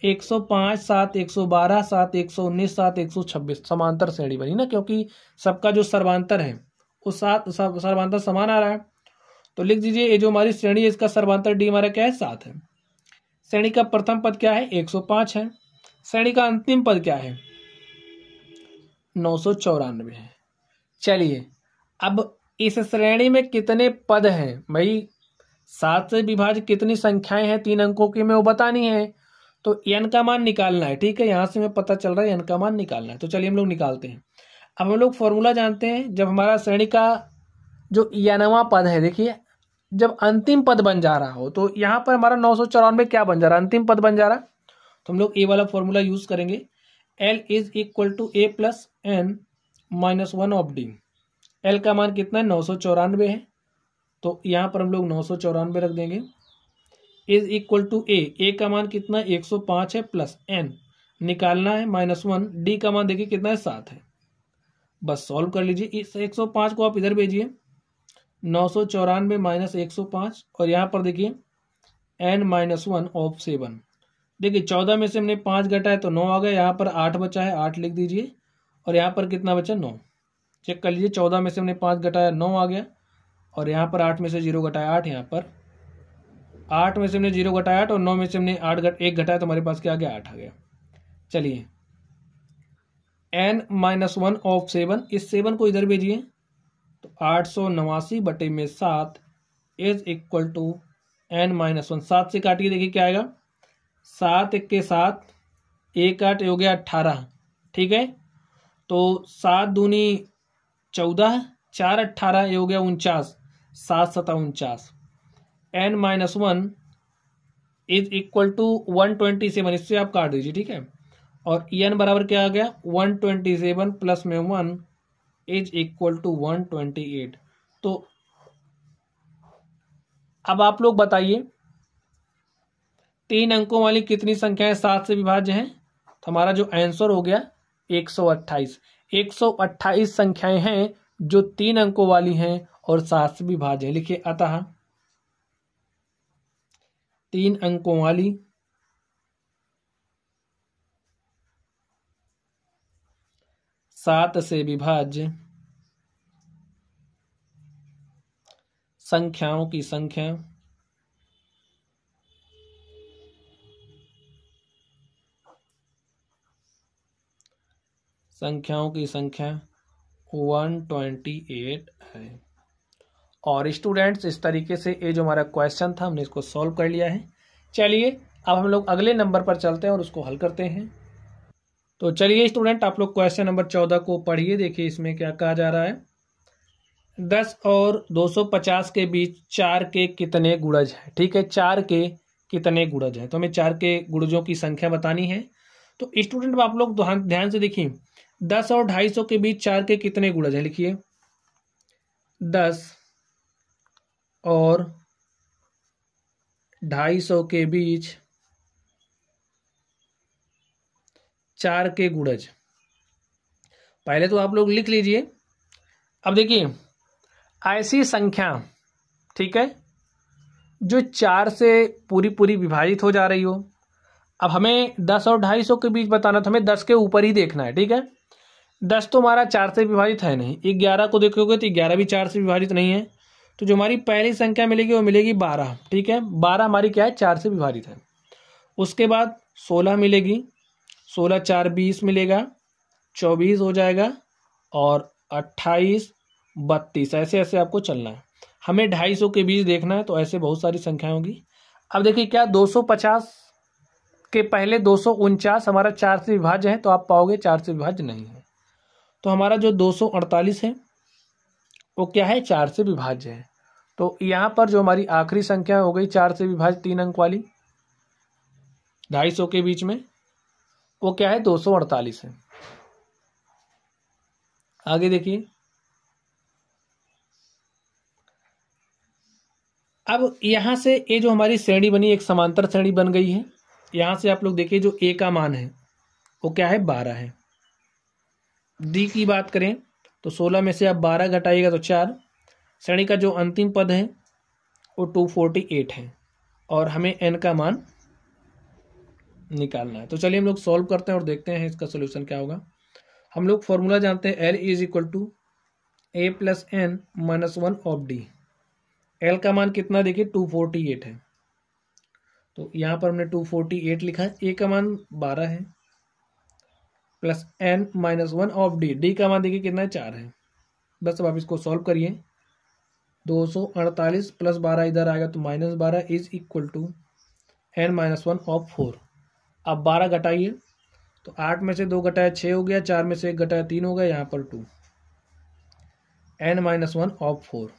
एक सौ पाँच सात, एक सौ बारह सात, एक सौ उन्नीस सात, एक सौ छब्बीस। समांतर श्रेणी बनी ना, क्योंकि सबका जो सर्वांतर है वो सात सर्वांतर समान आ रहा है। तो लिख दीजिए, ये जो हमारी श्रेणी है, इसका सर्वांतर डी हमारा क्या है? सात है। श्रेणी का प्रथम पद क्या है? एक सौ पाँच है। श्रेणी का अंतिम पद क्या है? नौ सौ चौरानवे है। चलिए, अब इस श्रेणी में कितने पद हैं? भाई, सात से विभाजित कितनी संख्याएँ हैं? तीन अंकों की में वो बतानी है। तो एन का मान निकालना है, ठीक है? यहाँ से हमें पता चल रहा है एन का मान निकालना है। तो चलिए हम लोग निकालते हैं। अब हम लोग फॉर्मूला जानते हैं, जब हमारा श्रेणी का जो यनवा पद है, देखिए, जब अंतिम पद बन जा रहा हो तो यहाँ पर हमारा नौ सौ चौरानवे क्या बन जा रहा है? अंतिम पद बन जा रहा तो हम लोग ए वाला फॉर्मूला यूज़ करेंगे। L is equal to a plus n minus one of d l का मान कितना है? नौ सौ चौरानवे है। तो यहाँ पर हम लोग नौ सौ चौरानवे रख देंगे। Is equal to a a का मान कितना? एक सौ पाँच है प्लस एन निकालना है माइनस वन डी का मान देखिए कितना है? सात है। बस सॉल्व कर लीजिए। इस एक सौ पाँच को आप इधर भेजिए। नौ सौ चौरानवे माइनस एक सौ पाँच। और यहाँ पर देखिए n minus one of seven देखिए, चौदह में से हमने पाँच घटा है तो नौ आ गया। यहाँ पर आठ बचा है, आठ लिख दीजिए। और यहाँ पर कितना बचा? नौ। चेक कर लीजिए, चौदह में से हमने पाँच घटाया नौ आ गया। और यहाँ पर आठ में से ज़ीरो घटाया आठ यहाँ पर। आठ में से हमने ज़ीरो घटाया आठ। और नौ में से हमने आठ घट, एक घटाया तो हमारे पास क्या आ गया? आठ आ गया। चलिए n minus one of seven इस सेवन को इधर भेजिए। तो आठ सौ नवासी बटे में सात is equal to n minus one सात से काटिए, देखिए क्या आएगा। सात एक के साथ एक आठ हो गया अट्ठारह ठीक है? तो सात दूनी चौदह, चार अट्ठारह हो गया उनचास। सात सता उनचास। N minus one is equal to one twenty seven इससे आप काट दीजिए, ठीक है? और ई एन बराबर क्या आ गया? वन ट्वेंटी सेवन प्लस में one is equal to one twenty eight तो अब आप लोग बताइए, तीन अंकों वाली कितनी संख्याएँ सात से विभाज्य हैं? तो हमारा जो आंसर हो गया, एक सौ अट्ठाईस. एक सौ अट्ठाईस संख्याएँ हैं जो तीन अंकों वाली हैं और सात से विभाज्य है। लिखिए अतः, तीन अंकों वाली सात से विभाज्य संख्याओं की संख्या। संख्याओं की संख्या वन ट्वेंटी एट है। और स्टूडेंट्स इस तरीके से ये जो हमारा क्वेश्चन था, हमने इसको सॉल्व कर लिया है। चलिए, अब हम लोग अगले नंबर पर चलते हैं और उसको हल करते हैं। तो चलिए स्टूडेंट, आप लोग क्वेश्चन नंबर चौदह को पढ़िए, देखिए इसमें क्या कहा जा रहा है। दस और दो सौ पचास के बीच चार के कितने गुड़ज हैं? ठीक है, चार के कितने गुड़ज हैं? तो हमें चार के गुड़जों की संख्या बतानी है। तो स्टूडेंट, आप लोग ध्यान से देखिए। दस और ढाई सौ के बीच चार के कितने गुड़ज हैं? लिखिए। दस और ढाई सौ के बीच चार के गुणज। पहले तो आप लोग लिख लीजिए। अब देखिए, ऐसी संख्या, ठीक है, जो चार से पूरी पूरी विभाजित हो जा रही हो। अब हमें दस और ढाई सौ के बीच बताना तो हमें दस के ऊपर ही देखना है, ठीक है? दस तो हमारा चार से विभाजित है नहीं। ग्यारह को देखोगे तो ग्यारह भी चार से विभाजित नहीं है। तो जो हमारी पहली संख्या मिलेगी, वो मिलेगी बारह, ठीक है? बारह हमारी क्या है? चार से विभाजित है। उसके बाद सोलह मिलेगी। सोलह चार बीस मिलेगा, चौबीस हो जाएगा और अट्ठाईस बत्तीस। ऐसे ऐसे आपको चलना है। हमें ढाई सौ के बीच देखना है तो ऐसे बहुत सारी संख्याएँ होंगी। अब देखिए क्या, दो सौ पचास के पहले दो सौ उनचास हमारा चार से विभाज्य है तो आप पाओगे चार से विभाज्य नहीं है। तो हमारा जो दो सौ अड़तालीस है, वो क्या है? चार से विभाज्य है। तो यहाँ पर जो हमारी आखिरी संख्या हो गई, चार से विभाज्य तीन अंक वाली, ढाई सौ के बीच में वो क्या है? दो सौ अड़तालीस है। आगे देखिए। अब यहाँ से ये जो हमारी श्रेणी बनी, एक समांतर श्रेणी बन गई है। यहाँ से आप लोग देखिए जो ए का मान है, वो क्या है? बारह है। डी की बात करें तो सोलह में से आप बारह घटाइएगा तो चार। श्रेणी का जो अंतिम पद है, वो टू फोर्टी एट है। और हमें एन का मान निकालना है। तो चलिए हम लोग सॉल्व करते हैं और देखते हैं इसका सोल्यूशन क्या होगा। हम लोग फॉर्मूला जानते हैं l is equal to a plus n minus one of d l का मान कितना देखिए टू फोर्टी एट है। तो यहाँ पर हमने टू फोर्टी एट लिखा है। ए का मान बारह है plus n minus one of d d का मान देखिए कितना है, चार है। बस अब आप इसको सॉल्व करिए। दो सौ अड़तालीस प्लस बारह इधर आएगा तो माइनस बारह is equal to n minus one of four अब बारह घटाइए तो आठ में से दो घटाया छः हो गया, चार में से एक घटाया तीन हो गया, यहाँ पर two n minus one of four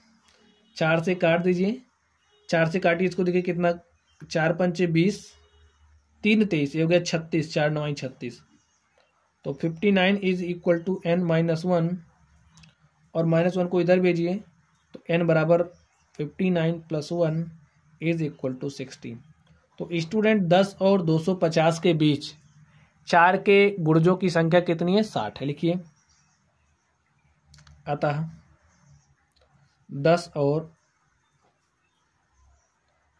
चार से काट दीजिए, चार से काटिए, इसको देखिए कितना, चार पंचे बीस, तीन तेईस, ये हो गया छत्तीस, चार नौ छत्तीस। तो fifty nine is equal to n minus one और माइनस वन को इधर भेजिए तो एन बराबर fifty nine plus one is equal to sixteen तो स्टूडेंट दस और दो सौ पचास के बीच चार के गुर्जों की संख्या कितनी है? साठ है, लिखिए। अतः दस और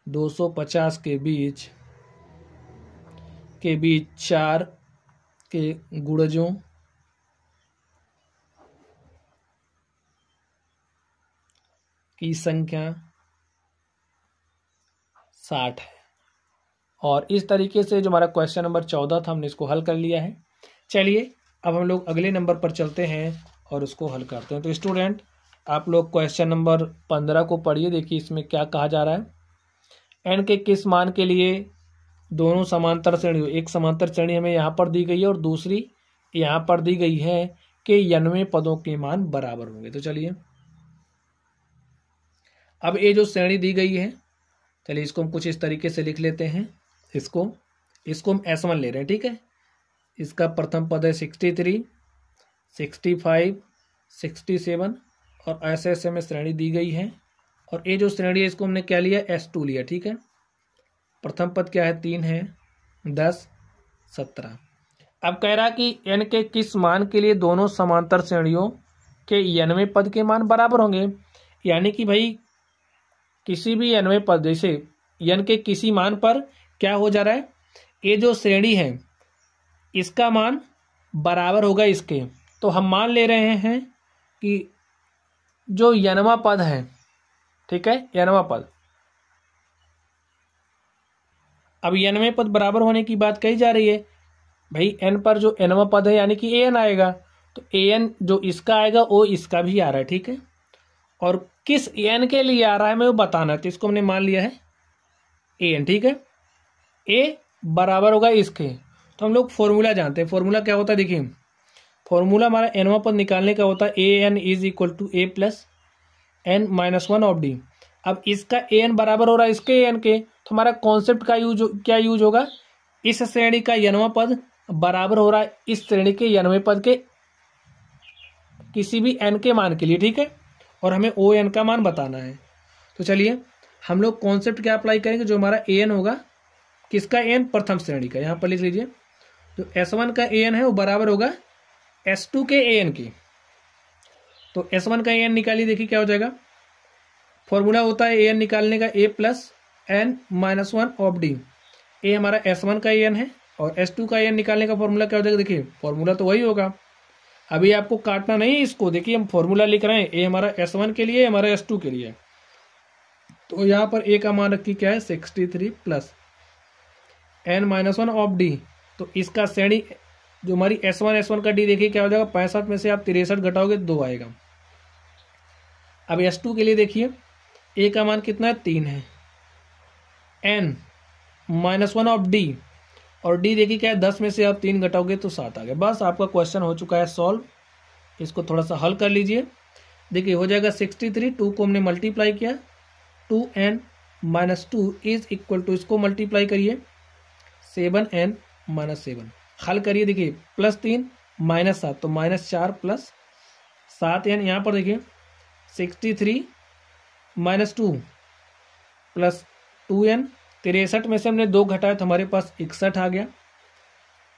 दो सौ पचास के बीच के बीच चार के गुड़जों की संख्या साठ है। और इस तरीके से जो हमारा क्वेश्चन नंबर चौदह था, हमने इसको हल कर लिया है। चलिए, अब हम लोग अगले नंबर पर चलते हैं और उसको हल करते हैं। तो स्टूडेंट आप लोग क्वेश्चन नंबर पंद्रह को पढ़िए, देखिए इसमें क्या कहा जा रहा है। एन के किस मान के लिए दोनों समांतर श्रेणी एक समांतर श्रेणी हमें यहाँ पर दी गई है और दूसरी यहाँ पर दी गई है कि यनवे पदों के मान बराबर होंगे। तो चलिए, अब ये जो श्रेणी दी गई है, चलिए इसको हम कुछ इस तरीके से लिख लेते हैं। इसको इसको हम एस वन ले रहे हैं, ठीक है? इसका प्रथम पद है sixty three sixty five sixty seven और ऐसे ऐसे में श्रेणी दी गई है। और ये जो श्रेणी है, इसको हमने क्या लिया? एस टू लिया, ठीक है? प्रथम पद क्या है? तीन है, दस, सत्रह। अब कह रहा कि एन के किस मान के लिए दोनों समांतर श्रेणियों के एनवे पद के मान बराबर होंगे? यानी कि भाई, किसी भी एनवे पद, जैसे एन के किसी मान पर क्या हो जा रहा है? ये जो श्रेणी है, इसका मान बराबर होगा इसके। तो हम मान ले रहे हैं कि जो यनवा पद है, ठीक है, यनवा पद। अब यनवे पद बराबर होने की बात कही जा रही है। भाई एन पर जो एनवा पद है, यानी कि ए एन आएगा। तो ए एन जो इसका आएगा, वो इसका भी आ रहा है, ठीक है? और किस एन के लिए आ रहा है, मैं वो बताना है तो इसको हमने मान लिया है ए एन ठीक है? ए बराबर होगा इसके। तो हम लोग फॉर्मूला जानते हैं। फॉर्मूला क्या होता है? देखिए फॉर्मूला हमारा एनवा पद निकालने का होता है। A n is equal to a plus n minus one of d अब इसका ए एन बराबर हो रहा है इसके ए एन के। तो हमारा कॉन्सेप्ट का यूज़ क्या यूज़ होगा? इस श्रेणी का यनवा पद बराबर हो रहा है इस श्रेणी के यनवे पद के किसी भी एन के मान के लिए, ठीक है? और हमें ओ एन का मान बताना है। तो चलिए, हम लोग कॉन्सेप्ट क्या अप्लाई करेंगे? जो हमारा ए एन होगा किसका एन प्रथम श्रेणी का? यहाँ पर लिख लीजिए। जो एस वन का ए एन है, वो बराबर होगा एस टू के ए एन की। तो एस वन का ए एन निकालिए, देखिए क्या हो जाएगा। फॉर्मूला होता है ए एन निकालने का a plus n minus one of d a हमारा एस वन का ए एन है और एस टू का एन निकालने का फॉर्मूला क्या हो जाएगा, देखिए फॉर्मूला तो वही होगा। अभी आपको काटना नहीं है इसको, देखिए, हम फॉर्मूला लिख रहे हैं। ए हमारा एस वन के लिए हमारा एस टू के लिए। तो यहाँ पर ए का मान रखिए क्या है sixty three plus n minus one of d तो इसका श्रेणी, जो हमारी एस वन एस वन का डी देखिए, क्या हो जाएगा? पैंसठ में से आप तिरसठ घटाओगे, दो आएगा। अब एस टू के लिए देखिए ए का मान कितना है? तीन है। N minus one of d और डी देखिए क्या है? दस में से आप तीन घटाओगे तो सात आ गया। बस आपका क्वेश्चन हो चुका है सॉल्व। इसको थोड़ा सा हल कर लीजिए। देखिए, हो जाएगा सिक्सटी थ्री, टू को हमने मल्टीप्लाई किया। Two n minus two is equal to, इसको मल्टीप्लाई करिए। Seven n minus seven. हल करिए देखिए, प्लस तीन, माइनस सात तो माइनस चार प्लस सात एन यहाँ पर देखिए, sixty three minus two plus two n, तिरसठ में से हमने दो घटाया तो हमारे पास इकसठ आ गया।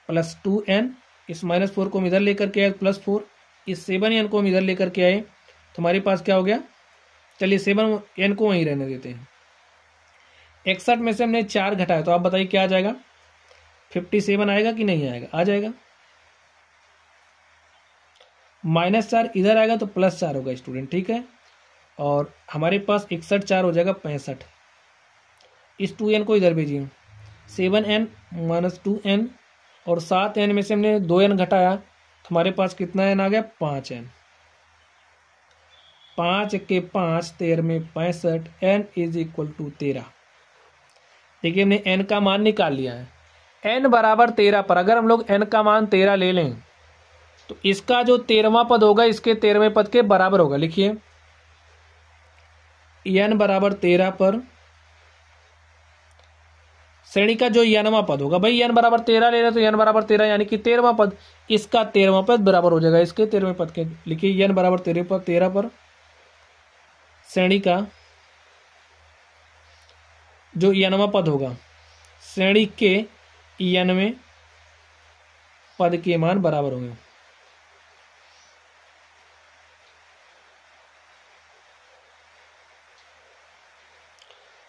प्लस टू एन, इस माइनस फोर को हम इधर लेकर के आए, प्लस फोर, इस सेवन एन को हम इधर लेकर के आए तो हमारे पास क्या हो गया? चलिए सेवन एन को वहीं रहने देते हैं। इकसठ में से हमने चार घटाया तो आप बताइए क्या आ जाएगा? फिफ्टी सेवन आएगा कि नहीं आएगा? आ जाएगा। माइनस चार इधर आएगा तो प्लस चार होगा स्टूडेंट, ठीक है? और हमारे पास इकसठ चार हो जाएगा पैंसठ। इस टू एन को इधर भेजिए। Seven n minus two n और सात एन में से हमने दो एन घटाया तो हमारे पास कितना एन आ गया? पाँच एन पाँच के पाँच तेरह में पैंसठ एन इज़ इक्वल टू तेरह। देखिए, हमने एन का मान निकाल लिया है। एन बराबर तेरह पर, अगर हम लोग एन का मान तेरह ले लें तो इसका जो तेरहवा पद होगा, इसके तेरहवें पद के बराबर होगा। लिखिए। एन बराबर तेरह पर, श्रेणी का जो यनवा पद होगा, भाई यन बराबर तेरह ले रहे तो यन बराबर तेरह, यानी कि तेरहवा पद, इसका तेरहवा पद बराबर हो जाएगा, इसके तेरहवें पद के। लिखिए यन बराबर तेरह पर तेरह पर, श्रेणी का जो यनवा पद होगा, श्रेणी के यनवे पद के मान बराबर होंगे।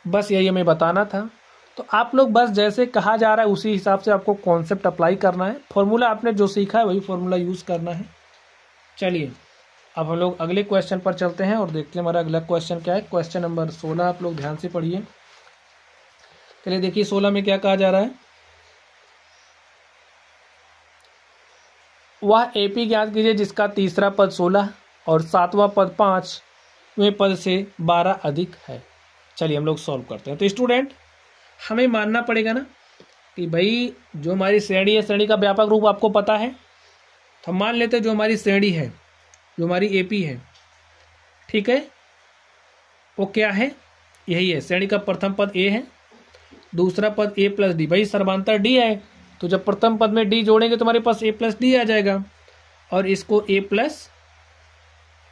बस यही हमें बताना था। तो आप लोग बस जैसे कहा जा रहा है, उसी हिसाब से आपको कॉन्सेप्ट अप्लाई करना है। फॉर्मूला आपने जो सीखा है, वही फॉर्मूला यूज़ करना है। चलिए, अब हम लोग अगले क्वेश्चन पर चलते हैं और देखते हैं हमारा अगला क्वेश्चन क्या है। क्वेश्चन नंबर सोलह आप लोग ध्यान से पढ़िए। चलिए देखिए, सोलह में क्या कहा जा रहा है? वह एपी ज्ञात कीजिए, जिसका तीसरा पद सोलह और सातवां पद पाँचवें पद से बारह अधिक है। चलिए हम लोग सॉल्व करते हैं। तो स्टूडेंट हमें मानना पड़ेगा ना कि भाई, जो हमारी श्रेणी है, श्रेणी का व्यापक रूप आपको पता है तो मान लेते हैं जो हमारी श्रेणी है, जो हमारी एपी है, ठीक है? वो क्या है? यही है, श्रेणी का प्रथम पद ए है, दूसरा पद ए प्लस डी भाई, सर्वांतर डी है। तो जब प्रथम पद में डी जोड़ेंगे तो हमारे पास ए प्लस डी आ जाएगा। और इसको ए प्लस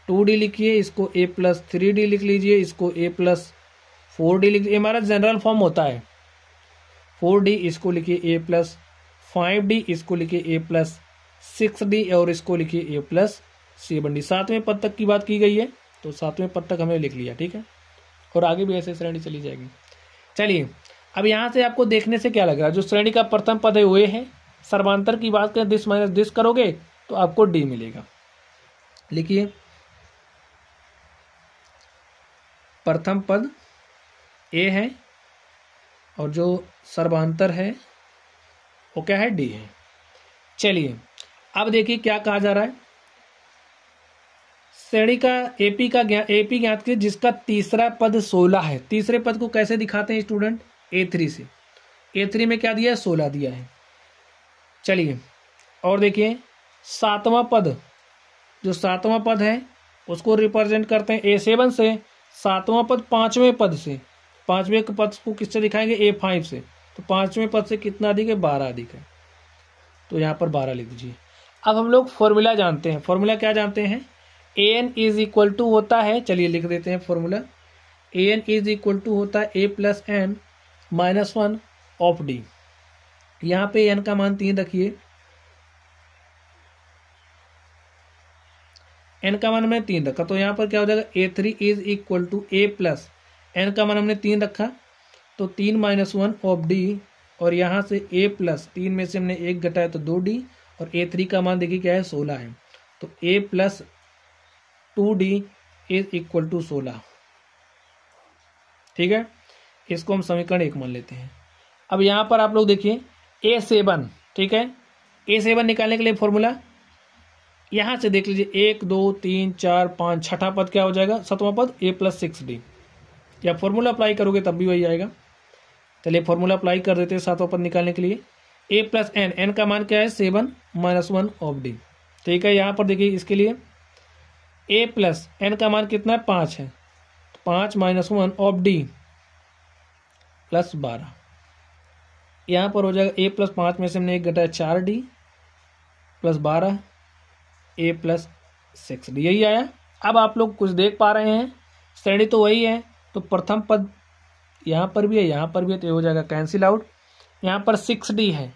टू डी लिखिए, इसको ए प्लस थ्री डी लिख लीजिए, इसको ए प्लस फोर डी लिख हमारा जनरल फॉर्म होता है। फोर डी इसको लिखिए ए प्लस फाइव डी इसको लिखिए ए प्लस सिक्स डी और इसको लिखिए ए प्लस सेवन डी सातवें पद तक की बात की गई है तो सातवें पद तक हमने लिख लिया, ठीक है? और आगे भी ऐसे श्रेणी चली जाएगी। चलिए अब यहाँ से आपको देखने से क्या लग रहा है? जो श्रेणी का प्रथम पद है वो है, सर्वांतर की बात करें दिस माइनस दिस करोगे तो आपको डी मिलेगा। लिखिए। प्रथम पद ए है, और जो सर्वांतर है, वो क्या है? डी है। चलिए, अब देखिए क्या कहा जा रहा है। श्रेणी का एपी का ज्ञान एपी ज्ञात की जिसका तीसरा पद सोलह है। तीसरे पद को कैसे दिखाते हैं स्टूडेंट ए थ्री से। ए थ्री में क्या दिया है? सोलह दिया है। चलिए, और देखिए, सातवां पद। जो सातवां पद है, उसको रिप्रेजेंट करते हैं ए सेवन से। सातवां पद पाँचवें पद से। पाँचवें पद को किससे दिखाएँगे? ए फाइव से। तो पाँचवें पद से कितना अधिक है? बारह अधिक है। तो यहाँ पर बारह लिख दीजिए। अब हम लोग फॉर्मूला जानते हैं। फॉर्मूला क्या जानते हैं? A n is equal to होता है। चलिए लिख देते हैं formula a n is equal to होता है a plus n minus one of d. यहाँ पे एन का मान तीन रखिए। एन का मान हमने तीन रखा तो यहाँ पर क्या हो जाएगा? A three is equal to a plus n का मान हमने तीन रखा तो तीन माइनस वन ऑफ़ डी, और यहाँ से ए प्लस तीन में से हमने एक घटाया तो दो डी और ए थ्री का मान देखिए क्या है? सोलह है। तो a plus two d is equal to सोलह। ठीक है? इसको हम समीकरण एक मान लेते हैं। अब यहाँ पर आप लोग देखिए ए सेवन, ठीक है? ए सेवन निकालने के लिए फॉर्मूला यहाँ से देख लीजिए, एक, दो, तीन, चार, पाँच, छठा पद क्या हो जाएगा? सतवा पद ए प्लस सिक्स डी या फॉर्मूला अप्लाई करोगे तब भी वही आएगा। चलिए फॉर्मूला अप्लाई कर देते हैं सातवा पद निकालने के लिए। ए प्लस एन एन का मान क्या है? Seven minus one of d ठीक है, यहाँ पर देखिए इसके लिए। ए प्लस एन का मान कितना है? पाँच है। पाँच minus one of d plus बारह। यहाँ पर हो जाएगा ए प्लस पाँच में से हमने एक घटाया चार डी प्लस बारह, ए प्लस सिक्स डी। यही आया। अब आप लोग कुछ देख पा रहे हैं। श्रेणी तो वही है। तो प्रथम पद यहाँ पर भी है, यहाँ पर भी है तो ये हो जाएगा कैंसिल आउट यहाँ पर सिक्स डी है।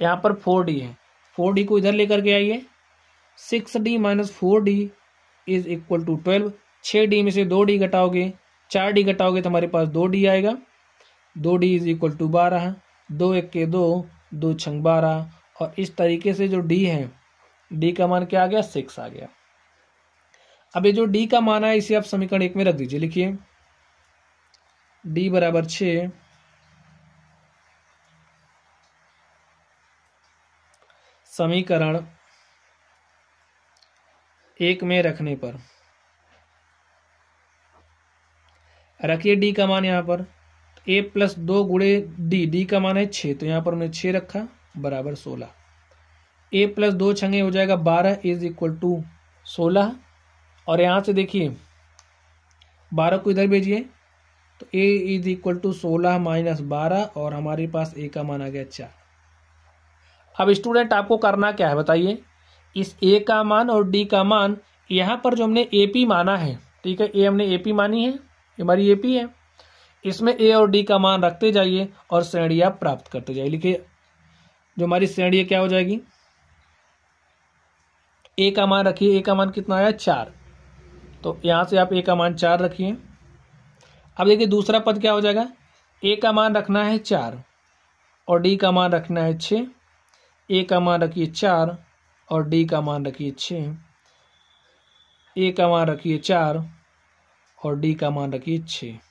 यहाँ पर फोर डी है। फोर डी को इधर लेकर के आइए। Six d minus four d is equal to twelve छः डी में से दो डी घटाओगे। चार डी घटाओगे तो हमारे पास दो डी आएगा। दो डी इज़ इक्वल टू बारह, दो एक के दो दो छंग बारह, और इस तरीके से जो डी है डी का मान क्या आ गया? सिक्स आ गया। अब ये जो डी का मान है, इसे आप समीकरण एक में रख दीजिए, लिखिए। डी बराबर छ, समीकरण एक में रखने पर। रखिए डी का मान यहाँ पर। ए प्लस दो गुड़े डी डी का मान है छ तो यहाँ पर हमने छ रखा, बराबर सोलह। ए प्लस दो छंगे हो जाएगा बारह इज़ इक्वल टू सोलह। और यहाँ से देखिए, बारह को इधर भेजिए तो ए इज़ इक्वल टू सोलह माइनस बारह, और हमारे पास ए का मान आ गया चार। अब स्टूडेंट आपको करना क्या है बताइए? इस ए का मान और डी का मान, यहाँ पर जो हमने ए पी माना है, ठीक है ए हमने ए पी मानी है हमारी ए पी है। इसमें ए और डी का मान रखते जाइए और श्रेणी आप प्राप्त करते जाइए लिखिए जो हमारी श्रेणी क्या हो जाएगी ए का मान रखिए ए का मान कितना आया चार तो यहाँ से आप ए का मान चार रखिए अब देखिए दूसरा पद क्या हो जाएगा ए का मान रखना है चार और डी का मान रखना है छ ए का मान रखिए चार और डी का मान रखिए छ ए का मान रखिए चार और डी का मान रखिए छ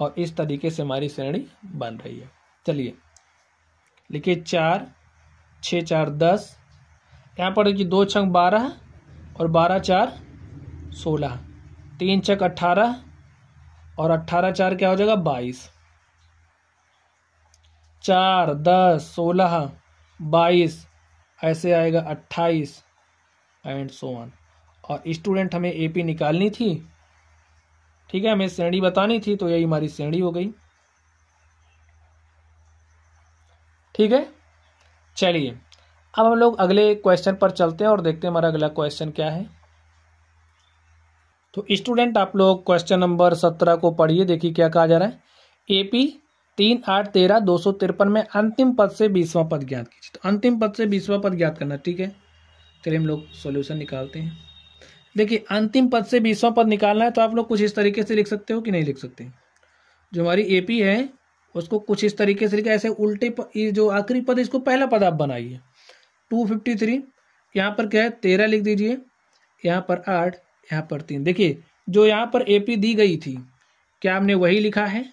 और इस तरीके से हमारी श्रेणी बन रही है। चलिए, लिखिए चार छ चार, दस। यहाँ पर देखिए दो छंग बारह और बारह, चार, सोलह। तीन छक अट्ठारह और अट्ठारह चार क्या हो जाएगा? बाईस। चार, दस, सोलह, बाईस, ऐसे आएगा अट्ठाईस एंड सो वन और स्टूडेंट हमें एपी निकालनी थी। ठीक है, हमें श्रेणी बतानी थी तो यही हमारी श्रेणी हो गई। ठीक है? चलिए, अब हम लोग अगले क्वेश्चन पर चलते हैं और देखते हैं हमारा अगला क्वेश्चन क्या है। तो स्टूडेंट आप लोग क्वेश्चन नंबर सत्रह को पढ़िए, देखिए क्या कहा जा रहा है। एपी तीन आठ तेरह दो सौ तिरपन में अंतिम पद से बीसवां पद ज्ञात कीजिए। तो अंतिम पद से बीसवां पद ज्ञात करना, ठीक है? चलिए हम लोग सॉल्यूशन निकालते हैं। देखिए, अंतिम पद से बीसवां पद निकालना है तो आप लोग कुछ इस तरीके से लिख सकते हो कि नहीं लिख सकते। जो हमारी एपी है, उसको कुछ इस तरीके से लिखा ऐसे उल्टे ये जो आखिरी पद इसको पहला पद आप बनाइए। टू फिफ्टी थ्री यहाँ पर क्या है, तेरह लिख दीजिए, यहाँ पर आठ, यहाँ पर तीन। देखिए, जो यहाँ पर एपी दी गई थी, क्या हमने वही लिखा है?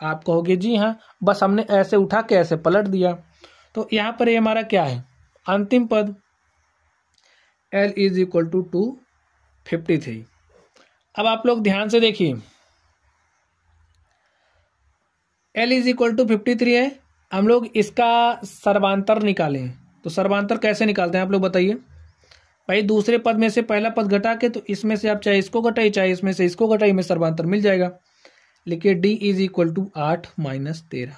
आप कहोगे, जी हाँ बस हमने ऐसे उठा के ऐसे पलट दिया। तो यहाँ पर ये यह हमारा क्या है? अंतिम पद l is equal to two fifty three अब आप लोग ध्यान से देखिए। L is equal to fifty three है। हम लोग इसका सर्वांतर निकालें। तो सर्वांतर कैसे निकालते हैं आप लोग बताइए। भाई, दूसरे पद में से पहला पद घटा के तो इसमें से आप चाहे इसको घटाई चाहे इसमें से इसको घटाई में सर्वांतर मिल जाएगा। लिखिए डी इज़ इक्वल टू आठ माइनस तेरह।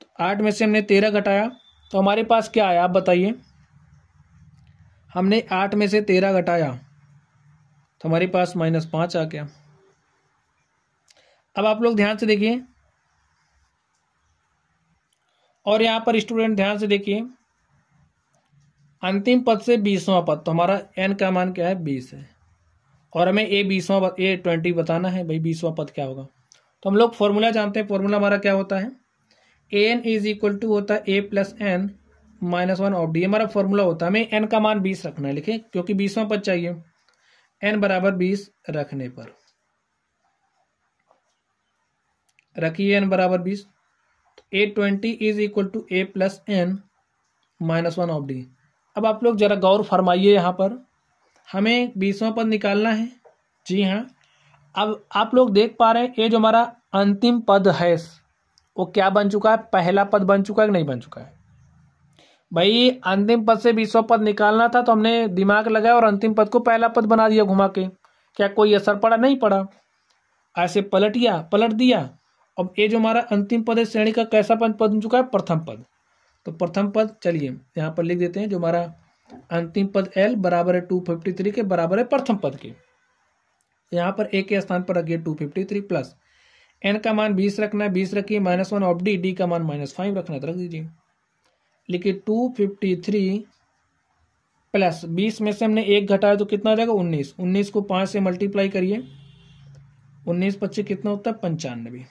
तो आठ में से हमने तेरह घटाया। तो हमारे पास क्या आया, आप बताइए। हमने आठ में से तेरह घटाया। तो हमारे पास माइनस पाँच आ गया। अब आप लोग ध्यान से देखिए। और यहाँ पर स्टूडेंट ध्यान से देखिए। अंतिम पद से बीसवां पद तो हमारा एन का मान क्या है? बीस है। और हमें ए बीसवां ए ट्वेंटी बताना है भाई, बीसवां पद क्या होगा? तो हम लोग फॉर्मूला जानते हैं। फॉर्मूला हमारा क्या होता है? A n is equal to होता है a plus n minus one of d. हमारा फॉर्मूला होता है। हमें एन का मान बीस रखना है, लिखे, क्योंकि बीसवां पद चाहिए। एन बराबर बीस रखने पर। रखिए एन बराबर बीस। A twenty is equal to a plus n minus one of d अब आप लोग जरा गौर फरमाइए यहाँ पर। हमें बीसवा पद निकालना है। जी हाँ। अब आप लोग देख पा रहे हैं, ये जो हमारा अंतिम पद है, वो क्या बन चुका है? पहला पद बन चुका है कि नहीं बन चुका है? भाई, अंतिम पद से बीसवा पद निकालना था तो हमने दिमाग लगाया और अंतिम पद को पहला पद बना दिया घुमा के। क्या कोई असर पड़ा? नहीं पड़ा। ऐसे पलटिया पलट दिया। अब ये जो हमारा अंतिम पद है, श्रेणी का कैसा पद बन चुका है? प्रथम पद। तो प्रथम पद, चलिए, यहाँ पर लिख देते हैं, जो हमारा अंतिम पद एल बराबर है टू फिफ्टी थ्री के बराबर है प्रथम पद के। यहाँ पर ए के स्थान पर रखिए two fifty three plus n का मान बीस रखना है, बीस रखिए minus one of d d का मान माइनस फाइव रखना है तो रख दीजिए। लिखिए टू फिफ्टी थ्री प्लस बीस में से हमने एक घटाया तो कितना जाएगा उन्नीस। उन्नीस को पाँच से मल्टीप्लाई करिए। उन्नीस पच्चीस कितना होता है? पंचानवे।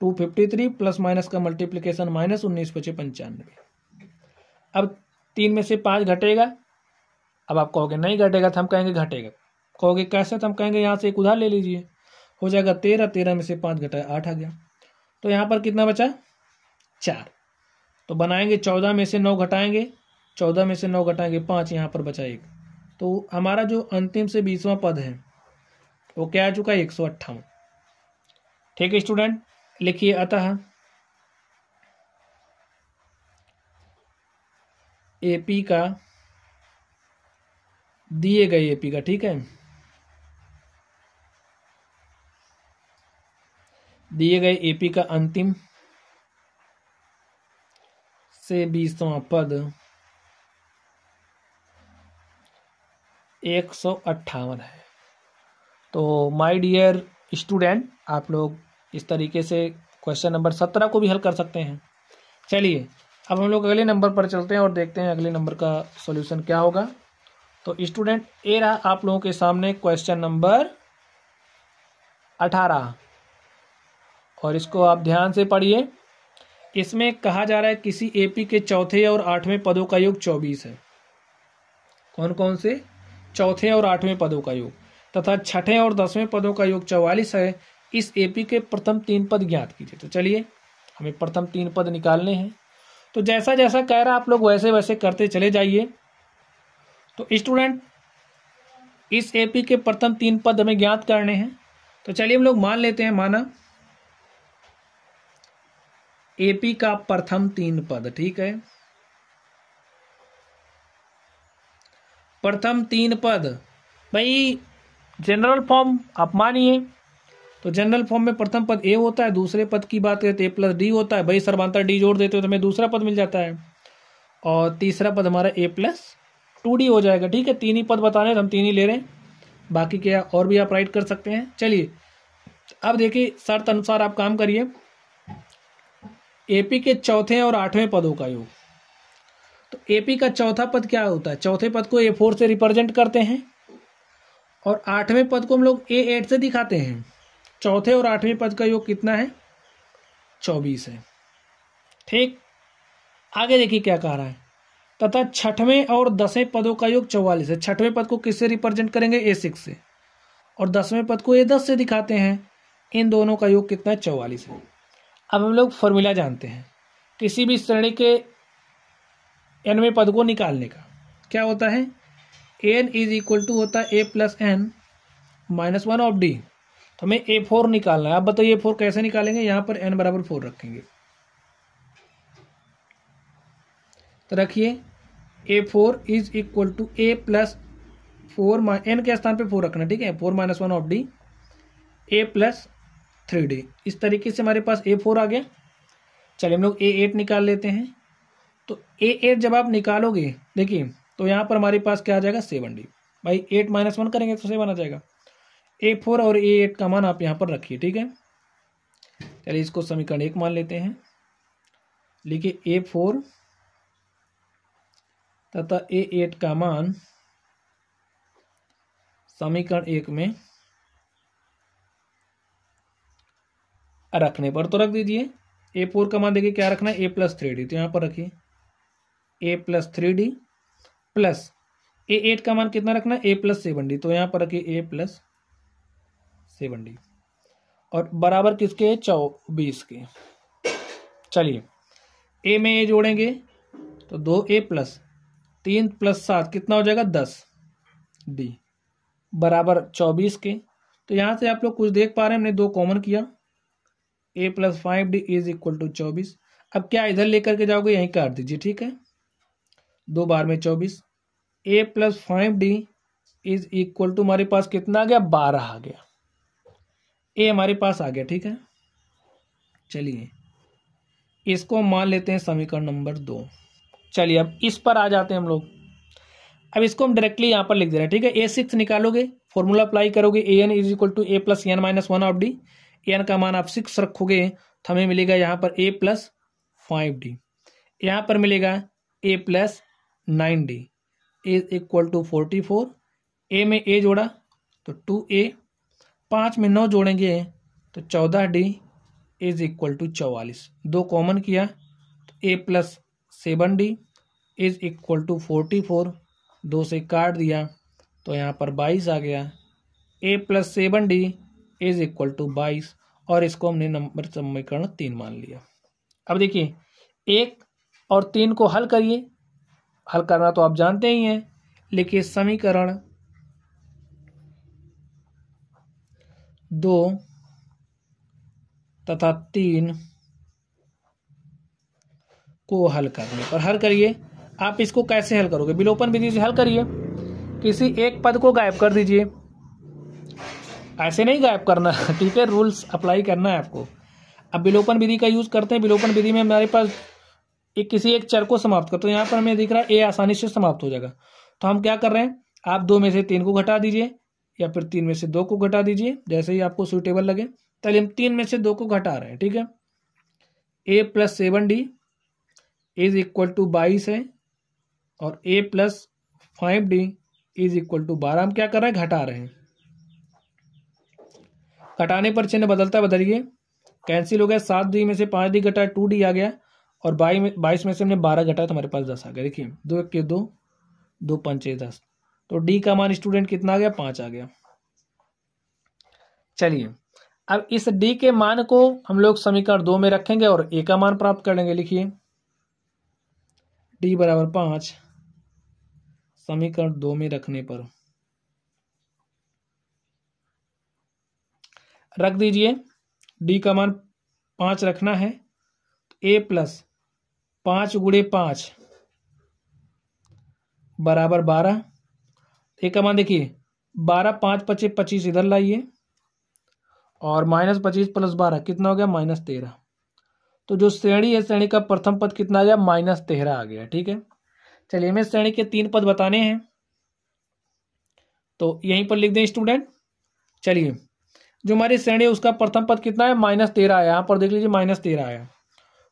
Two fifty three plus minus का मल्टीप्लीकेशन माइनस उन्नीस पचे पंचानवे। अब तीन में से पाँच घटेगा। अब आप कहोगे नहीं घटेगा तो हम कहेंगे घटेगा। कहोगे कैसे तो हम कहेंगे यहाँ से एक उधार ले लीजिए। हो जाएगा तेरह तेरह में से पाँच घटाया आठ आ गया। तो यहाँ पर कितना बचा? चार। तो बनाएँगे चौदह में से नौ घटाएँगे, चौदह में से नौ घटाएँगे, पाँच यहाँ पर बचा एक। तो हमारा जो अंतिम से बीसवां पद है, वो क्या आ चुका है? एक सौ अट्ठावन। ठीक है, स्टूडेंट, लिखिए अतः। एपी का, दिए गए एपी का, ठीक है? दिए गए एपी का अंतिम बीसवां पद। एक सौ अट्ठावन है। तो माय डियर स्टूडेंट आप लोग इस तरीके से क्वेश्चन नंबर सत्रह को भी हल कर सकते हैं। चलिए, अब हम लोग अगले नंबर पर चलते हैं और देखते हैं अगले नंबर का सॉल्यूशन क्या होगा। तो स्टूडेंट ए रहा आप लोगों के सामने क्वेश्चन नंबर अठारह। और इसको आप ध्यान से पढ़िए। इसमें कहा जा रहा है किसी एपी के चौथे और आठवें पदों का योग चौबीस है। कौन कौन से? चौथे और आठवें पदों का योग। तथा छठे और दसवें पदों का योग चौवालीस है। इस एपी के प्रथम तीन पद ज्ञात कीजिए। तो चलिए, हमें प्रथम तीन पद निकालने हैं। तो जैसा जैसा कह रहा आप लोग वैसे वैसे करते चले जाइए। तो स्टूडेंट, इस एपी के प्रथम तीन पद हमें ज्ञात करने हैं। तो चलिए हम लोग मान लेते हैं, माना एपी का प्रथम तीन पद, ठीक है? प्रथम तीन पद। भाई जनरल फॉर्म आप मानिए। तो जनरल फॉर्म में प्रथम पद ए होता है, दूसरे पद की बात करें तो ए प्लस डी होता है। भाई, सर्वांतर डी जोड़ देते हो तो हमें दूसरा पद मिल जाता है। और तीसरा पद हमारा ए प्लस टू डी हो जाएगा, ठीक है? तीन ही पद बताने तो हम तीन ही ले रहे हैं। बाकी क्या और भी आप राइट कर सकते हैं। चलिए, अब देखिए शर्त अनुसार आप काम करिए। एपी के चौथे और आठवें पदों का योग। तो एपी का चौथा पद क्या होता है? चौथे पद को ए फोर से रिप्रेजेंट करते हैं और आठवें पद को हम लोग ए एट से दिखाते हैं। चौथे और आठवें पद का योग कितना है? चौबीस है। ठीक? आगे देखिए क्या कह रहा है। तथा छठवें और दसवें पदों का योग चौवालीस है। छठवें पद को किससे रिप्रेजेंट करेंगे? ए सिक्स से। और दसवें पद को ए दस से दिखाते हैं। इन दोनों का योग कितना है? चौवालीस है। अब हम लोग फॉर्मूला जानते हैं। किसी भी श्रेणी के एनवें पद को निकालने का। क्या होता है? एन इज़ इक्वल टू होता है a plus n minus one of d तो हमें ए फोर निकालना है। आप बताइए ए फोर कैसे निकालेंगे? यहाँ पर एन बराबर फोर रखेंगे। तो रखिए a four is equal to a plus four n के स्थान पे फोर रखना, ठीक है? Four minus one of d a plus three d. इस तरीके से हमारे पास ए फोर आ गया। चलिए हम लोग ए एट निकाल लेते हैं। तो ए एट जब आप निकालोगे, देखिए तो यहाँ पर हमारे पास क्या आ जाएगा? Seven d. भाई एट माइनस वन करेंगे तो सेवन आ जाएगा। ए फोर और ए एट का मान आप यहाँ पर रखिए, ठीक है? चलिए इसको समीकरण एक मान लेते हैं। लिखिए ए फोर तथा ए एट का मान समीकरण एक में रखने पर। तो रख दीजिए। ए फोर का मान देखिए क्या रखना है? ए प्लस थ्री डी तो यहाँ पर रखिए। A plus three d plus a eight का मान कितना रखना है? ए प्लस सेवन डी तो यहाँ पर रखिए ए प्लस सेवन डी और बराबर किसके चौबीस के। चलिए। ए में ए जोड़ेंगे। तो दो ए प्लस तीन प्लस सात। कितना हो जाएगा? दस डी बराबर चौबीस के। तो यहाँ से आप लोग कुछ देख पा रहे हैं। हमने दो कॉमन किया। A plus five d is equal to चौबीस। अब क्या इधर लेकर के जाओगे? यहीं काट दीजिए, ठीक है? दो बार में चौबीस। A plus five d is equal to हमारे पास कितना आ गया? बारह आ गया। ए हमारे पास आ गया, ठीक है? चलिए, इसको मान लेते हैं समीकरण नंबर दो। चलिए, अब इस पर आ जाते हैं हम लोग। अब इसको हम डायरेक्टली यहाँ पर लिख दे रहे हैं, ठीक है? ए सिक्स निकालोगे फॉर्मूला अप्लाई करोगे a n is equal to a plus n minus one of d n का मान आप सिक्स रखोगे तो हमें मिलेगा यहाँ पर ए प्लस फाइव डी यहाँ पर मिलेगा a plus nine d is equal to forty four a में ए जोड़ा तो टू ए पाँच में नौ जोड़ेंगे तो चौदह डी इज़ इक्वल टू चौवालीस। दो कॉमन किया तो a plus seven d is equal to forty four दो से काट दिया तो यहाँ पर बाईस आ गया। A plus seven d is equal to बाईस, और इसको हमने नंबर समीकरण तीन मान लिया। अब देखिए, एक और तीन को हल करिए। हल करना तो आप जानते ही हैं, लेकिन समीकरण दो तथा तीन को हल करने पर हल करिए। आप इसको कैसे हल करोगे? विलोपन विधि से हल करिए। किसी एक पद को गायब कर दीजिए। ऐसे नहीं गायब करना ठीक है रूल्स अप्लाई करना है आपको। अब विलोपन विधि का यूज़ करते हैं, विलोपन विधि में हमारे पास एक किसी एक चर को समाप्त कर तो यहाँ पर हमें दिख रहा है ए आसानी से समाप्त हो जाएगा। तो हम क्या कर रहे हैं, आप दो में से तीन को घटा दीजिए, या फिर तीन में से दो को घटा दीजिए, जैसे ही आपको सुटेबल लगे। पहले हम तीन में से दो को घटा रहे हैं, ठीक है? A plus seven d is equal to बाईस है, और a plus five d is equal to बारह। हम क्या कर रहे हैं, घटा रहे हैं। घटाने पर चिन्ह बदलता बदलिए। कैंसिल हो गया, सात डी में से पाँच डी घटा टू डी आ गया, और बाई में बाईस में से हमने बारह घटाया तो हमारे पास दस आ गया। देखिए, दो एक के दो दो पंचे दस। तो डी का मान स्टूडेंट कितना आ गया? पाँच आ गया। चलिए, अब इस डी के मान को हम लोग समीकरण दो में रखेंगे और ए का मान प्राप्त कर लेंगे। लिखिए, डी बराबर पाँच, समीकरण दो में रखने पर। रख दीजिए। डी का मान पाँच रखना है। ए प्लस पाँच गुड़े पाँच बराबर बारह। ए का मान देखिए, बारह पाँच पच्चीस पच्चीस इधर लाइए। और माइनस पच्चीस प्लस बारह, कितना हो गया? माइनस तेरह। तो जो श्रेणी है, श्रेणी का प्रथम पद कितना आ गया? माइनस तेरह आ गया, ठीक है? चलिए, हमें श्रेणी के तीन पद बताने हैं। तो यहीं पर लिख दें स्टूडेंट चलिए जो हमारी श्रेणी है, उसका प्रथम पद कितना है? माइनस तेरह आया। यहाँ पर देख लीजिए, माइनस तेरह आया।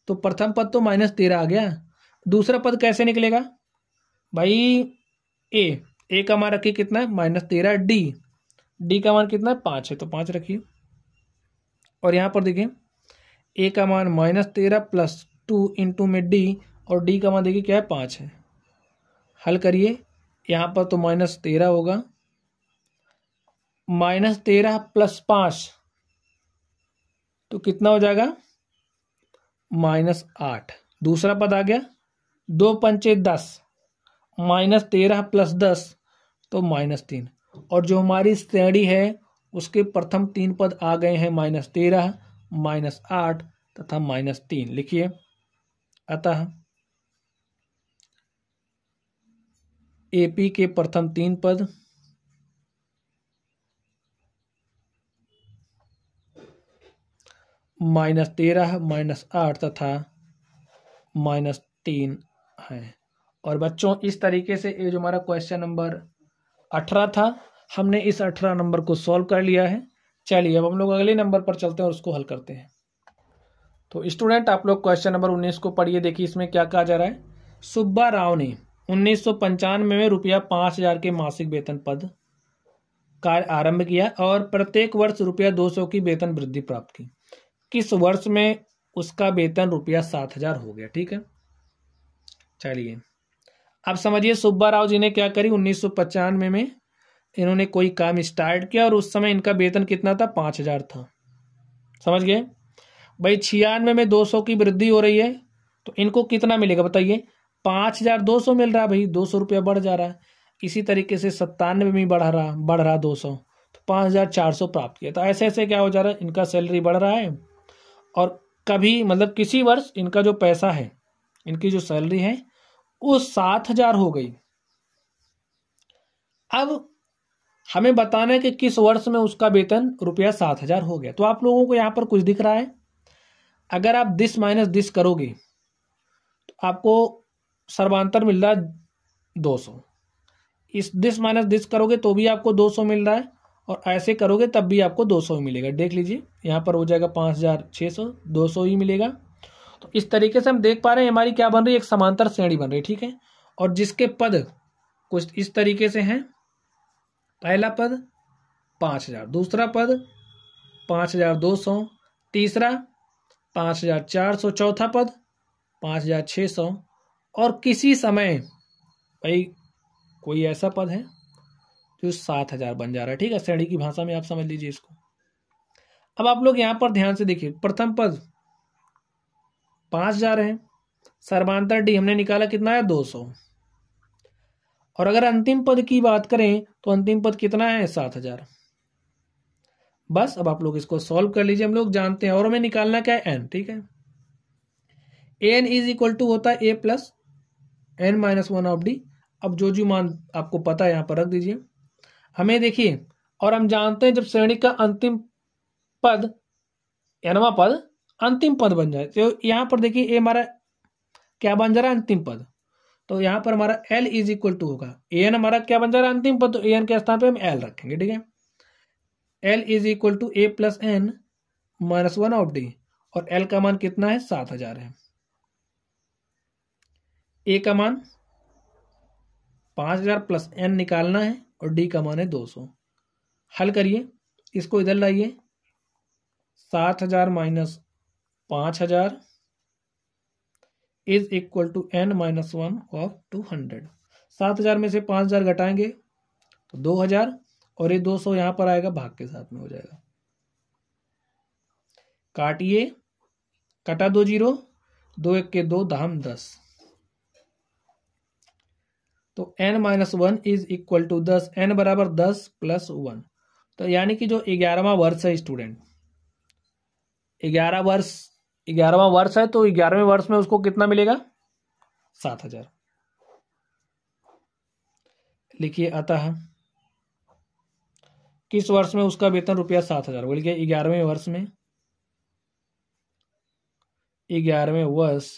तो प्रथम पद तो माइनस तेरह आ गया। दूसरा पद कैसे निकलेगा? भाई ए ए का मान रखिए कितना है? माइनस तेरह डी डी का मान कितना है? पाँच है। तो पाँच रखिए। और यहाँ पर देखिए ए का मान माइनस तेरह प्लस टू इंटू में डी और डी का मान देखिए क्या है? पाँच है। हल करिए। यहाँ पर तो माइनस तेरह होगा। माइनस तेरह प्लस पाँच तो कितना हो जाएगा? माइनस आठ। दूसरा पद आ गया। दो पंचे दस। माइनस तेरह प्लस दस तो माइनस तीन। और जो हमारी श्रेणी है, उसके प्रथम तीन पद आ गए हैं। माइनस तेरह, माइनस आठ तथा माइनस तीन। लिखिए। अतः एपी के प्रथम तीन पद माइनस तेरह, माइनस आठ तथा माइनस तीन है। और बच्चों, इस तरीके से ये जो हमारा क्वेश्चन नंबर अठारह था, हमने इस अठारह नंबर को सॉल्व कर लिया है। चलिए, अब हम लोग अगले नंबर पर चलते हैं और उसको हल करते हैं। तो स्टूडेंट आप लोग क्वेश्चन नंबर उन्नीस को पढ़िए, देखिए इसमें क्या कहा जा रहा है। सुब्बा राव ने उन्नीस सौ पंचानवे में रुपया पाँच हज़ार के मासिक वेतन पद कार्य आरंभ किया और प्रत्येक वर्ष रुपया दो सौ की वेतन वृद्धि प्राप्त की। किस वर्ष में उसका वेतन रुपया सात हज़ार हो गया, ठीक है? चलिए। अब समझिए, सुब्बा राव जी ने क्या करी? उन्नीस सौ पचानवे में इन्होंने कोई काम स्टार्ट किया और उस समय इनका वेतन कितना था? पाँच हज़ार था। समझ गए भाई, छियानवे में दो सौ की वृद्धि हो रही है तो इनको कितना मिलेगा बताइए? पाँच हज़ार दो सौ मिल रहा भाई, दो सौ रुपया बढ़ जा रहा है। इसी तरीके से सत्तानवे में बढ़ रहा बढ़ रहा दो सौ तो पाँच हज़ार चार सौ प्राप्त किया। तो ऐसे ऐसे क्या हो जा रहा है? इनका सैलरी बढ़ रहा है और कभी मतलब किसी वर्ष इनका जो पैसा है, इनकी जो सैलरी है, वो सात हज़ार हो गई। अब हमें बताना है कि किस वर्ष में उसका वेतन रुपया सात हज़ार हो गया। तो आप लोगों को यहाँ पर कुछ दिख रहा है। अगर आप दिस माइनस दिस करोगे तो आपको सर्वांतर मिल रहा है दो सौ। इस दिस माइनस दिस करोगे तो भी आपको दो सौ मिल रहा है। और ऐसे करोगे तब भी आपको दो सौ ही मिलेगा। देख लीजिए, यहाँ पर हो जाएगा पाँच हज़ार छः सौ, दो सौ ही मिलेगा। तो इस तरीके से हम देख पा रहे हैं, हमारी क्या बन रही है? एक समांतर श्रेणी बन रही है, ठीक है? और जिसके पद कुछ इस तरीके से हैं। पहला पद पाँच हज़ार, दूसरा पद पाँच हज़ार दो सौ, तीसरा पाँच हज़ार चार सौ, चौथा पद पाँच हज़ार छः सौ। और किसी समय, भाई, कोई ऐसा पद है जो सात हज़ार बन जा रहा है। ठीक है, श्रेणी की भाषा में आप समझ लीजिए इसको। अब आप लोग यहाँ पर ध्यान से देखिए, प्रथम पद पाँच हज़ार है, सर्वांतर डी, हमने निकाला कितना है? दो सौ। और अगर अंतिम पद की बात करें तो अंतिम पद कितना है? सात हज़ार। बस, अब आप लोग इसको सॉल्व कर लीजिए, हम लोग जानते हैं। और हमें निकालना क्या है? एन ठीक है? एन इज़ इक्वल टू होता है a plus n minus one of d अब जो जो मान आपको पता है, यहाँ पर रख दीजिए। हमें देखिए, और हम जानते हैं जब श्रेणी का अंतिम पद एनवा पद, अंतिम पद बन जाए तो यहाँ पर देखिए ए हमारा क्या बन जा रहा है? अंतिम पद। तो यहाँ पर हमारा एल इज़ इक्वल टू होगा। ए एन हमारा क्या बन जा रहा है? अंतिम पद। तो ए एन के स्थान पे हम एल रखेंगे, ठीक है? L is equal to a plus n minus one of d और एल का मान कितना है? सात हज़ार है। ए का मान पाँच हज़ार प्लस एन निकालना है। और डी का मान है दो सौ। हल करिए, इसको इधर लाइए। सात हज़ार माइनस पाँच हज़ार is equal to n minus one of two hundred. सात हज़ार में से पाँच हज़ार घटाएँगे तो दो हज़ार, और ये दो सौ यहाँ पर आएगा, भाग के साथ में हो जाएगा। काटिए, कटा दो ज़ीरो, दो एक के दो, दाम दस। तो n minus one is equal to दस एन बराबर दस प्लस वन तो यानी कि जो ग्यारहवा वर्ष है स्टूडेंट ग्यारह वर्ष, ग्यारहवा वर्ष है तो ग्यारहवें वर्ष में उसको कितना मिलेगा? सात हज़ार. लिखिए अतः, किस वर्ष में उसका वेतन रुपया सात हज़ार? बोल गया ग्यारहवें वर्ष में? ग्यारहवें वर्ष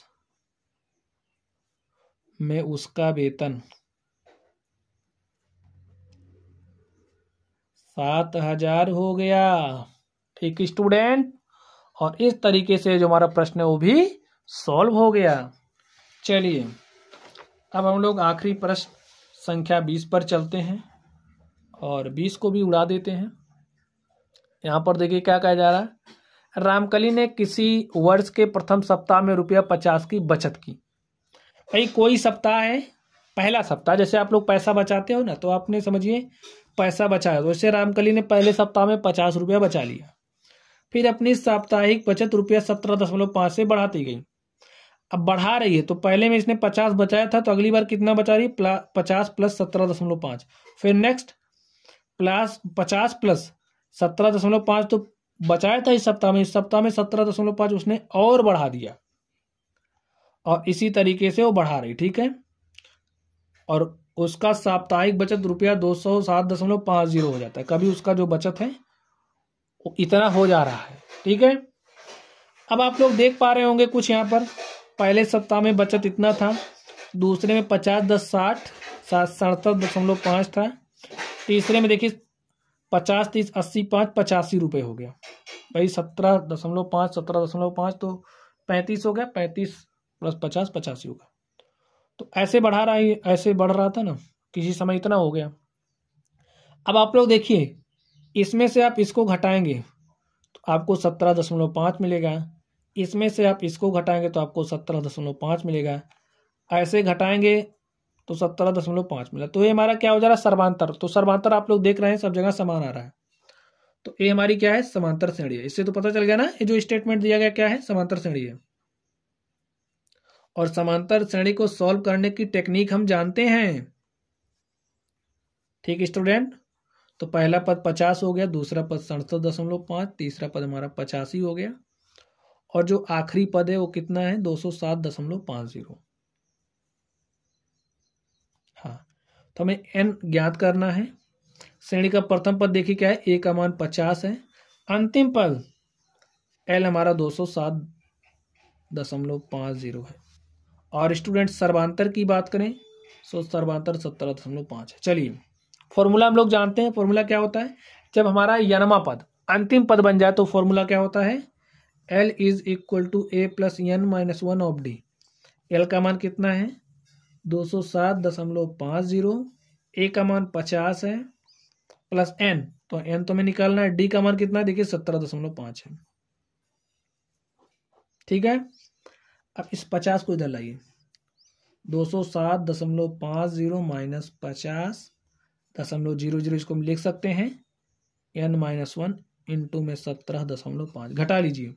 में उसका वेतन सात हज़ार हो गया। ठीक स्टूडेंट और इस तरीके से जो हमारा प्रश्न है, वो भी सॉल्व हो गया। चलिए, अब हम लोग आखिरी प्रश्न संख्या बीस पर चलते हैं और बीस को भी उड़ा देते हैं। यहाँ पर देखिए क्या कहा जा रहा है। रामकली ने किसी वर्ष के प्रथम सप्ताह में रुपया पचास की बचत की। भाई, कोई सप्ताह है? पहला सप्ताह, जैसे आप लोग पैसा बचाते हो ना तो आपने समझिए। पैसा बचाया तो वैसे रामकली ने पहले सप्ताह में पचास रुपया बचा लिया। फिर अपनी साप्ताहिक बचत रुपया सत्रह दशमलव पाँच से बढ़ाती गई। अब बढ़ा रही है तो पहले में इसने पचास बचाया था तो अगली बार कितना बचा रही पचास प्लस सत्रह दशमलव पाँच। फिर नेक्स्ट प्लस पचास प्लस सत्रह दशमलव पाँच तो बचाया था इस सप्ताह में। इस सप्ताह में सत्रह दशमलव पाँच उसने और बढ़ा दिया। और इसी तरीके से वो बढ़ा रही, ठीक है? और उसका साप्ताहिक बचत रुपया दो सौ सात दशमलव पाँच ज़ीरो हो जाता है। कभी उसका जो बचत है, वो इतना हो जा रहा है। ठीक है? अब आप लोग देख पा रहे होंगे कुछ यहाँ पर। पहले सप्ताह में बचत इतना था, दूसरे में पचास दस साठ, सात सड़सठ दशमलव पाँच था। तीसरे में देखिए, पचास तीस अस्सी पाँच, पचासी रुपये हो गया। भाई सत्रह दशमलव पाँच, सत्रह दशमलव पाँच तो पैंतीस हो गया, पैंतीस प्लस पचास, पचासी होगा तो ऐसे बढ़ा रहा है, ऐसे बढ़ रहा था ना, किसी समय इतना हो गया। अब आप लोग देखिए, इसमें से आप इसको घटाएँगे तो आपको सत्रह दशमलव पाँच मिलेगा। इसमें से आप इसको घटाएँगे तो आपको सत्रह दशमलव पाँच मिलेगा। ऐसे घटाएँगे तो सत्रह दशमलव पाँच मिला। तो ये हमारा क्या हो जा रहा है? सर्वांतर। तो सर्वांतर आप लोग देख रहे हैं, सब जगह समान आ रहा है। तो ये हमारी क्या है? समांतर श्रेणी है। इससे तो पता चल गया ना, ये जो स्टेटमेंट दिया गया क्या है? समांतर श्रेणी है। और समांतर श्रेणी को सॉल्व करने की टेक्निक हम जानते हैं। ठीक स्टूडेंट तो पहला पद पचास हो गया, दूसरा पद सड़सठ दशमलव पाँच, तीसरा पद हमारा पचासी हो गया। और जो आखिरी पद है वो कितना है? दो सौ सात दशमलव पाँच ज़ीरो। हाँ तो हमें एन ज्ञात करना है। श्रेणी का प्रथम पद देखिए क्या है? ए का मान पचास है। अंतिम पद एल हमारा दो सौ सात दशमलव पाँच ज़ीरो है। और स्टूडेंट सर्वांतर की बात करें, सो सर्वांतर सत्रह दशमलव पाँच है। चलिए, फॉर्मूला हम लोग जानते हैं, फॉर्मूला क्या होता है? जब हमारा यनमा पद, अंतिम पद बन जाए तो फॉर्मूला क्या होता है? L is equal to a plus n minus one of d l का मान कितना है? दो सौ सात दशमलव पाँच ज़ीरो। ए का मान पचास है प्लस एन तो एन तो हमें निकालना है डी का मान कितना? है देखिए, सत्रह दशमलव पाँच है। ठीक है? अब इस पचास को इधर लाइए। दो सौ सात दशमलव पाँच ज़ीरो माइनस पचास दशमलव ज़ीरो ज़ीरो इसको हम लिख सकते हैं। एन माइनस वन इंटू में सत्रह दशमलव पाँच। घटा लीजिए।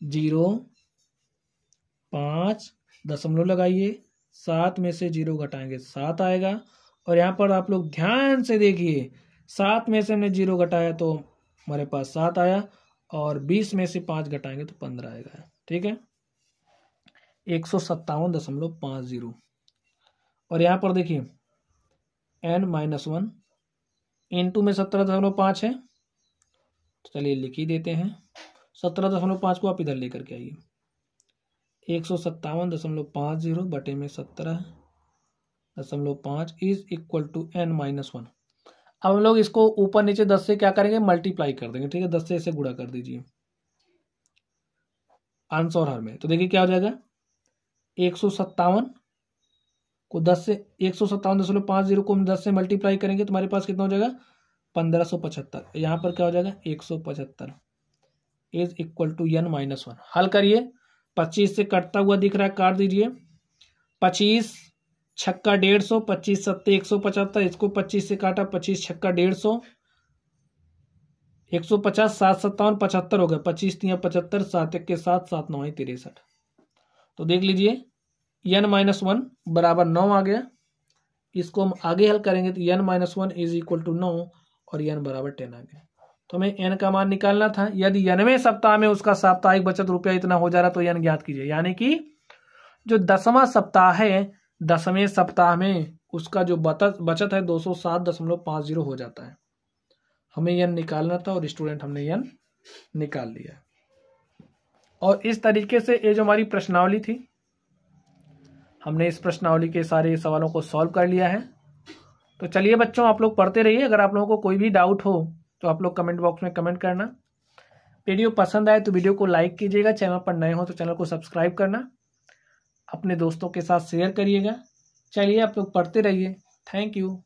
ज़ीरो पाँच दशमलव लगाइए। सात में से ज़ीरो घटाएँगे। सात आएगा। और यहाँ पर आप लोग ध्यान से देखिए, सात में से हमने ज़ीरो घटाया तो हमारे पास सात आया और बीस में से पाँच घटाएँगे तो पंद्रह आएगा। ठीक है? एक सौ सत्तावन दशमलव पाँच ज़ीरो। और यहाँ पर देखिए N minus one in to में सत्रह दशमलव पाँच है। तो चलिए लिख ही देते हैं। सत्रह दशमलव पाँच को आप इधर लेकर के आइए। एक सौ सत्तावन दशमलव पाँच ज़ीरो बटे में सत्रह दशमलव पाँच is equal to n minus one अब हम लोग इसको ऊपर नीचे दस से क्या करेंगे? मल्टीप्लाई कर देंगे, ठीक है? दस से इसे गुड़ा कर दीजिए। आंसर हर में। तो देखिए क्या हो जाएगा? एक सौ सत्तावन को दस से, एक सौ सत्तावन दशमलव पाँच ज़ीरो को हम दस से मल्टीप्लाई करेंगे, तुम्हारे पास कितना हो जाएगा? पंद्रह सौ पचहत्तर। यहाँ पर क्या हो जाएगा? एक सौ पचहत्तर। Is equal to n minus one हल करिए। पच्चीस से कटता हुआ दिख रहा है, काट दीजिए। पच्चीस छक्का डेढ़ सौ, पच्चीस सत्ते एक सौ पचहत्तर, इसको पच्चीस से काटा, पच्चीस छक्का डेढ़ सौ। एक सौ पचास, सात सत्तावन, पचहत्तर हो गया पच्चीस तिया पचहत्तर, सात एक के साथ सात नौ तिरसठ। तो देख लीजिए एन माइनस वन बराबर नौ आ गया। इसको हम आगे हल करेंगे तो n minus one is equal to नौ और एन बराबर टेन आ गया। तो हमें एन का मान निकालना था। यदि एनवें सप्ताह में उसका साप्ताहिक बचत रुपया इतना हो जा रहा तो एन ज्ञात कीजिए। यानी कि जो दसवां सप्ताह है, दसवें सप्ताह में उसका जो बचत बचत है दो सौ सात दशमलव ज़ीरो हो जाता है। हमें यन निकालना था और स्टूडेंट हमने यन निकाल लिया। और इस तरीके से ये जो हमारी प्रश्नावली थी हमने इस प्रश्नावली के सारे सवालों को सॉल्व कर लिया है। तो चलिए बच्चों, आप लोग पढ़ते रहिए। अगर आप लोगों को कोई भी डाउट हो तो आप लोग कमेंट बॉक्स में कमेंट करना। वीडियो पसंद आए तो वीडियो को लाइक कीजिएगा। चैनल पर नए हो तो चैनल को सब्सक्राइब करना। अपने दोस्तों के साथ शेयर करिएगा। चलिए आप लोग पढ़ते रहिए। Thank you.